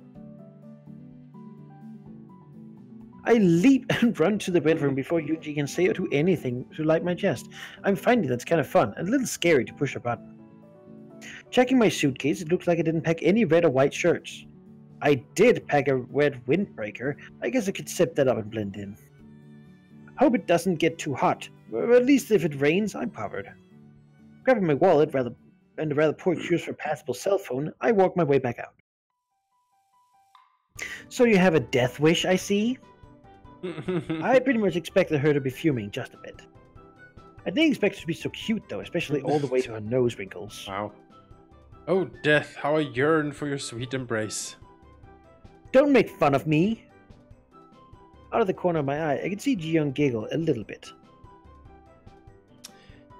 I leap and run to the bedroom before Yunji can say or do anything to light my chest. I'm finding that's kind of fun and a little scary to push a button. Checking my suitcase, it looks like I didn't pack any red or white shirts. I did pack a red windbreaker. I guess I could zip that up and blend in. Hope it doesn't get too hot. Or at least if it rains, I'm covered. Grabbing my wallet rather and a rather poor excuse for a passable cell phone, I walk my way back out. So you have a death wish, I see? I pretty much expected her to be fuming just a bit. I didn't expect her to be so cute, though, especially all the way to her nose wrinkles. Wow. Oh, death, how I yearn for your sweet embrace. Don't make fun of me! Out of the corner of my eye, I can see Jiyoung giggle a little bit.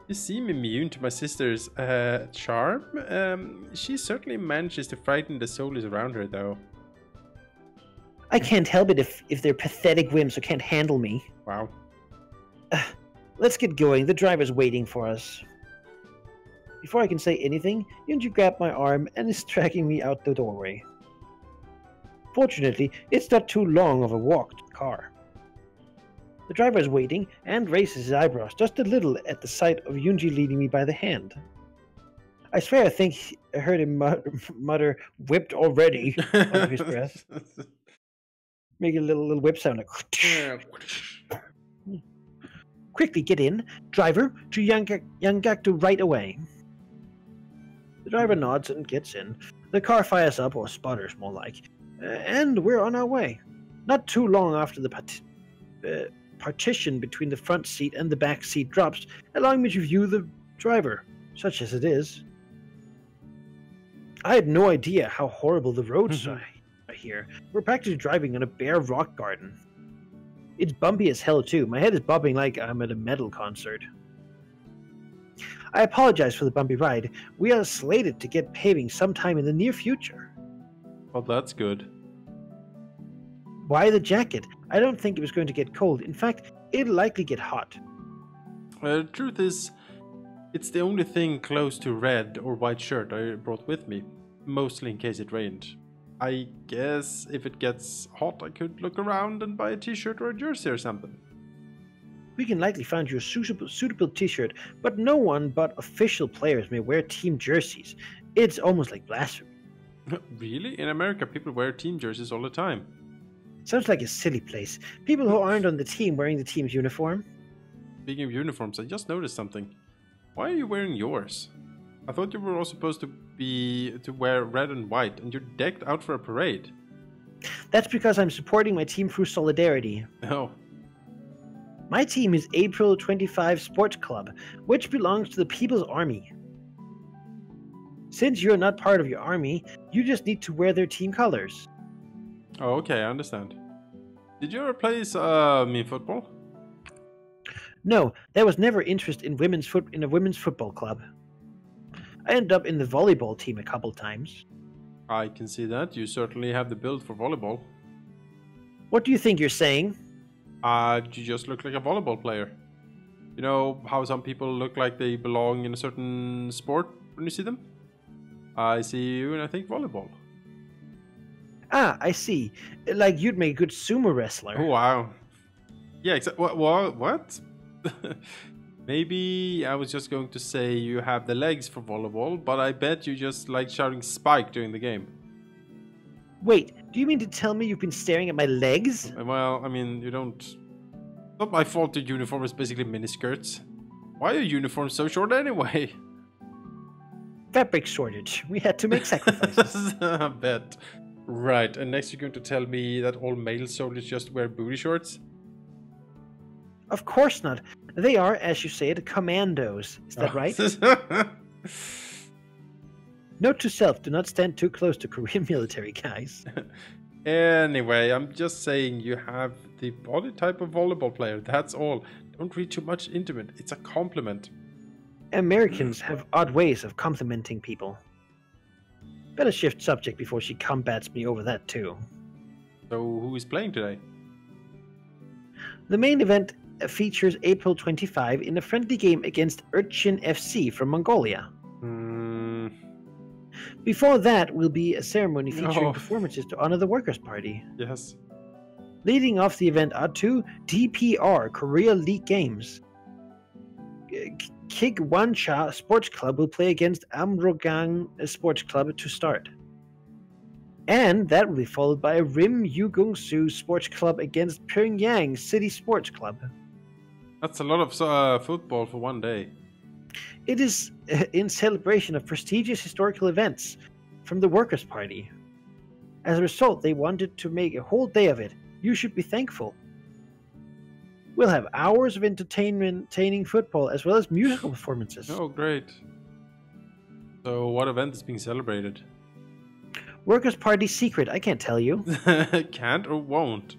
You seem immune to my sister's uh, charm. Um, she certainly manages to frighten the souls around her, though. I can't help it if, if they're pathetic who can't handle me. Wow. Let's get going. The driver's waiting for us. Before I can say anything, Yunji grabbed my arm and is dragging me out the doorway. Fortunately, it's not too long of a walk to the car. The driver is waiting and raises his eyebrows just a little at the sight of Yunji leading me by the hand. I swear I think I heard him mutter, mutter whipped already, under his breath. Make a little, little whip sound like. Quickly get in, driver, to Yangak- Yangakdo right away. The driver nods and gets in. The car fires up, or sputters more like, uh, and we're on our way. Not too long after the part- uh, partition between the front seat and the back seat drops, allowing me to view the driver, such as it is. I had no idea how horrible the roads Mhm. are here. We're practically driving on a bare rock garden. It's bumpy as hell too. My head is bobbing like I'm at a metal concert. I apologize for the bumpy ride. We are slated to get paving sometime in the near future. well, that's good. Why the jacket? I don't think it was going to get cold. In fact, it'll likely get hot. Uh, truth is, it's the only thing close to red or white shirt I brought with me, mostly in case it rained. I guess if it gets hot, I could look around and buy a t-shirt or a jersey or something. We can likely find you a suitable, suitable t-shirt, but no one but official players may wear team jerseys. It's almost like blasphemy. really? In America, people wear team jerseys all the time. Sounds like a silly place. People who aren't on the team wearing the team's uniform. Speaking of uniforms, I just noticed something. Why are you wearing yours? I thought you were all supposed to be to wear red and white, and you're decked out for a parade. That's because I'm supporting my team through solidarity. Oh, My team is April 25 Sports Club, which belongs to the People's Army. Since you're not part of your army, you just need to wear their team colors. oh, okay, I understand. Did you ever play uh, me football? No, there was never interest in women's foot in a women's football club. I ended up in the volleyball team a couple times. I can see that. You certainly have the build for volleyball. What do you think you're saying? Uh, you just look like a volleyball player. You know how some people look like they belong in a certain sport when you see them? I see you and I think volleyball. Ah, I see. Like you'd make a good sumo wrestler. Oh, wow. Yeah, exactly. What? What? what? Maybe I was just going to say you have the legs for volleyball, but I bet you just like shouting spike during the game. Wait, do you mean to tell me you've been staring at my legs? Well, I mean, you don't. Not my fault the uniform is basically miniskirts. Why are uniforms so short anyway? Fabric shortage. We had to make sacrifices. I bet. Right, and next you're going to tell me that all male soldiers just wear booty shorts? Of course not. They are, as you say, the commandos. Is that oh. right? Note to self: Do not stand too close to Korean military guys. anyway, I'm just saying you have the body type of volleyball player. That's all. Don't read too much into it. It's a compliment. Americans have odd ways of complimenting people. Better shift subject before she combats me over that too. So who is playing today? The main event features April 25 in a friendly game against Erchim FC from Mongolia. Mm. Before that will be a ceremony featuring No. performances to honor the Workers' Party. Yes. Leading off the event are two DPR Korea League games. K- Kigwancha Sports Club will play against Amrokgang Sports Club to start. And that will be followed by Rimyongsu Sports Club against Pyongyang City Sports Club. That's a lot of uh, football for one day. It is uh, in celebration of prestigious historical events from the Workers' Party. As a result, they wanted to make a whole day of it. You should be thankful. We'll have hours of entertainment, entertaining football, as well as musical performances. Oh, great. So, what event is being celebrated? Workers' Party secret, I can't tell you. Can't or won't?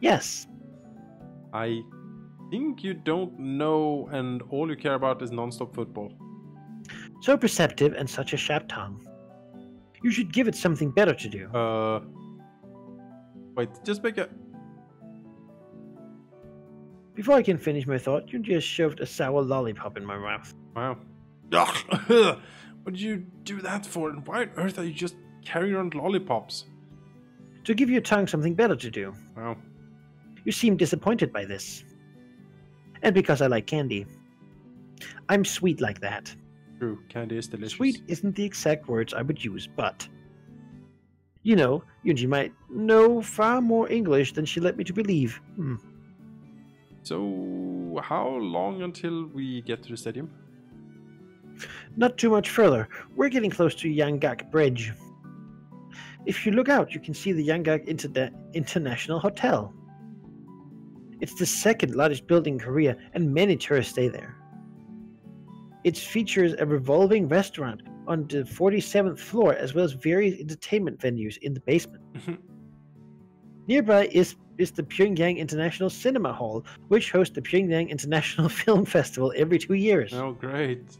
Yes, I think you don't know, and all you care about is non-stop football. so perceptive and such a sharp tongue. You should give it something better to do. Uh, wait, just make a. Before I can finish my thought, you just shoved a sour lollipop in my mouth. Wow. Ugh. what did you do that for? And why on earth are you just carrying around lollipops? To give your tongue something better to do. Wow. You seem disappointed by this. And because I like candy. I'm sweet like that. True, candy is delicious. Sweet isn't the exact words I would use, but. You know, Yunji might know far more English than she led me to believe. Hmm. So, how long until we get to the stadium? Not too much further. We're getting close to Yanggak Bridge. If you look out, you can see the Yanggak Inter- International Hotel. It's the second largest building in Korea, and many tourists stay there. It features a revolving restaurant on the 47th floor, as well as various entertainment venues in the basement. Nearby is, is the Pyongyang International Cinema Hall, which hosts the Pyongyang International Film Festival every two years. oh, great.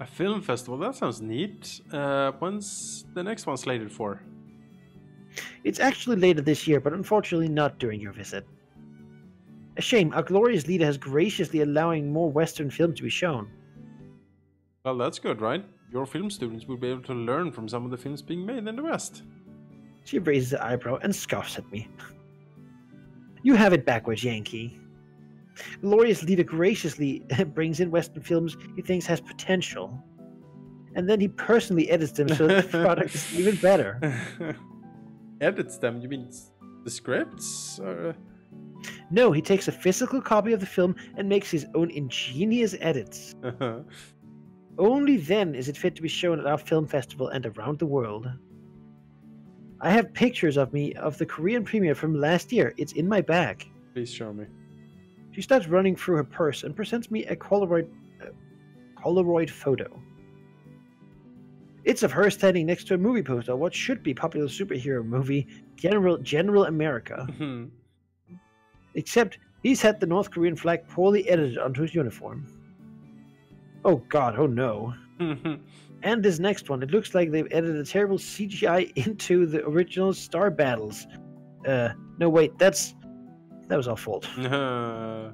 A film festival, that sounds neat. Uh, when's the next one slated for? It's actually later this year, but unfortunately not during your visit. A shame, our glorious leader has graciously allowing more Western films to be shown. Well, that's good, right? Your film students will be able to learn from some of the films being made in the West. She raises an eyebrow and scoffs at me. You have it backwards, Yankee. Glorious leader graciously brings in Western films he thinks has potential. And then he personally edits them so that the product is even better. Edits them? You mean the scripts? Or... Uh, No, he takes a physical copy of the film and makes his own ingenious edits. Only then is it fit to be shown at our film festival and around the world. I have pictures of me of the Korean premiere from last year. It's in my bag. Please show me. She starts running through her purse and presents me a Polaroid, uh, Polaroid photo. It's of her standing next to a movie poster, of what should be popular superhero movie General General America. Except he's had the North Korean flag poorly edited onto his uniform. Oh god, oh no. And this next one, it looks like they've edited a terrible CGI into the original Star Battles. Uh, no, wait, that's that was our fault. Uh,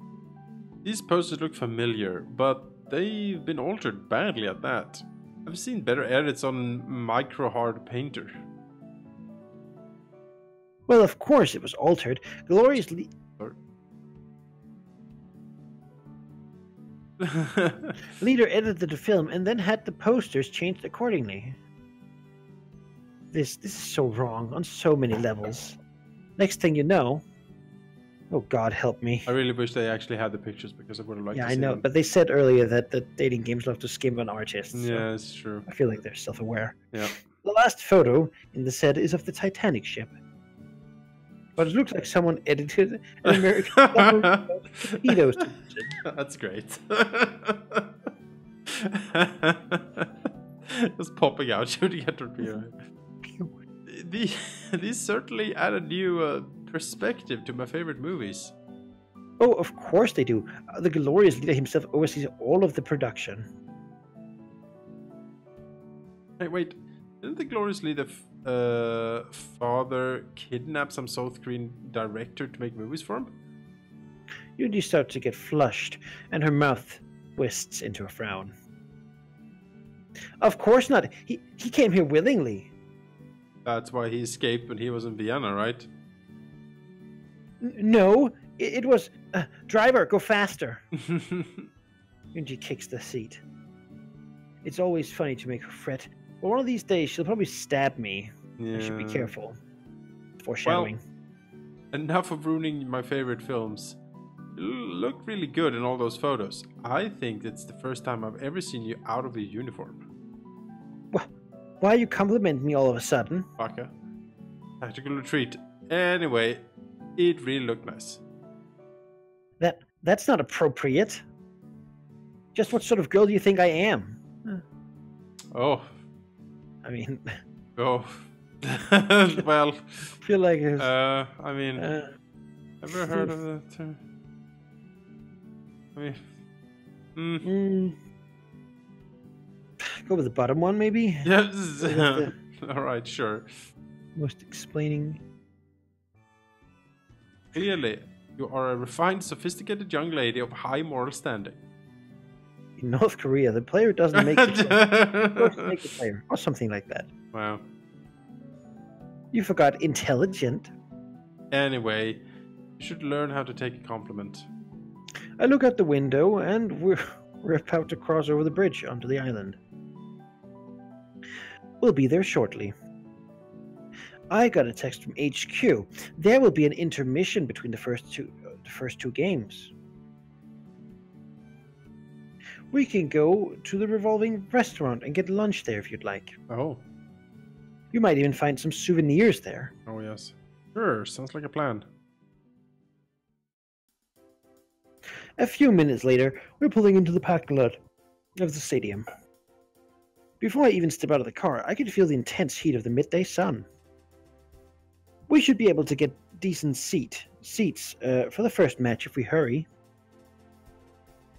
these posters look familiar, but they've been altered badly at that. I've seen better edits on Micro Hard Painter. Well, of course it was altered. Gloriously, Leader edited the film and then had the posters changed accordingly. This this is so wrong on so many levels. Next thing you know, oh God help me. I really wish they actually had the pictures because I would have liked to see yeah, I know, them. but they said earlier that the dating games love to skim on artists. so Yeah, it's true. I feel like they're self-aware. Yeah. The last photo in the set is of the Titanic ship, but it looks like someone edited an American torpedoes. That's great. Just popping out, shooting at torpedo. These, these certainly add a new uh, perspective to my favorite movies. Oh, of course they do. Uh, the glorious leader himself oversees all of the production. Hey, wait, didn't the Glorious Leader uh, father kidnap some South Korean director to make movies for him? Yunji starts to get flushed, and her mouth twists into a frown. Of course not. He he came here willingly. That's why he escaped when he was in Vienna, right? N- no, it, it was uh, driver. Go faster. Yunji kicks the seat. It's always funny to make her fret, but one of these days she'll probably stab me. yeah. I should be careful. Foreshadowing. Enough of ruining my favorite films. You look really good in all those photos. I think it's the first time I've ever seen you out of a uniform. Why are you complimenting me all of a sudden? Baka. Tactical retreat. Anyway, it really looked nice. That that's not appropriate. Just what sort of girl do you think I am? Hmm. Oh, I mean, oh. well, I feel like it's, uh, I mean, uh, ever heard of the term? I mean, mm, mm, go with the bottom one, maybe. yes. the- all right, sure. Most explaining. Clearly, you are a refined, sophisticated young lady of high moral standing. In North Korea, the player doesn't make the doesn't make the player, or something like that. wow. You forgot intelligent. Anyway, you should learn how to take a compliment. I look out the window, and we're we're about to cross over the bridge onto the island. We'll be there shortly. I got a text from HQ. There will be an intermission between the first two uh, the first two games. We can go to the revolving restaurant and get lunch there if you'd like. Oh, You might even find some souvenirs there. oh yes. Sure, sounds like a plan. A few minutes later, we're pulling into the parking lot of the stadium. Before I even step out of the car, I can feel the intense heat of the midday sun. We should be able to get decent seat seats uh, for the first match if we hurry.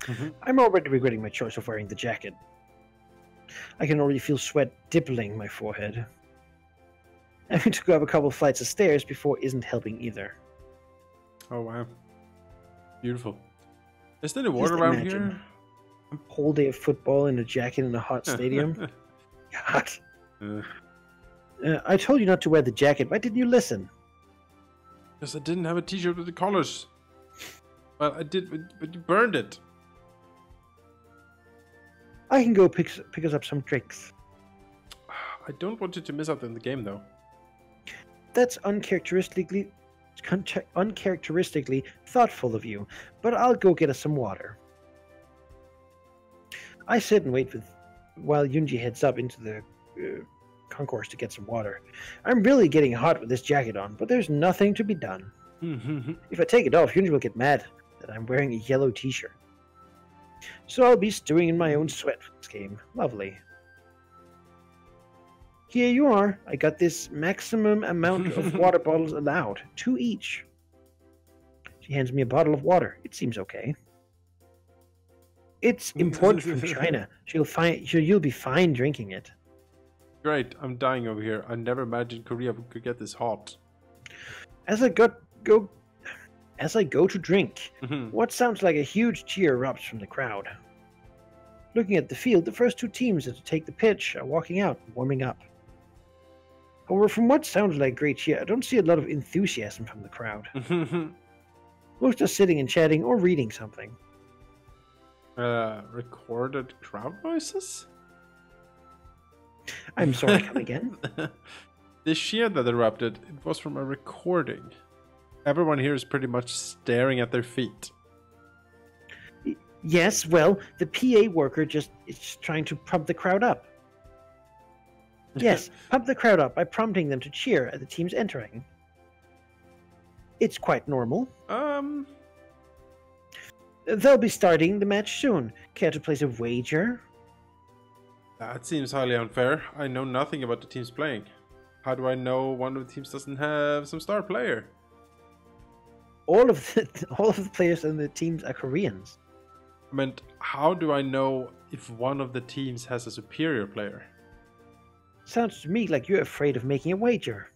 Mhm. I'm already regretting my choice of wearing the jacket. I can already feel sweat dippling my forehead. Having to go up a couple flights of stairs before isn't helping either. Oh wow. Beautiful. Is there any Just water around imagine. Whole day of football in a jacket in a hot stadium. God. Uh, Uh, I told you not to wear the jacket. Why didn't you listen? Because I didn't have a t-shirt with the collars. Well, I did, but you burned it. I can go pick pick us up some drinks. I don't want you to miss out on the game, though. That's uncharacteristically uncharacteristically thoughtful of you, but I'll go get us some water. I sit and wait with while Yunji heads up into the uh, concourse to get some water. I'm really getting hot with this jacket on, but there's nothing to be done. If I take it off, Yunji will get mad that I'm wearing a yellow t-shirt. So I'll be stewing in my own sweat for this game. Lovely. Here you are. I got this maximum amount of water bottles allowed, two each. She hands me a bottle of water. It seems okay. It's imported from China. She'll find she'll, you'll be fine drinking it. Great, I'm dying over here. I never imagined Korea could get this hot. As I got go as I go to drink, Mhm. what sounds like a huge cheer erupts from the crowd. Looking at the field, the first two teams that take the pitch are walking out, warming up. However, from what sounds like great cheer, I don't see a lot of enthusiasm from the crowd. Most are sitting and chatting or reading something. uh, recorded crowd noises? I'm sorry, come again. the cheer that erupted, it was from a recording. Everyone here is pretty much staring at their feet. Yes, well, the PA worker just is trying to pump the crowd up. Yes, pump the crowd up by prompting them to cheer at the teams entering. It's quite normal. Um, They'll be starting the match soon. Care to place a wager? that seems highly unfair. I know nothing about the teams playing. How do I know one of the teams doesn't have some star player? All of the all of the players in the teams are Koreans. I mean, how do I know if one of the teams has a superior player? Sounds to me like you're afraid of making a wager.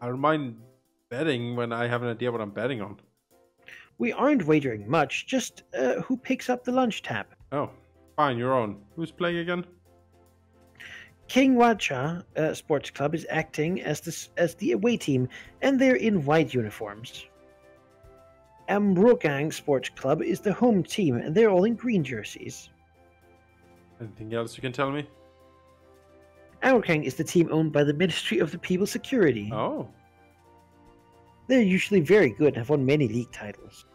I don't mind betting when I have an idea what I'm betting on. We aren't wagering much, just uh, who picks up the lunch tab. Oh, fine, you're on. Who's playing again? Kigwancha uh, Sports Club is acting as the as the away team, and they're in white uniforms. Amrokgang Sports Club is the home team, and they're all in green jerseys. Anything else you can tell me? Amrokgang is the team owned by the Ministry of the People's Security. Oh, They're usually very good and have won many league titles.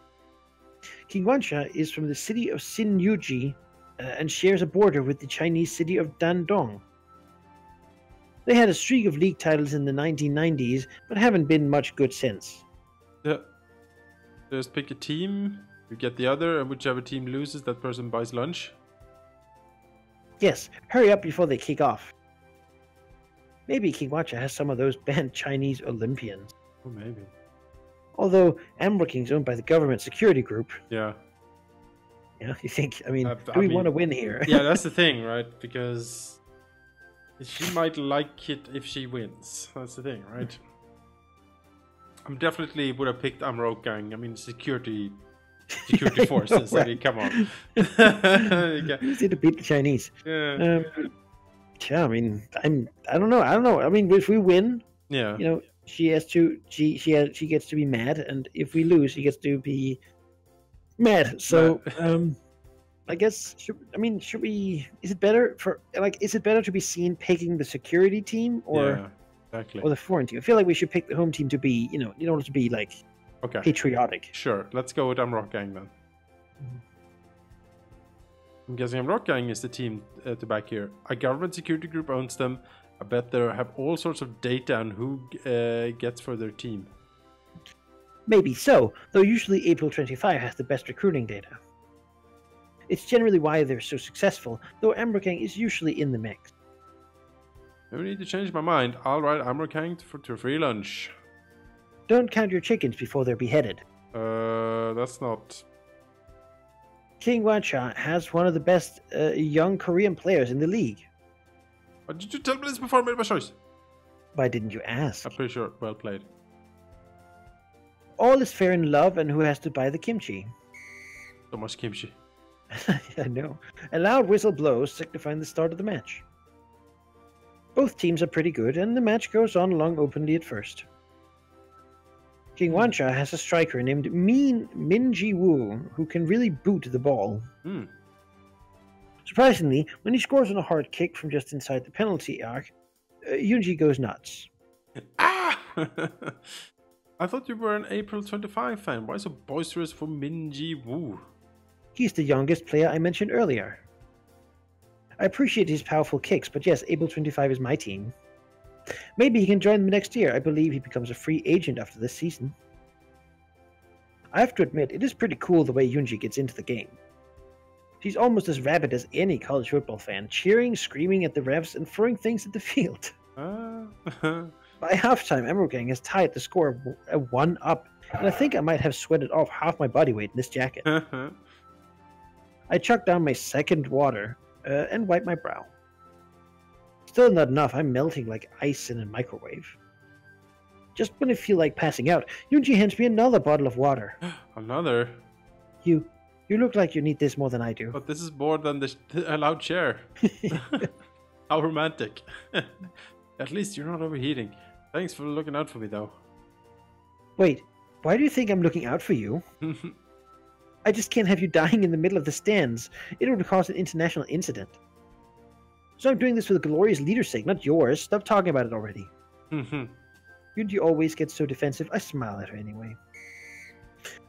Kigwancha is from the city of Sinuiju uh, and shares a border with the Chinese city of Dandong. They had a streak of league titles in the 1990s, but haven't been much good since. yeah. Just pick a team, you get the other, and whichever team loses, that person buys lunch. Yes, hurry up before they kick off. Maybe Kigwancha has some of those banned Chinese Olympians. Oh, maybe. Although Amrokgang's owned by the government security group, Yeah. Yeah, you think, I mean, Uh, do I we mean- want to win here? yeah, that's the thing, right? Because she might like it if she wins. That's the thing, right? I'm definitely would have picked Amrokgang. I mean, security, security forces. I mean, come on. yeah. Easy to beat the Chinese. yeah. Um, yeah, I mean, I'm, I don't know, I don't know. I mean, if we win, yeah. you know, she has to, she, she has, she gets to be mad, and if we lose, she gets to be mad. So, um, I guess, should, I mean, should we? Is it better for like? Is it better to be seen picking the security team or yeah, exactly. or the foreign team? I feel like we should pick the home team to be, you know, in order to be like Okay, patriotic. sure. Let's go with Amrokgang then. Mhm. I'm guessing Amrokgang is the team uh, to back here. A government security group owns them. I bet they have all sorts of data on who uh, gets for their team. Maybe so, though usually April 25 has the best recruiting data. It's generally why they're so successful, though Amrokgang is usually in the mix. I need to change my mind. All right, I'll Gang for to free lunch. Don't count your chickens before they're beheaded. Uh, that's not. Kigwancha has one of the best uh, young Korean players in the league. Why did you tell me this before I made my choice? Why didn't you ask? I'm pretty sure. Well played. All is fair in love, and who has to buy the kimchi? So much kimchi. I know. A loud whistle blows, signifying the start of the match. Both teams are pretty good, and the match goes on long openly at first. Kigwancha has a striker named Min Min Ji Woo, who can really boot the ball. Hmm. Surprisingly, when he scores on a hard kick from just inside the penalty arc, uh, Yunji goes nuts. Ah! I thought you were an April 25 fan. Why so boisterous for Minji Woo? He's the youngest player I mentioned earlier. I appreciate his powerful kicks, but yes, Able 25 is my team. Maybe he can join them next year. I believe he becomes a free agent after this season. I have to admit, it is pretty cool the way Yunji gets into the game. She's almost as rabid as any college football fan, cheering, screaming at the refs, and throwing things at the field. Ah. By halftime, Amrokgang has tied the score at one up, and I think I might have sweated off half my body weight in this jacket. I I chuck down my second water uh, and wipe my brow. Still not enough. I'm melting like ice in a microwave. Just when I feel like passing out, Yunji hands me another bottle of water. Another? You, you look like you need this more than I do. But this is more than the, allowed chair. How romantic. At least you're not overheating. Thanks for looking out for me, though. Wait, why do you think I'm looking out for you? I just can't have you dying in the middle of the stands. It would cause an international incident. So I'm doing this for the glorious leader's sake, not yours. Stop talking about it already. Mm-hmm. Yunji always get so defensive, I smile at her anyway.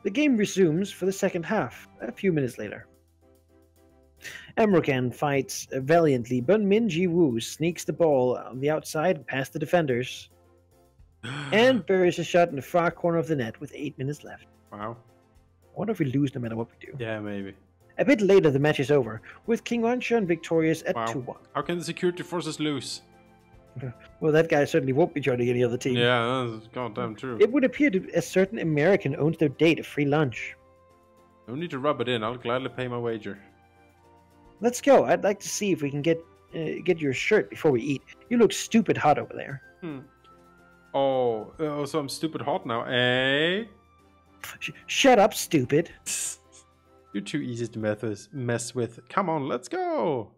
The game resumes for the second half, a few minutes later. Amrokgang fights valiantly, but Min Ji Woo sneaks the ball on the outside past the defenders and buries a shot in the far corner of the net with eight minutes left. wow. I wonder if we lose no matter what we do. Yeah, maybe. A bit later, the match is over, with Kigwancha victorious at Wow. 2 1. How can the security forces lose? Well, that guy certainly won't be joining any other team. Yeah, that's goddamn true. It would appear that a certain American owns their date a free lunch. No need to rub it in. I'll gladly pay my wager. Let's go. I'd like to see if we can get uh, get your shirt before we eat. You look stupid hot over there. Hmm. Oh, oh, so I'm stupid hot now, eh? Sh- shut up, stupid. You're too easy to mess with. Mess with. Come on, let's go.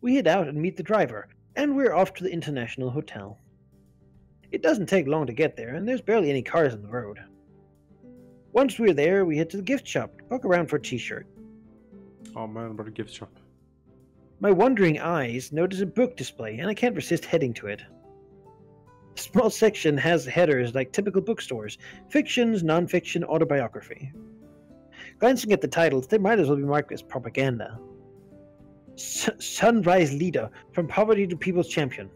We head out and meet the driver, and we're off to the International Hotel. It doesn't take long to get there, and there's barely any cars on the road. Once we're there, we head to the gift shop to poke around for a t shirt. Oh man, what a gift shop. My wondering eyes notice a book display, and I can't resist heading to it. Small section has headers like typical bookstores fictions, non-fiction, autobiography. Glancing at the titles, they might as well be marked as propaganda. S- Sunrise Leader From Poverty to People's Champion.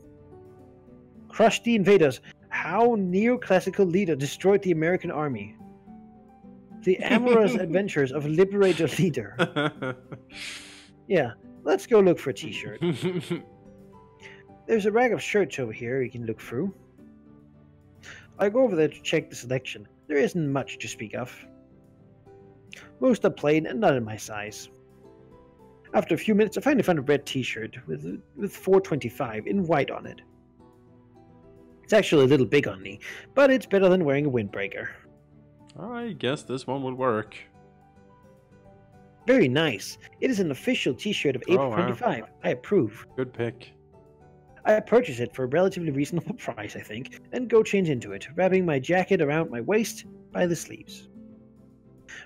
Crush the Invaders How Neoclassical Leader Destroyed the American Army. The Amorous Adventures of Liberator Leader. Yeah, let's go look for a t shirt. There's a rack of shirts over here you can look through. I go over there to check the selection. There isn't much to speak of. Most are plain and not in my size. After a few minutes, I finally found a red T-shirt with with 425 in white on it. It's actually a little big on me, but it's better than wearing a windbreaker. I guess this one will work. Very nice. It is an official T-shirt of April Oh, wow. 25. I approve. Good pick. I purchase it for a relatively reasonable price, I think, and go change into it, wrapping my jacket around my waist by the sleeves.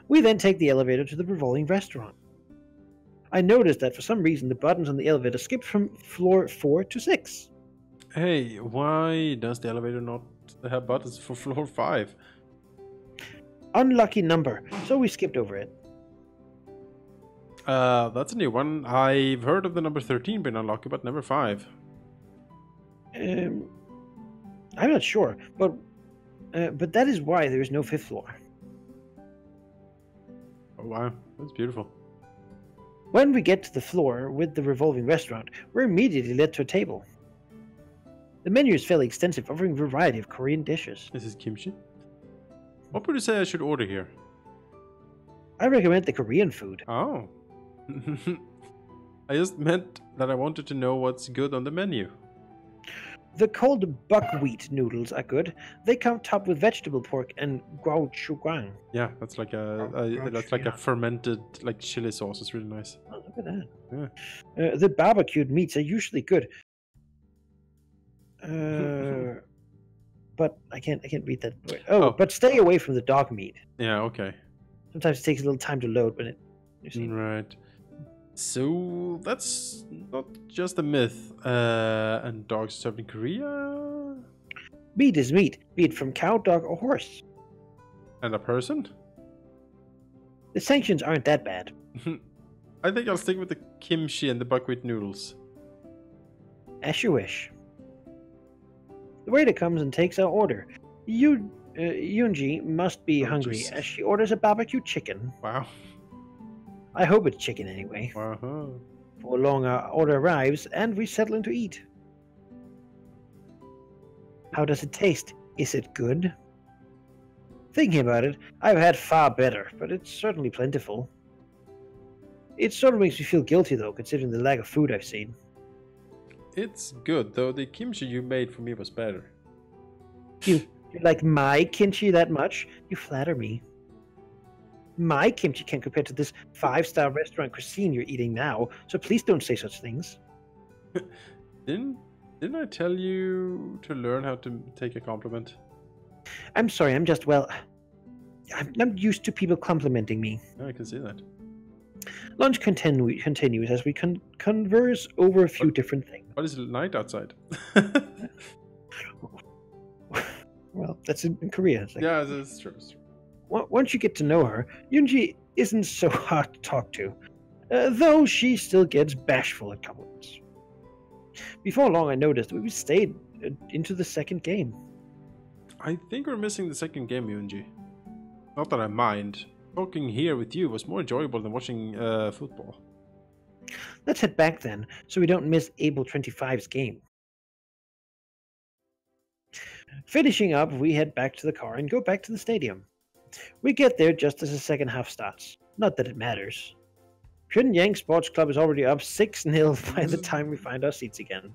We then take the elevator to the revolving restaurant. I noticed that for some reason the buttons on the elevator skip from floor 4 to 6. Hey, why does the elevator not have buttons for floor five? Unlucky number, so we skipped over it. Uh, that's a new one. I've heard of the number 13 being unlucky, but never five. Um, I'm not sure, but uh, but that is why there is no fifth floor. Oh wow, that's beautiful. When we get to the floor with the revolving restaurant, we're immediately led to a table. The menu is fairly extensive, offering a variety of Korean dishes. This is kimchi. What would you say I should order here? I recommend the Korean food. Oh. I just meant that I wanted to know what's good on the menu. The cold buckwheat noodles are good. They come topped with vegetable pork and gochujang. Yeah, that's like a, Oh, a that's like a fermented like chili sauce. It's really nice. Oh, look at that. Yeah. Uh, the barbecued meats are usually good. Uh, but I can't I can't read that. Oh, Oh. but stay away from the dog meat. Yeah, okay. Sometimes it takes a little time to load when it. You see. Right. So that's not just a myth. Uh, and dogs served in Korea, Meat is meat, be it from cow, dog, or horse. and a person. The sanctions aren't that bad. I think I'll stick with the kimchi and the buckwheat noodles. As you wish. The waiter comes and takes our order. You, uh, Yunji must be Oh, hungry jeez. as she orders a barbecue chicken. Wow. I hope it's chicken anyway. Uh-huh. Wow. Before long, our order arrives and we settle in to eat. How does it taste? Is it good? Thinking about it, I've had far better, but it's certainly plentiful. It sort of makes me feel guilty, though, considering the lack of food I've seen. It's good, though the kimchi you made for me was better. You, you like my kimchi that much? You flatter me. My kimchi can't compare to this five star restaurant cuisine you're eating now, so please don't say such things. Didn't didn't I tell you to learn how to take a compliment? I'm sorry, I'm just, well, I'm not used to people complimenting me. I can see that. Lunch continu- continues as we con- converse over a few What? different things. What is it night outside? Well, that's in, Korea. Like, yeah, that's true. It's true. On- Once you get to know her, Yunji isn't so hard to talk to, uh, though she still gets bashful at compliments. Before long, I noticed we stayed uh, into the second game. I think we're missing the second game, Yunji. Not that I mind. Talking here with you was more enjoyable than watching uh, football. Let's head back then, so we don't miss Able 25's game. Finishing up, we head back to the car and go back to the stadium. We get there just as the second half starts. Not that it matters. Pyongyang Sports Club is already up 6 0 by the time we find our seats again.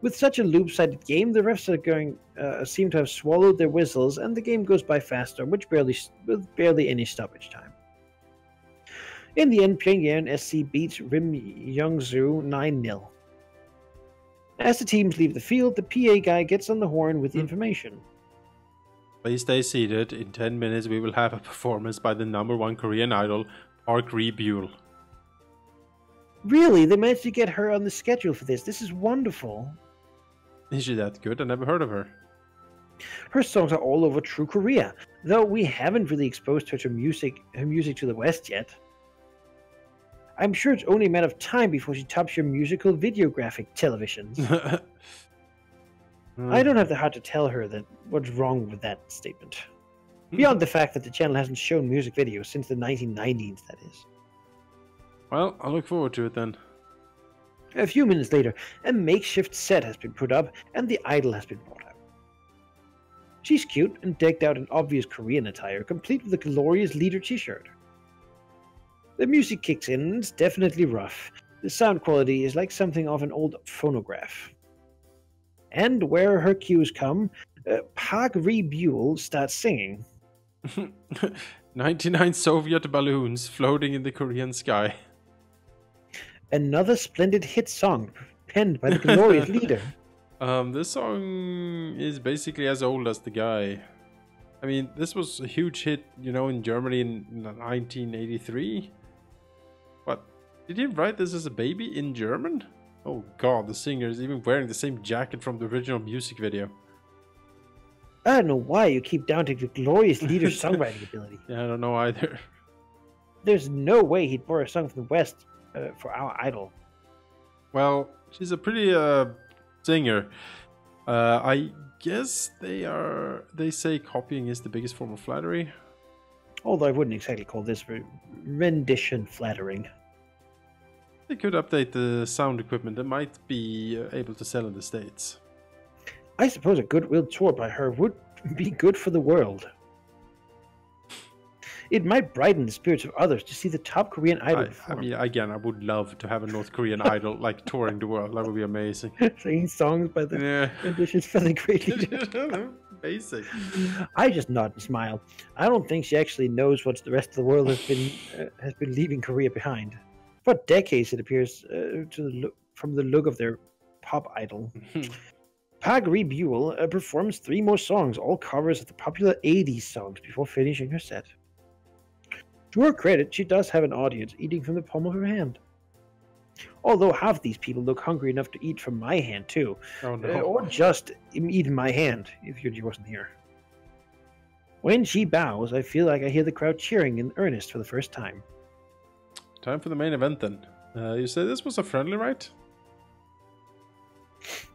With such a loop sided game, the refs are going, uh, seem to have swallowed their whistles, and the game goes by faster, which barely, with barely any stoppage time. In the end, Pyongyang SC beats Rimyongsu 9 0. As the teams leave the field, the PA guy gets on the horn with the Hmm. information. Please stay seated. In 10 minutes, we will have a performance by the number one Korean idol, Park Re-Buell. Really, they managed to get her on the schedule for this. This is wonderful. Is she that good? I never heard of her. Her songs are all over True Korea, though we haven't really exposed her to music, her music to the West yet. I'm sure it's only a matter of time before she tops your musical videographic televisions. Hmm. I don't have the heart to tell her that what's wrong with that statement. Hmm. Beyond the fact that the channel hasn't shown music videos since the 1990s, that is. Well, I look forward to it then. A few minutes later, a makeshift set has been put up and the idol has been brought out. She's cute and decked out in obvious Korean attire, complete with a glorious leader t shirt. The music kicks in and it's definitely rough. The sound quality is like something off an old phonograph. And where her cues come, uh, Park Re-Buell starts singing. 99 Soviet balloons floating in the Korean sky. Another splendid hit song penned by the glorious leader. Um, this song is basically as old as the guy. I mean, this was a huge hit, you know, in Germany in 1983. What? Did he write this as a baby in German? Oh god, the singer is even wearing the same jacket from the original music video. I don't know why you keep doubting the glorious leader's songwriting ability. Yeah, I don't know either. There's no way he'd borrow a song from the West uh, for our idol. Well, she's a pretty uh singer. Uh, I guess they are. They say copying is the biggest form of flattery. Although I wouldn't exactly call this re- rendition flattering. They could update the sound equipment. They might be uh, able to sell in the states. I suppose a goodwill tour by her would be good for the world. It might brighten the spirits of others to see the top Korean idol I, I mean, again, I would love to have a North Korean idol like touring the world. That would be amazing. singing songs by the Yeah. renditions for the great. Basic. I just nod and smile. I don't think she actually knows what the rest of the world has been uh, has been leaving Korea behind. For decades, it appears uh, to the from the look of their pop idol. Park Re-Buell uh, performs three more songs, all covers of the popular 80s songs, before finishing her set. To her credit, she does have an audience eating from the palm of her hand. Although half these people look hungry enough to eat from my hand, too, oh uh, or just eat in my hand if Yunji wasn't here. When she bows, I feel like I hear the crowd cheering in earnest for the first time. Time for the main event then. Uh, you say this was a friendly, right?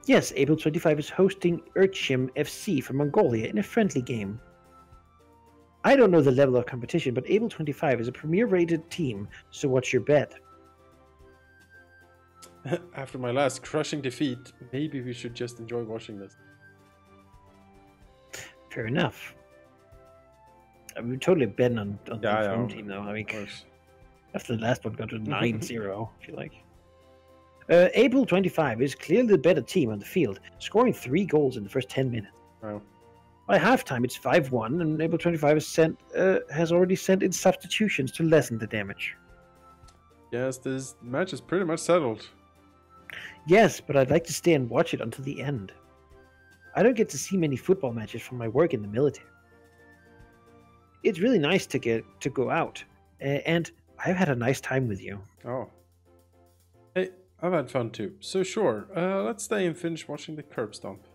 Yes, April 25 is hosting Erchim FC from Mongolia in a friendly game. I don't know the level of competition, but Able 25 is a premier rated team, so what's your bet? After my last crushing defeat, maybe we should just enjoy watching this. Fair enough. I mean, we've totally been on, on Yeah, the yeah, home team, though. I mean, course. After the last one got to 9 0, if you like. Uh, April 25 is clearly the better team on the field, scoring three goals in the first 10 minutes. Wow. By halftime, it's 5 1, and April 25 has, sent, uh, has already sent in substitutions to lessen the damage. Yes, this match is pretty much settled. Yes, but I'd like to stay and watch it until the end. I don't get to see many football matches from my work in the military. It's really nice to get to go out, a- and I've had a nice time with you. Oh. Hey, I've had fun too. So sure, uh, let's stay and finish watching the curb stomp.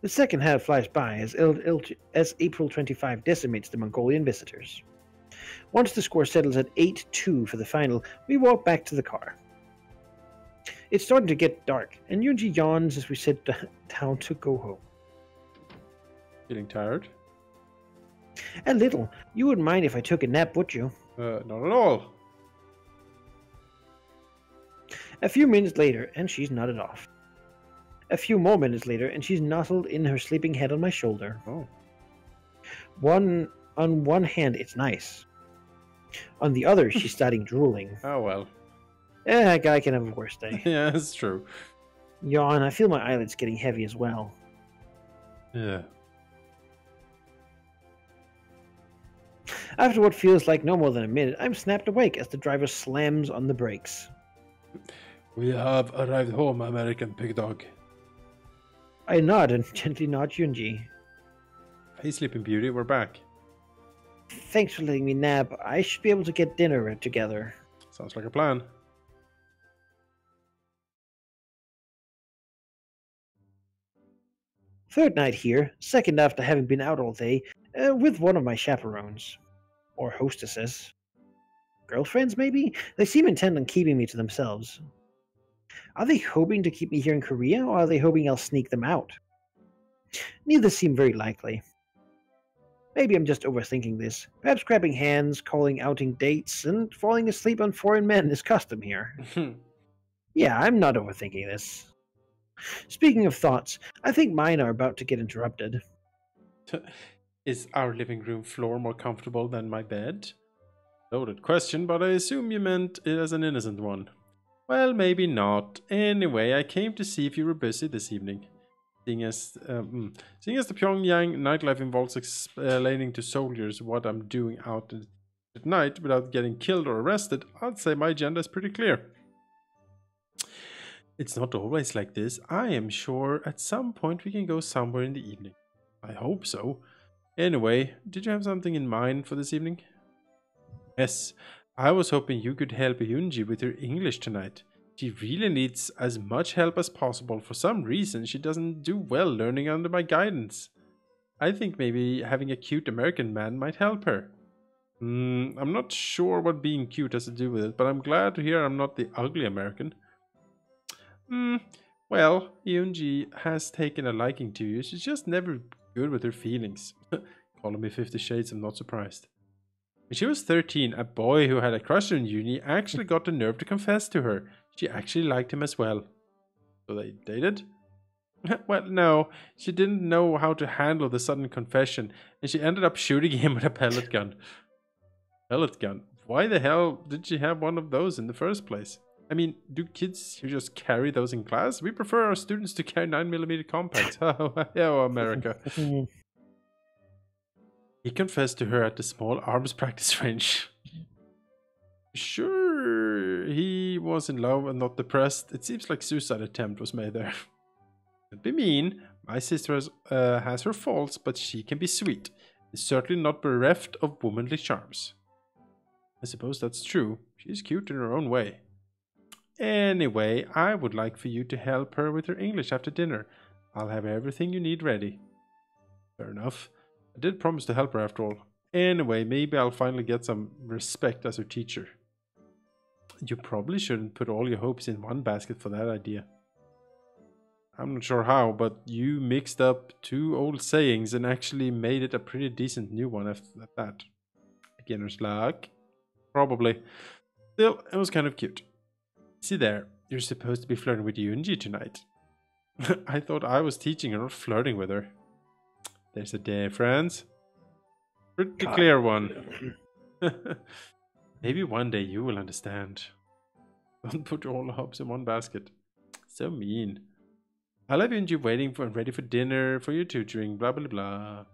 The second half flies by as, Il- Il- as April 25 decimates the Mongolian visitors. Once the score settles at 8 2 for the final, we walk back to the car. It's starting to get dark, and Yunji yawns as we sit down to go home. Feeling tired? A little. You wouldn't mind if I took a nap, would you? Uh, not at all. A few minutes later, and she's nodded off. A few more minutes later, and she's nuzzled in her sleeping head on my shoulder. Oh. One on one hand, it's nice. On the other, she's starting drooling. Oh well. Eh, a guy can have a worse day. yeah, that's true. Yawn. I feel my eyelids getting heavy as well. Yeah. After what feels like no more than a minute, I'm snapped awake as the driver slams on the brakes. We have arrived home, American pig dog. I nod and gently nod Yunji. Hey, Sleeping Beauty, we're back. Thanks for letting me nap. I should be able to get dinner together. Sounds like a plan. Third night here, second after having been out all day, uh, with one of my chaperones. Or hostesses. Girlfriends, maybe? They seem intent on keeping me to themselves. Are they hoping to keep me here in Korea, or are they hoping I'll sneak them out? Neither seem very likely. Maybe I'm just overthinking this. Perhaps grabbing hands, calling outing dates, and falling asleep on foreign men is custom here. Hmm. Yeah, I'm not overthinking this. Speaking of thoughts, I think mine are about to get interrupted. Is our living room floor more comfortable than my bed? Loaded question, but I assume you meant it as an innocent one. Well, maybe not. Anyway, I came to see if you were busy this evening. Seeing as, um, seeing as the Pyongyang nightlife involves explaining to soldiers what I'm doing out at night without getting killed or arrested, I'd say my agenda is pretty clear. It's not always like this. I am sure at some point we can go somewhere in the evening. I hope so. Anyway, did you have something in mind for this evening? Yes, I was hoping you could help Yunji with her English tonight. She really needs as much help as possible. For some reason, she doesn't do well learning under my guidance. I think maybe having a cute American man might help her. Hmm, I'm not sure what being cute has to do with it, but I'm glad to hear I'm not the ugly American. Hmm, well, Yunji has taken a liking to you. She's just never good with her feelings. Calling me Fifty Shades, I'm not surprised. When she was 13, a boy who had a crush on Uni actually got the nerve to confess to her. She actually liked him as well. So they dated? well, no, she didn't know how to handle the sudden confession, and she ended up shooting him with a pellet gun. Pellet gun? Why the hell did she have one of those in the first place? I mean, do kids just carry those in class? We prefer our students to carry 9mm compacts. oh, America. He confessed to her at the small arms practice range. Sure, he was in love and not depressed. It seems like suicide attempt was made there. Don't be mean. My sister has, uh, has her faults, but she can be sweet. Is certainly not bereft of womanly charms. I suppose that's true. She's cute in her own way. Anyway, I would like for you to help her with her English after dinner. I'll have everything you need ready. Fair enough. I did promise to help her after all. Anyway, maybe I'll finally get some respect as her teacher. You probably shouldn't put all your hopes in one basket for that idea. I'm not sure how, but you mixed up two old sayings and actually made it a pretty decent new one at that. Beginner's luck? Probably. Still, it was kind of cute. See there, you're supposed to be flirting with Yunji tonight. I thought I was teaching her, not flirting with her. There's a difference. Pretty God. clear one. Maybe one day you will understand. Don't put all the hopes in one basket. So mean. I love you waiting for and ready for dinner for your tutoring, blah blah blah.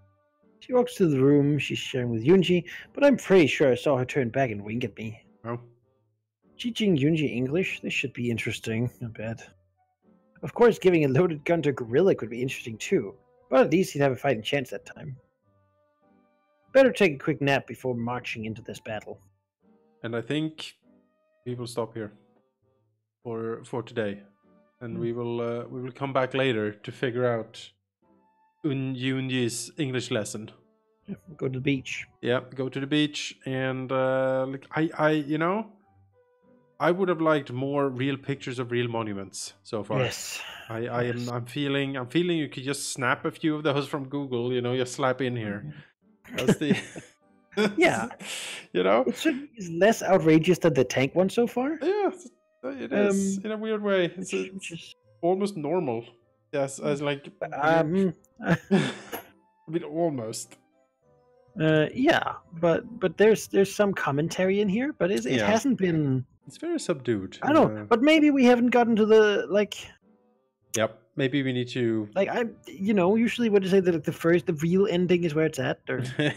She walks to the room she's sharing with Yunji, but I'm pretty sure I saw her turn back and wink at me. Oh. Teaching Yunji English? This should be interesting, I bet. Of course, giving a loaded gun to Gorilla could be interesting too, but at least he'd have a fighting chance that time. Better take a quick nap before marching into this battle. And I think we will stop here for for today. And we will uh, we will come back later to figure out Un Yunji's English lesson. Yeah, Go to the beach. Yeah, go to the beach and uh, like I, I, you know, I would have liked more real pictures of real monuments so far. Yes. I, I am. I'm feeling, I'm feeling you could just snap a few of those from Google. You know, just slap in here. That's the. Yeah. you know. It certainly is less outrageous than the tank one so far. Yeah, it's- Um, in a weird way. It's, it's almost normal. Yes, as like. um, I mean, almost. uh, yeah, but but there's there's some commentary in here, but it Yeah. hasn't been. It's very subdued. I don't know, uh, but maybe we haven't gotten to the like Yep. Maybe we need to. like I you know usually what you say that like, the first the real ending is where it's at or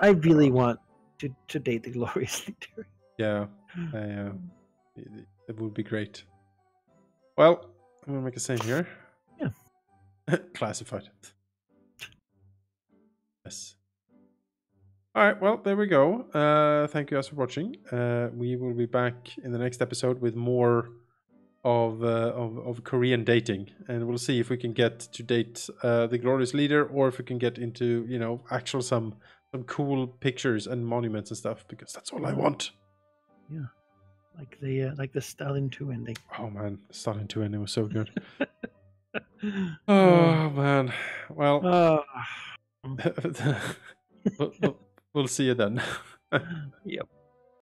I really want to to date the glorious leader. yeah. I, uh, it it would be great. Well, I'm gonna make a save here. Yeah. Classified. Yes. All right. Well, there we go. Uh, thank you guys for watching. Uh, we will be back in the next episode with more of uh, of, of Korean dating, and we'll see if we can get to date uh, the glorious leader, or if we can get into you know actual some some cool pictures and monuments and stuff, because that's all I want. Yeah, like the uh, like the Stalin 2 ending. Oh man, Stalin 2 ending was so good. oh man. Well, Uh, we'll see you then. yep.